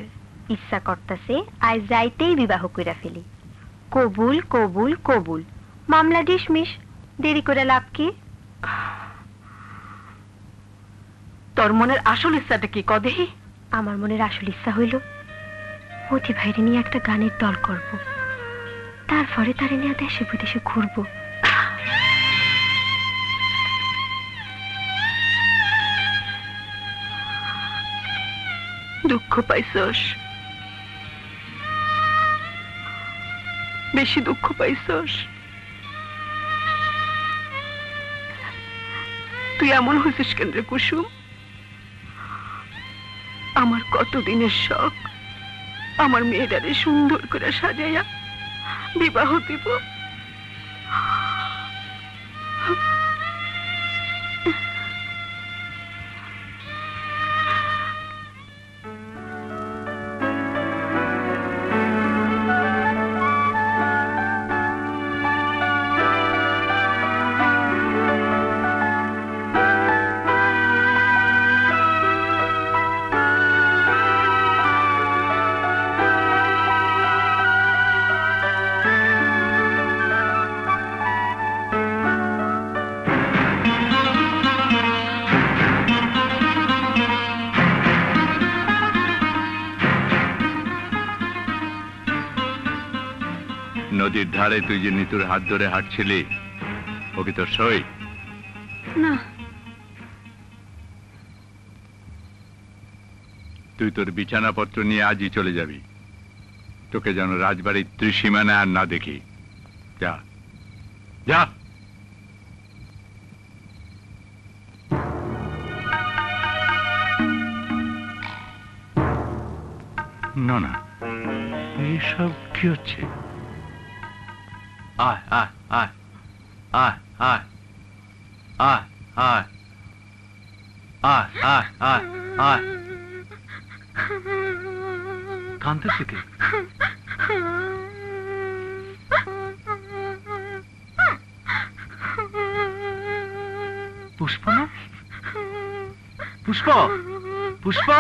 Speaker 1: ইচ্ছা করতেছে আজ যাইতেই বিবাহ কইরা ফেলি। কবুল কবুল কবুল। মামলা ডিসমিস দেরি করে লাভ কি?
Speaker 8: তোর মনের আসল ইচ্ছাটা কি কদেহি
Speaker 1: আমার মনের আসল ইচ্ছা হইল অতি ভাইরে নিয়ে একটা গানের দল করব। তারপরে তারে নিয়ে দেশে বিদেশে ঘুরবো।
Speaker 8: দুঃখ পাইছস। বেশি দুঃখ পাইছস। তুই এমন হয়েছিস কেন রে কুসুম? আমার কতদিনের শখ? আমার মেয়েটারে সুন্দর করে সাজাইয়া विवाह
Speaker 6: देव ধারে তুই যে নিতুর হাত ধরে হাঁটছিলি ও কি তোর সই?
Speaker 1: না।
Speaker 6: তুই তোর বিছানাপত্র নিয়ে আজই চলে যাবি। তোকে যেন রাজবাড়ির ত্রিসীমানা আর না দেখি। যা। যা। না না এইসব কি হচ্ছে?
Speaker 3: 아, 아, 아, 아, 아, 아, 아, 아. 간뜻스게. पुष्पा पुष्पा पुष्पा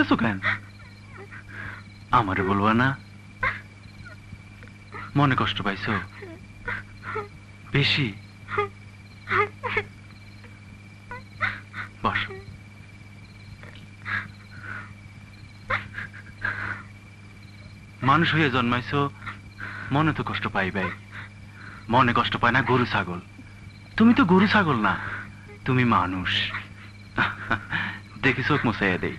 Speaker 3: কাঁদতেছো কেন? আমারে বলবা না? মনে কষ্ট পাইছো? বেশি? বস। মানুষ হয়ে জন্মাইছো, মনে তো কষ্ট পাইবাই মনে কষ্ট পায় না গরু, ছাগল। তুমি তো গরু, ছাগল না, তুমি মানুষ। দেখি চোখ মুছাইয়া দেই।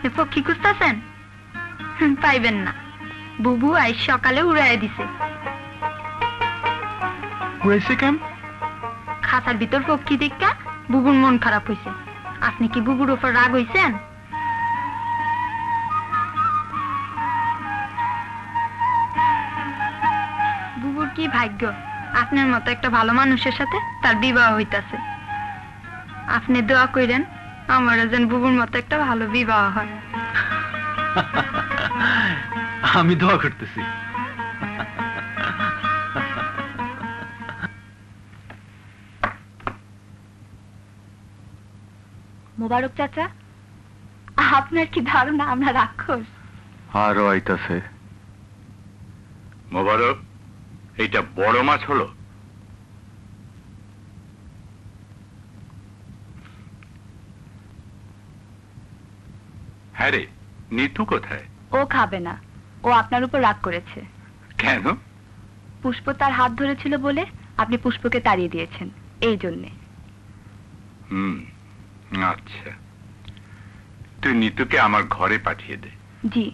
Speaker 10: আপনি পক্ষী খুঁজতেছেন? পাইবেন না। বুবু আজ সকালে উড়াই দিছে।
Speaker 3: কেন?
Speaker 10: খাতার ভিতর পক্ষী দেখা বুবুর মন খারাপ আপনি কি বুবুর উপর রাগ হইছেন? বুবুর কি ভাগ্য? আপনার মতো একটা ভালো মানুষের সাথে তার বিবাহ হইতাছে। আপনি দোয়া কইরেন আমার যেন বুবুর মতো একটা ভালো বিবাহ হয়।
Speaker 3: আমি দোয়া করতেছি।
Speaker 1: মোবারক চাচা আপনার কি ধারণা আমরা রাক্ষস?
Speaker 3: আরও আইতাছে।
Speaker 6: মোবারক এইটা বড় মাছ হলো। হ্যাঁ রে নিতু কোথায়?
Speaker 1: ও খাবে না। ও আপনার উপর রাগ করেছে।
Speaker 6: কেন?
Speaker 1: পুষ্প তার হাত ধরেছিল বলে আপনি পুষ্পকে তাড়িয়ে দিয়েছেন। এই জন্যে।
Speaker 6: হুম আচ্ছা। তুই নিতুকে আমার ঘরে পাঠিয়ে দে।
Speaker 1: জি।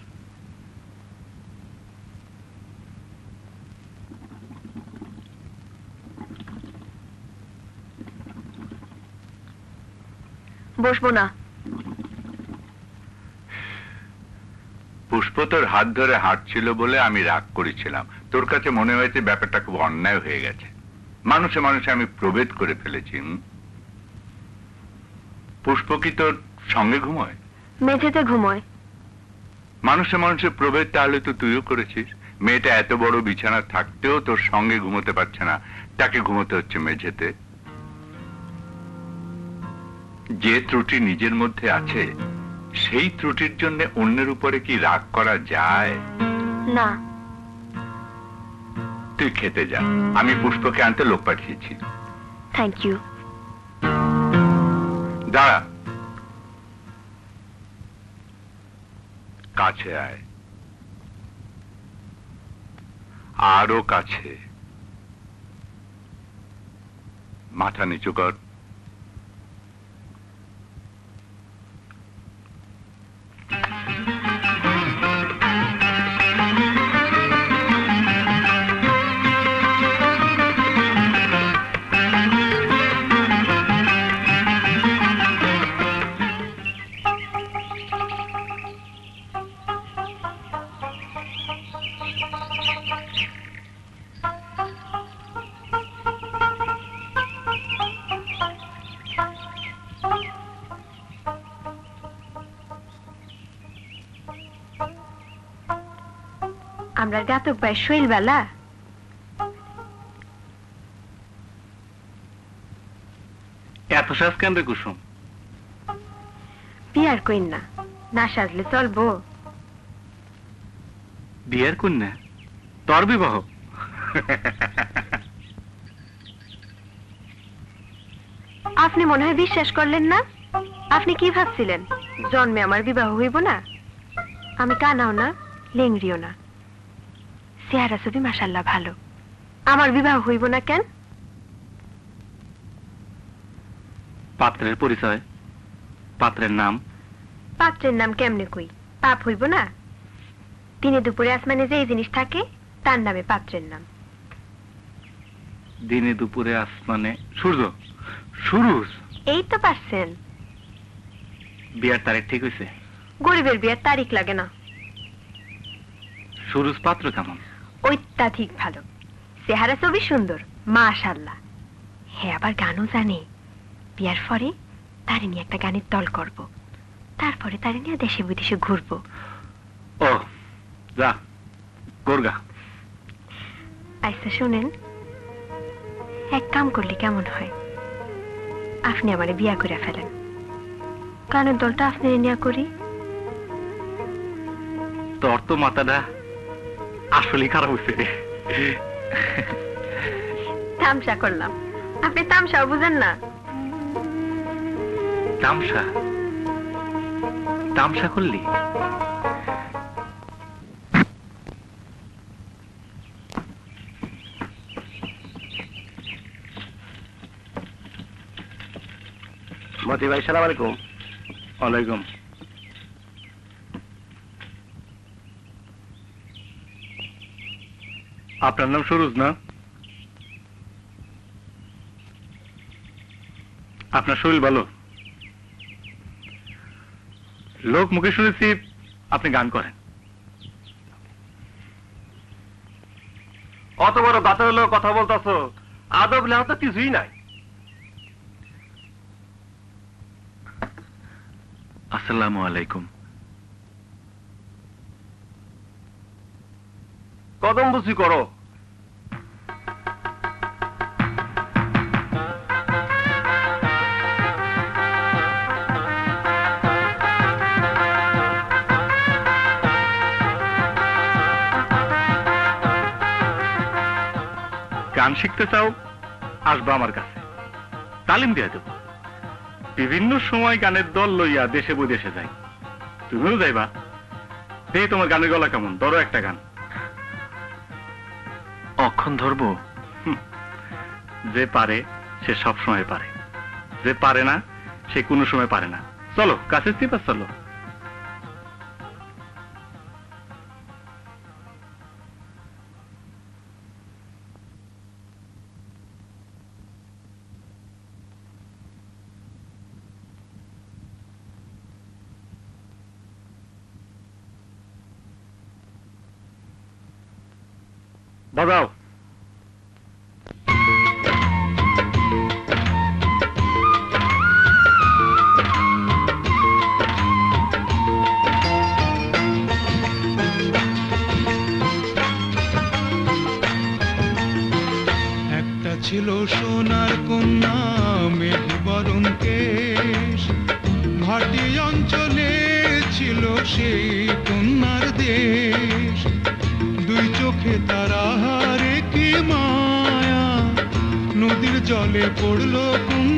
Speaker 1: বসবো না।
Speaker 6: পুষ্প তোর হাত ধরে হাঁটছিল বলে আমি রাগ করেছিলাম। তোর কাছে মনে হয়েছে ব্যাপারটা খুব অন্যায় হয়ে গেছে। মানুষে মানুষে আমি প্রভেদ করে ফেলেছি পুষ্প কি তোর সঙ্গে ঘুমোয়?
Speaker 1: মেঝেতে ঘুমোয়।
Speaker 6: মানুষে মানুষের প্রভেদ তাহলে তো তুইও করেছিস। মেয়েটা এত বড় বিছানা থাকতেও তোর সঙ্গে ঘুমোতে পারছে না। তাকে ঘুমোতে হচ্ছে মেঝেতে। যে ত্রুটি নিজের মধ্যে আছে সেই ত্রুটির জন্য অন্যের উপরে কি রাগ করা যায়?
Speaker 1: না।
Speaker 6: তুই খেতে যা। আমি পুষ্পকে আনতে লোক পাঠিয়েছি।
Speaker 1: থ্যাংক ইউ
Speaker 6: দাঁড়া। কাছে আয়। আরও কাছে। মাথা নিচু কর।
Speaker 1: ভাই শৈল বেলা।
Speaker 3: এত সাজ কেন রে কুসুম?
Speaker 1: বিয়ার কইন না না সাজলে চলবো।
Speaker 3: বিয়ের কন্যা তোর বিবাহ?
Speaker 1: আপনি মনে হয় বিশ্বাস করলেন না? আপনি কি ভাবছিলেন? জন্মে আমার বিবাহ হইব না? আমি কানাও না লেংরিও না। চেহারা ছবি মাসাল্লাহ ভালো। আমার বিবাহ হইব না কেন?
Speaker 3: পাত্রের পরিচয় পাত্রের নাম।
Speaker 1: পাত্রের নাম কেমনে কই? পাপ হইব না? দিনে দুপুরে আসমানে যে জিনিস থাকে তার নামে পাত্রের নাম।
Speaker 3: দিনে দুপুরে আসমানে সূর্য। সুরুজ
Speaker 1: এই তো পারছেন।
Speaker 3: বিয়ার তারিখ ঠিক হয়েছে
Speaker 1: গরিবের বিয়ার তারিখ লাগে না।
Speaker 3: সুরুজ পাত্র কেমন?
Speaker 1: অত্যাধিক ভালো। চেহারা ছবি সুন্দর মাশাল্লাহ। হ্যাঁ আবার গানও জানে। বিয়ার পরে তারে নিয়ে একটা গানের দল করব। তারপরে তারে নিয়ে দেশে বিদেশে ঘুরবো।
Speaker 3: ও যা গোরগা
Speaker 1: আচ্ছা শুনেন। এক কাম করলে কেমন হয়? আপনি আমারে বিয়া করে ফেলেন। গানের দলটা আপনি নিয়ে করি।
Speaker 3: তোর তো মাথাটা আসলেই খারাপ হয়েছে
Speaker 1: তামসা করলাম। আপনি তামসা বুঝেন না।
Speaker 3: তামসা? তামসা করলি?
Speaker 2: মতি ভাই সালাম আলাইকুম।
Speaker 3: ওয়ালাইকুম। আপনার নাম সুরুজ না? আপনার শরীর ভালো? লোক মুখে শুনেছি আপনি গান করেন।
Speaker 2: অত বড় দাঁতের লোক কথা বলতেছো, আদব লেহা তো কিছুই নাই।
Speaker 3: আসসালামু আলাইকুম।
Speaker 2: কদম বুঝি করো।
Speaker 3: গান শিখতে চাও আসবা আমার কাছে। তালিম দিয়ে দেব। বিভিন্ন সময় গানের দল লইয়া দেশে বৈদেশে যাই। তুমিও যাইবা। এই তোমার গানের গলা কেমন? ধরো একটা গান। অক্ষণ ধরবো? যে পারে সে সব সময় পারে। যে পারে না সে কোনো সময় পারে না। চলো কাছে চিপা চলো।
Speaker 15: ছিল সোনার কন্যা মেঘবরণ কেশ। ভাটি অঞ্চলে ছিল সেই কন্যার দেশ। দুই চোখে তারা হারে কি মায়া। নদীর জলে পড়ল কুন্দ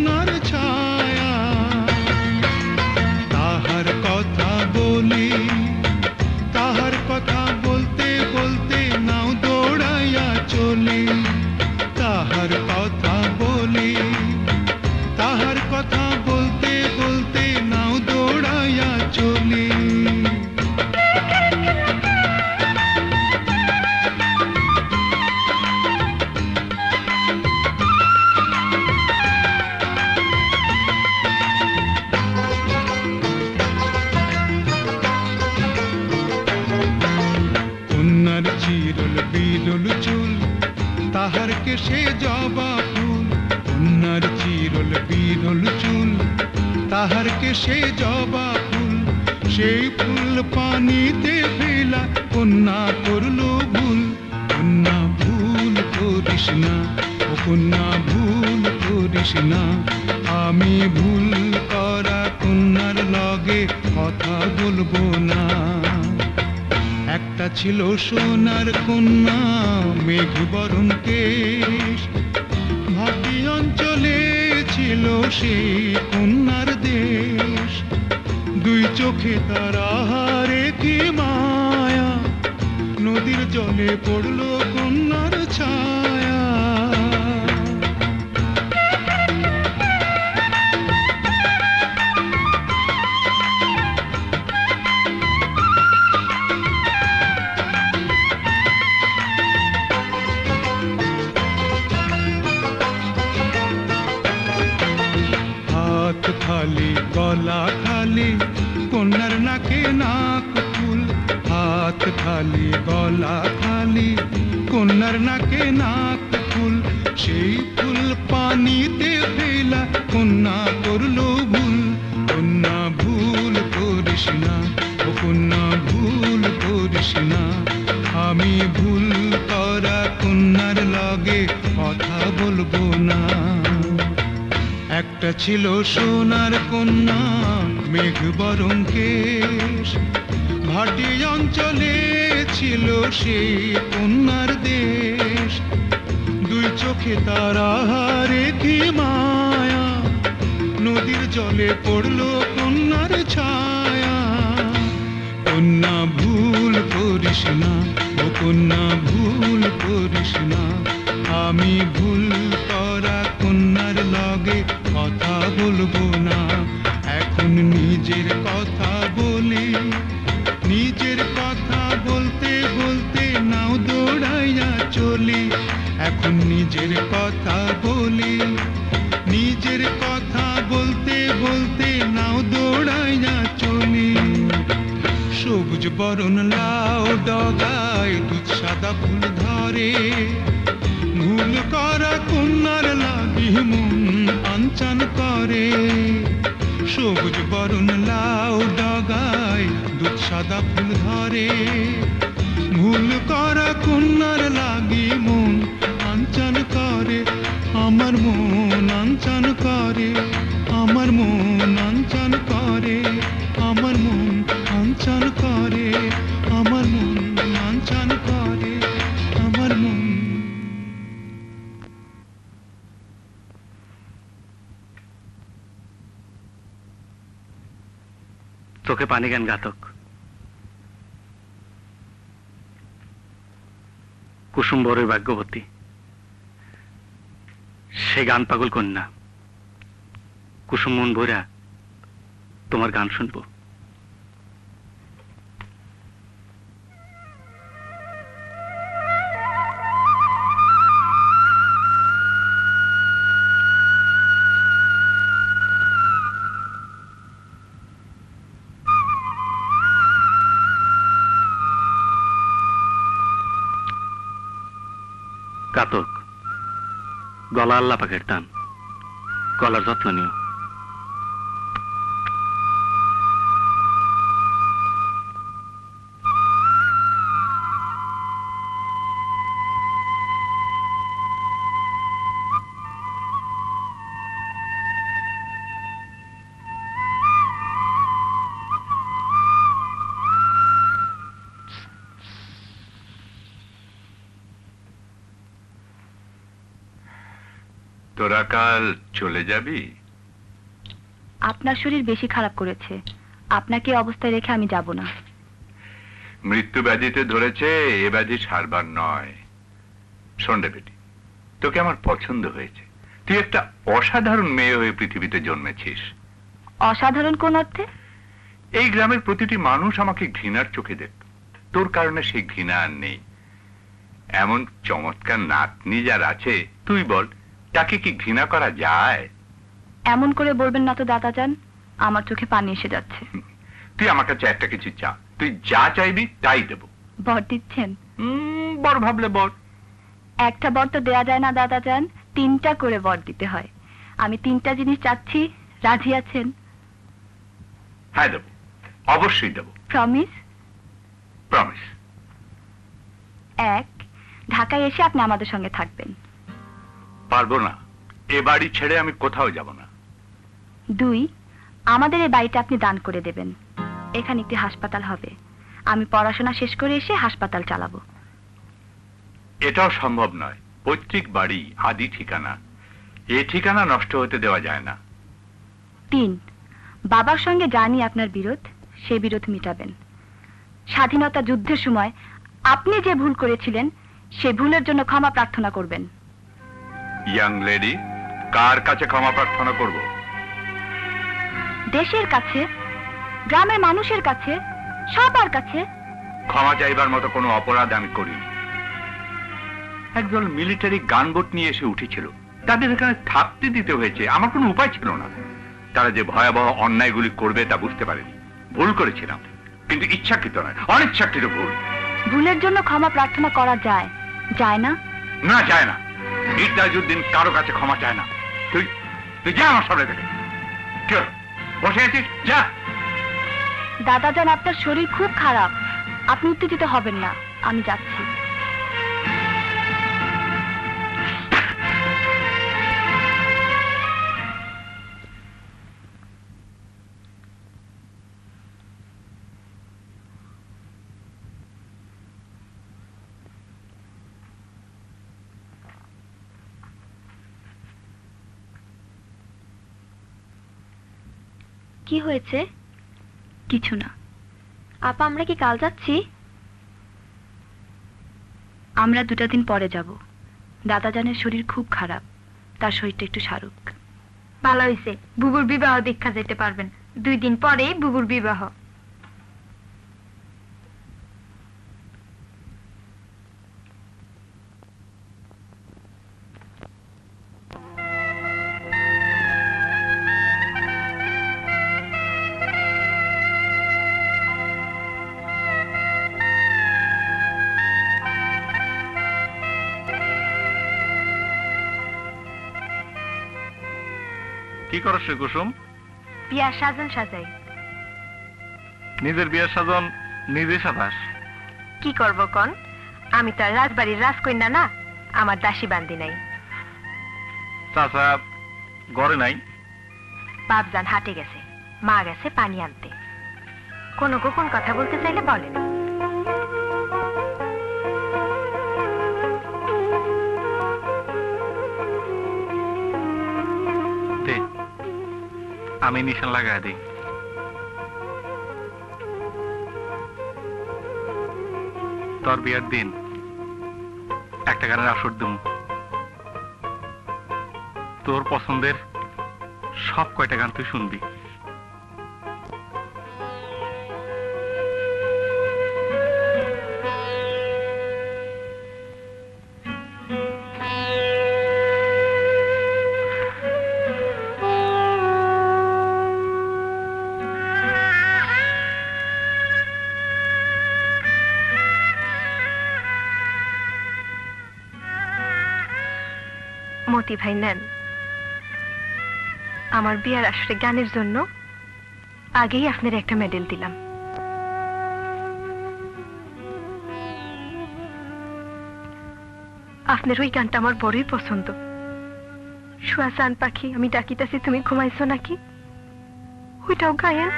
Speaker 15: সেই
Speaker 17: গান পাগল কন্যা। কুসুম মন ভরা তোমার গান শুনব। কাতক গলা আল্লাপাকের টান। গলার যত্ন নিও।
Speaker 6: চলে যাবি?
Speaker 11: আপনার শরীর বেশি খারাপ করেছে। আপনাকে অবস্থায় রেখে আমি যাব না।
Speaker 6: মৃত্যু ব্যাধিতে ধরেছে এ ব্যাধি সারবার নয়। রে বেটি তোকে আমার পছন্দ হয়েছে। তুই একটা অসাধারণ মেয়ে হয়ে পৃথিবীতে জন্মেছিস।
Speaker 11: অসাধারণ কোন অর্থে?
Speaker 6: এই গ্রামের প্রতিটি মানুষ আমাকে ঘৃণার চোখে দেখত তোর কারণে সেই ঘৃণা আর নেই। এমন চমৎকার নাতনি যার আছে তুই বল তাকে কি ঘৃণা করা যায়?
Speaker 11: এমন করে বলবেন না তো দাদা যান আমার চোখে পানি এসে যাচ্ছে।
Speaker 6: তুই আমার কাছে একটা কিছু চা। তুই যা চাইবি তাই দেব।
Speaker 11: বর দিচ্ছেন?
Speaker 6: বর ভাবলে বর।
Speaker 11: একটা বর তো দেয়া যায় না দাদা যান তিনটা করে বর দিতে হয়। আমি তিনটা জিনিস চাচ্ছি। রাজি আছেন?
Speaker 6: হ্যাঁ দেব। অবশ্যই দেব।
Speaker 11: প্রমিস
Speaker 6: প্রমিস
Speaker 11: এক ঢাকায় এসে আপনি আমাদের সঙ্গে থাকবেন।
Speaker 6: পারব না। এ বাড়ি ছেড়ে আমি কোথাও যাব না।
Speaker 11: দুই আমাদের এই বাড়িটা আপনি দান করে দেবেন। এখানে একটি হাসপাতাল হবে। আমি পড়াশোনা শেষ করে এসে হাসপাতাল চালাবো।
Speaker 6: এটাও সম্ভব নয়। পৈতৃক বাড়ি আদি ঠিকানা। এ ঠিকানা নষ্ট হতে দেওয়া যায় না।
Speaker 11: তিন বাবার সঙ্গে জানি আপনার বিরোধ সে বিরোধ মিটাবেন। স্বাধীনতা যুদ্ধের সময় আপনি যে ভুল করেছিলেন সে ভুলের জন্য ক্ষমা প্রার্থনা করবেন।
Speaker 6: ইয়াং লেডি কার কাছে ক্ষমা প্রার্থনা করব?
Speaker 11: দেশের কাছে গ্রামের মানুষের কাছে সবার কাছে।
Speaker 6: ক্ষমা চাইবার মতো কোনো অপরাধ আমি করিনি। একদল মিলিটারি গানবোট নিয়ে এসে উঠেছিল। তাদের এখানে থাকতে দিতে হয়েছে আমার কোনো উপায় ছিল না। তারা যে ভয়াবহ অন্যায়গুলি করবে তা বুঝতে পারেনি। ভুল করেছিলাম কিন্তু ইচ্ছাকৃত নয় অনিচ্ছাকৃত ভুল।
Speaker 11: ভুলের জন্য ক্ষমা প্রার্থনা করা যায় যায় না?
Speaker 6: না যায় না। ইদ্দাজুদ্দিন কারও কাছে ক্ষমা চায় না। তুই তুই যা আমার সামনে থেকে। বসে আছিস? যা।
Speaker 11: দাদা যান আপনার শরীর খুব খারাপ। আপনি উত্তেজিত হবেন না। আমি যাচ্ছি। কি হয়েছে? কিছু না। আপা আমরা কি কাল যাচ্ছি? আমরা দুটা দিন পরে যাব। দাদাজানের শরীর খুব খারাপ। তার শরীরটা একটু সারুক।
Speaker 10: ভালো হয়েছে বুবুর বিবাহ দীক্ষা যেতে পারবেন। দুই দিন পরেই বুবুর বিবাহ।
Speaker 3: কি করস কুসুম?
Speaker 11: বিয়ার সাজন সাজাই।
Speaker 3: নিজের বিয়ের সাজন নিজে সাজাস।
Speaker 11: কি করব কন? আমি তো আর রাজবাড়ির রাজকন্যা না আমার দাসী বান্দি নাই।
Speaker 3: চাচা ঘরে নাই?
Speaker 11: বাপজান হাটে গেছে মা গেছে পানি আনতে। কোনো গোপন কথা বলতে চাইলে বলেন।
Speaker 3: আমি নিশান লাগাই দিই। তোর বিয়ের দিন একটা গানের আসর দিম। তোর পছন্দের সব কয়টা গান তুই শুনবি?
Speaker 11: মতি ভাই নেন। আমার বিয়ার আসরে গানের জন্য আগেই আপনার একটা মেডেল দিলাম। আপনার ওই গানটা আমার বড়ই পছন্দ। শুয়া চান পাখি, আমি ডাকিতেছি, তুমি ঘুমাইছো নাকি? ওইটাও গায়েন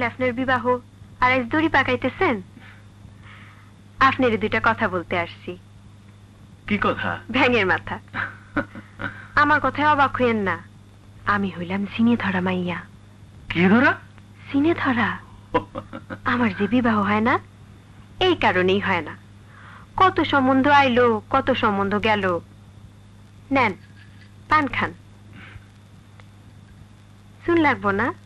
Speaker 1: কাইল আপনার বিবাহ। আর আজ দড়ি পাকাইতেছেন? আপনার দুইটা কথা বলতে আসছি।
Speaker 3: কি কথা?
Speaker 1: ভ্যাঙের মাথা। আমার কথায় অবাক হইয়েন না। আমি হইলাম সিনে ধরা মাইয়া।
Speaker 3: কি ধরা?
Speaker 1: সিনে ধরা আমার যে বিবাহ হয় না এই কারণেই হয় না। কত সম্বন্ধ আইলো কত সম্বন্ধ গেল। নেন পান খান। শুন লাগবো না?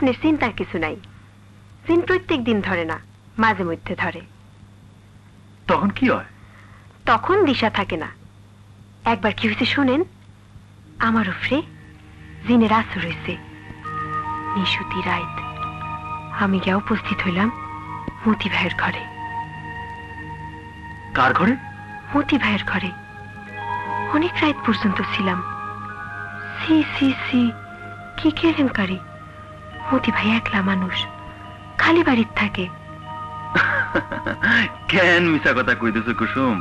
Speaker 1: আপনার চিন্তার কিছু নাই। সিন প্রত্যেক দিন ধরে না মাঝে মধ্যে ধরে।
Speaker 3: তখন কি হয়?
Speaker 1: তখন দিশা থাকে না। একবার কি হয়েছে শোনেন? আমার উপরে জিনের আসর হয়েছে নিশুতি রাইত। আমি গিয়া উপস্থিত হইলাম মতি ভাইয়ের ঘরে।
Speaker 3: কার ঘরে?
Speaker 1: মতি ভাইয়ের ঘরে। অনেক রাত পর্যন্ত ছিলাম। সি সি সি কি কেলেঙ্কারি মতি ভাই একলা মানুষ। খালি বাড়ির থাকে।
Speaker 3: কেন মিশা কথা কইতেছো কুসুম?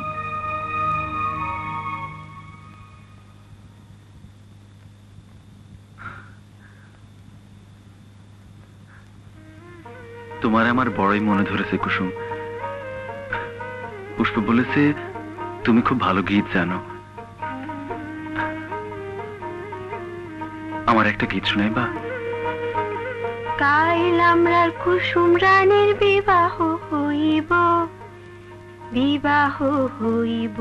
Speaker 3: তোমার আমার বড়ই মনে ধরেছে কুসুম। পুষ্প বলেছে, তুমি খুব ভালো গীত জানো। আমার একটা গীত শোনাই বা
Speaker 1: কাইল আমরার কুসুম রানীর বিবাহ হইব। বিবাহ হইব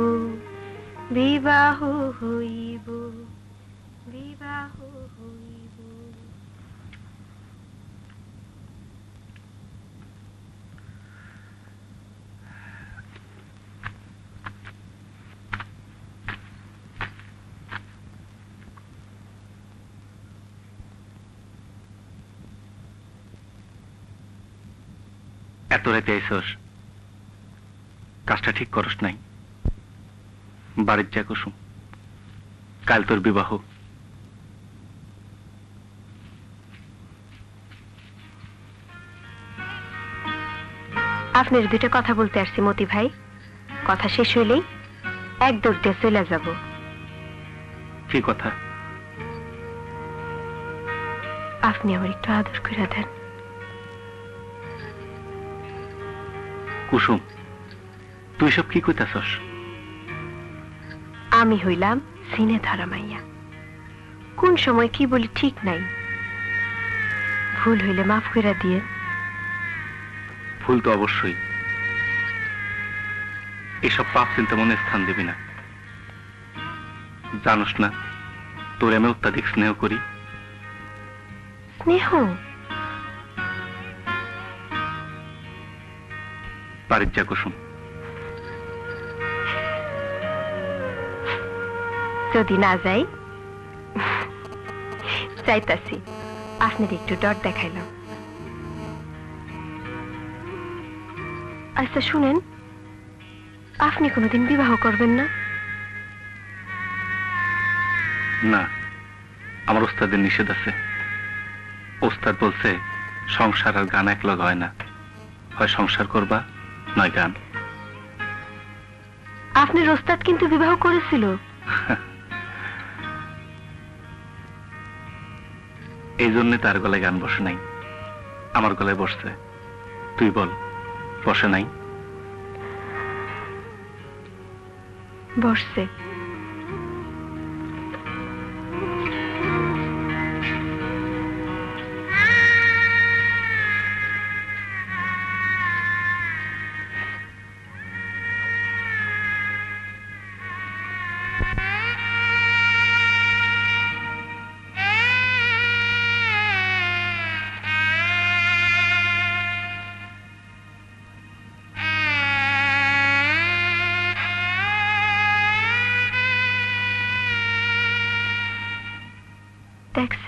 Speaker 1: বিবাহ হইব বিবাহ হইব
Speaker 3: এত রাতে আইসস কাজটা ঠিক করস নাই। বাড়ির যা কুসুম কাল তোর বিবাহ।
Speaker 1: আপনার দুটো কথা বলতে আসছি মতি ভাই। কথা শেষ হইলেই এক দৌড় দিয়ে চলে যাব।
Speaker 3: কি কথা?
Speaker 1: আপনি আমার একটু আদর করে দেন।
Speaker 3: কুসুম তুই সব কি কইতাছস?
Speaker 1: আমি হইলাম সিনে ধরা মাইয়া। কোন সময় কি বলি ঠিক নাই। ভুল হইলে মাফ করে দিয়ে।
Speaker 3: ভুল তো অবশ্যই। এসব পাপ চিন্তা মনে স্থান দিবি না। জানোস না তোর আমি অত্যাধিক স্নেহ করি।
Speaker 1: স্নেহ?
Speaker 3: বাড়ির যা কুসুম।
Speaker 1: যদি না যাই চাইতাছি আপনার একটু ডর দেখাইলাম। আচ্ছা শুনেন আপনি কোনোদিন বিবাহ করবেন না?
Speaker 3: না আমার ওস্তাদের নিষেধ আছে। ওস্তাদ বলছে সংসার আর গান একলগ হয় না। হয় সংসার করবা নয় কেন
Speaker 1: আপনার ওস্তাদ কিন্তু বিবাহ করেছিল।
Speaker 3: এই জন্য তার গলায় গান বসে নাই। আমার গলায় বসছে। তুই বল বসে নাই?
Speaker 1: বসছে।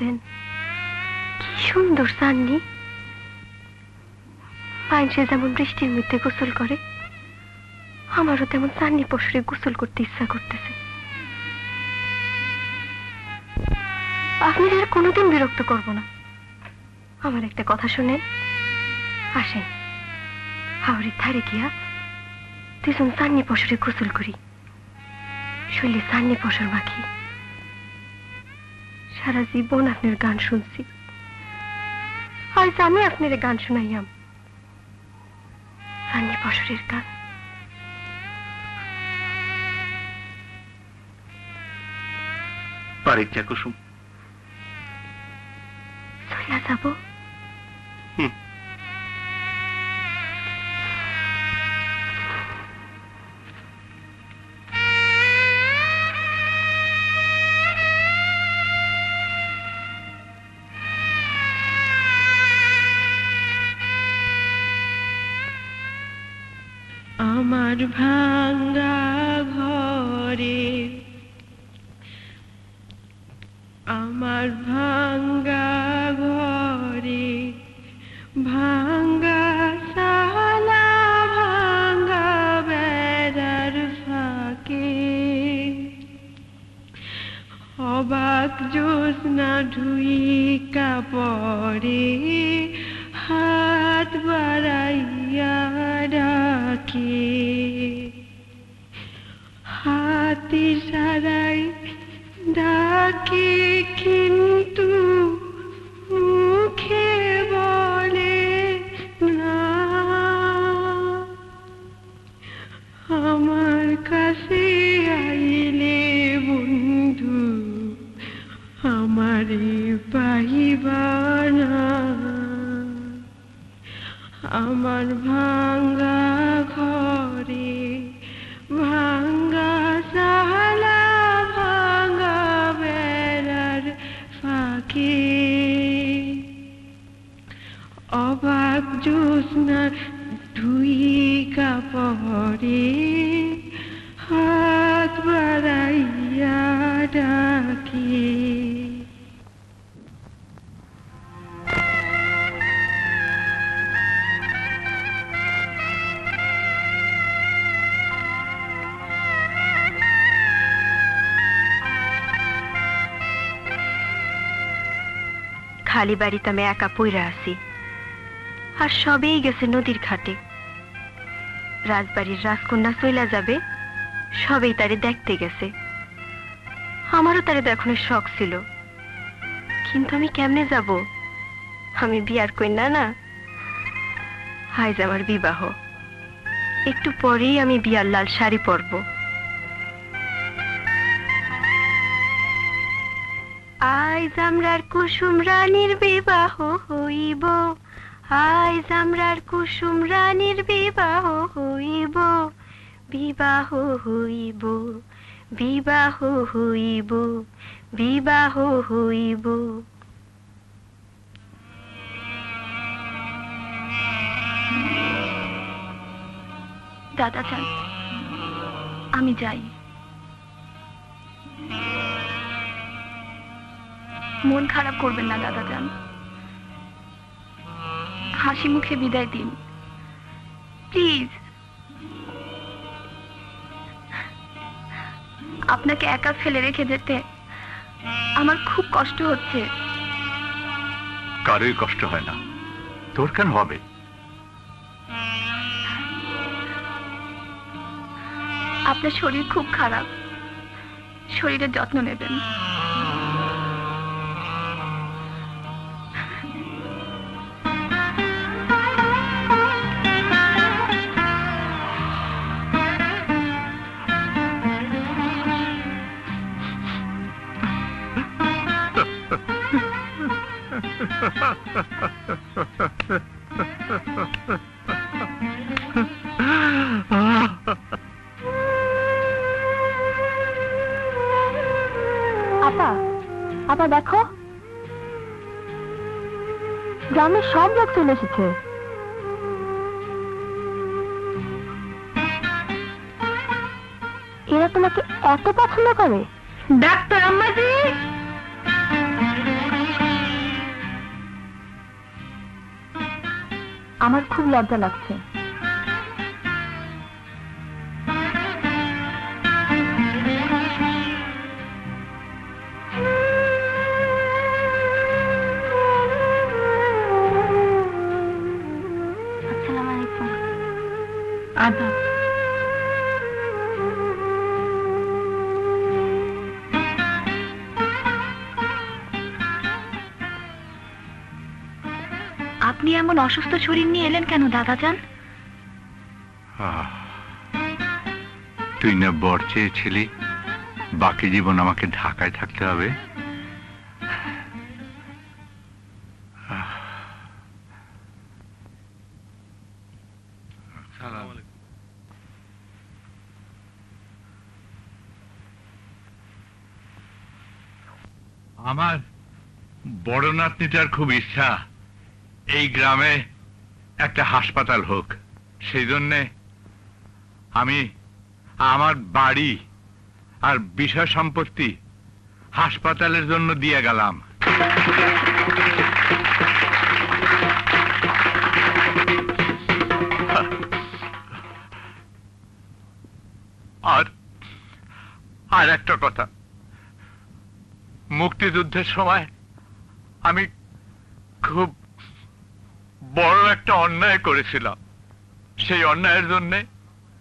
Speaker 1: দেখছেন কি সুন্দর সান্নি মানুষে যেমন বৃষ্টির মধ্যে গোসল করে, আমারও তেমন সান্নি পশুরে গোসল করতে ইচ্ছা করতেছে। আপনাদের আর কোনোদিন বিরক্ত করব না। আমার একটা কথা শুনেন, আসেন। হাওড়ির ধারে গিয়া দুজন সান্নি পশুরে গোসল করি। শরীরে সান্নি পশুর মাখি সারা জীবন আপনার গান শুনছি। আজ আমি আপনার গান শুনাইয়াম। রানী বসরের গান।
Speaker 3: যা কুসুম।
Speaker 21: আমার
Speaker 1: খালি বাড়িতে আমি একা পইরা আছি। আর সবেই গেছে নদীর ঘাটে। রাজবাড়ির রাজকন্যা চইলা যাবে, সবেই তারে দেখতে গেছে। আমারও তারে দেখানোর শখ ছিল। কিন্তু আমি কেমনে যাব? আমি বিয়ার কন্যা না। আজ আমার বিবাহ। একটু পরেই আমি বিয়ার লাল শাড়ি পরব। আইজ আমরার কুসুম রানীর বিবাহ হইব। আইজ আমরার কুসুম রানীর বিবাহ হইব। বিবাহ হইব বিবাহ হইব বিবাহ হইব। দাদা চান আমি যাই। মন খারাপ করবেন না দাদা যান। হাসি মুখে বিদায় দিন। প্লিজ। আপনাকে একা ফেলে রেখে যেতে আমার খুব কষ্ট হচ্ছে।
Speaker 6: কারোর কষ্ট হয় না। তোর কেন হবে?
Speaker 1: আপনার শরীর খুব খারাপ। শরীরের যত্ন নেবেন। চলে এসেছে। এরা তোমাকে এত পছন্দ করে? ডাক্তার আম্মাজি! আমার খুব লজ্জা লাগছে। অসুস্থ শরীর নিয়ে এলেন কেন দাদা যান
Speaker 6: তুই না বর চেয়েছিলি, বাকি জীবন আমাকে ঢাকায় থাকতে হবে? আমার বড় নাতনিটার খুব ইচ্ছা। এই গ্রামে একটা হাসপাতাল হোক। সেই জন্যে আমি আমার বাড়ি আর বিষয় সম্পত্তি হাসপাতালের জন্য দিয়ে গেলাম। আর আর একটা কথা। মুক্তিযুদ্ধের সময় আমি খুব বড় একটা অন্যায় করেছিলাম। সেই অন্যায়ের জন্য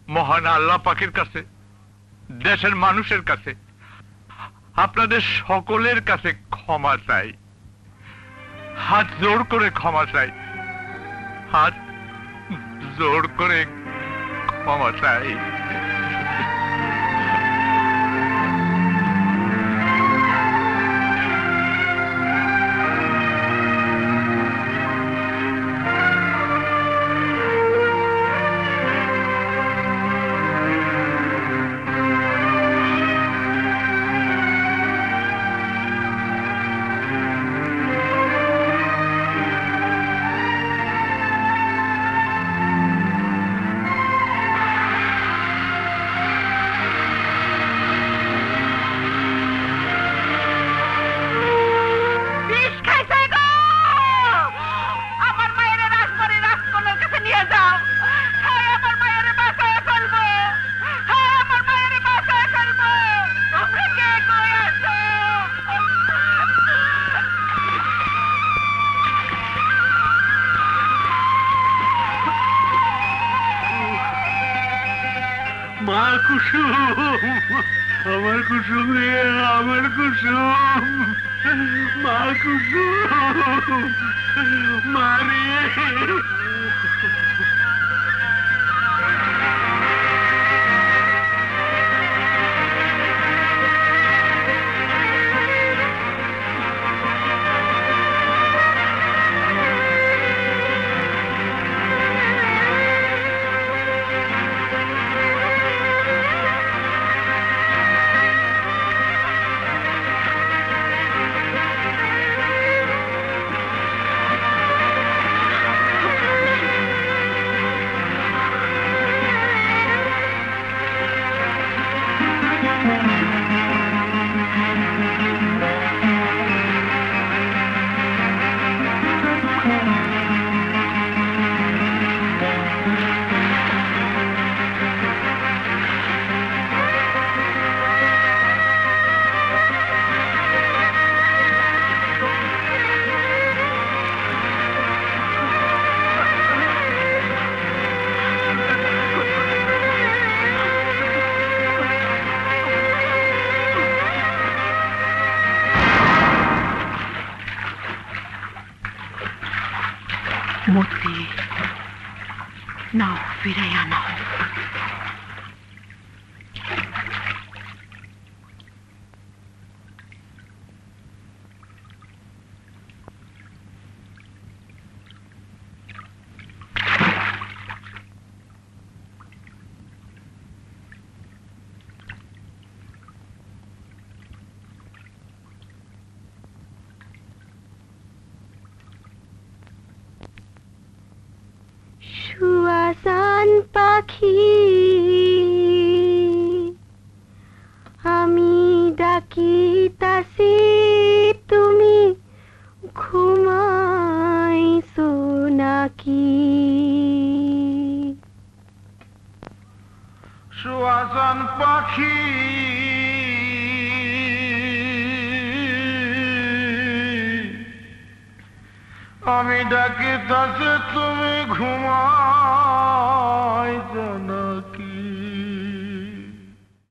Speaker 6: মহান আল্লাহ পাখির কাছে, দেশের মানুষের কাছে, আপনাদের সকলের কাছে ক্ষমা চাই। হাত জোর করে ক্ষমা চাই। হাত জোর করে ক্ষমা চাই।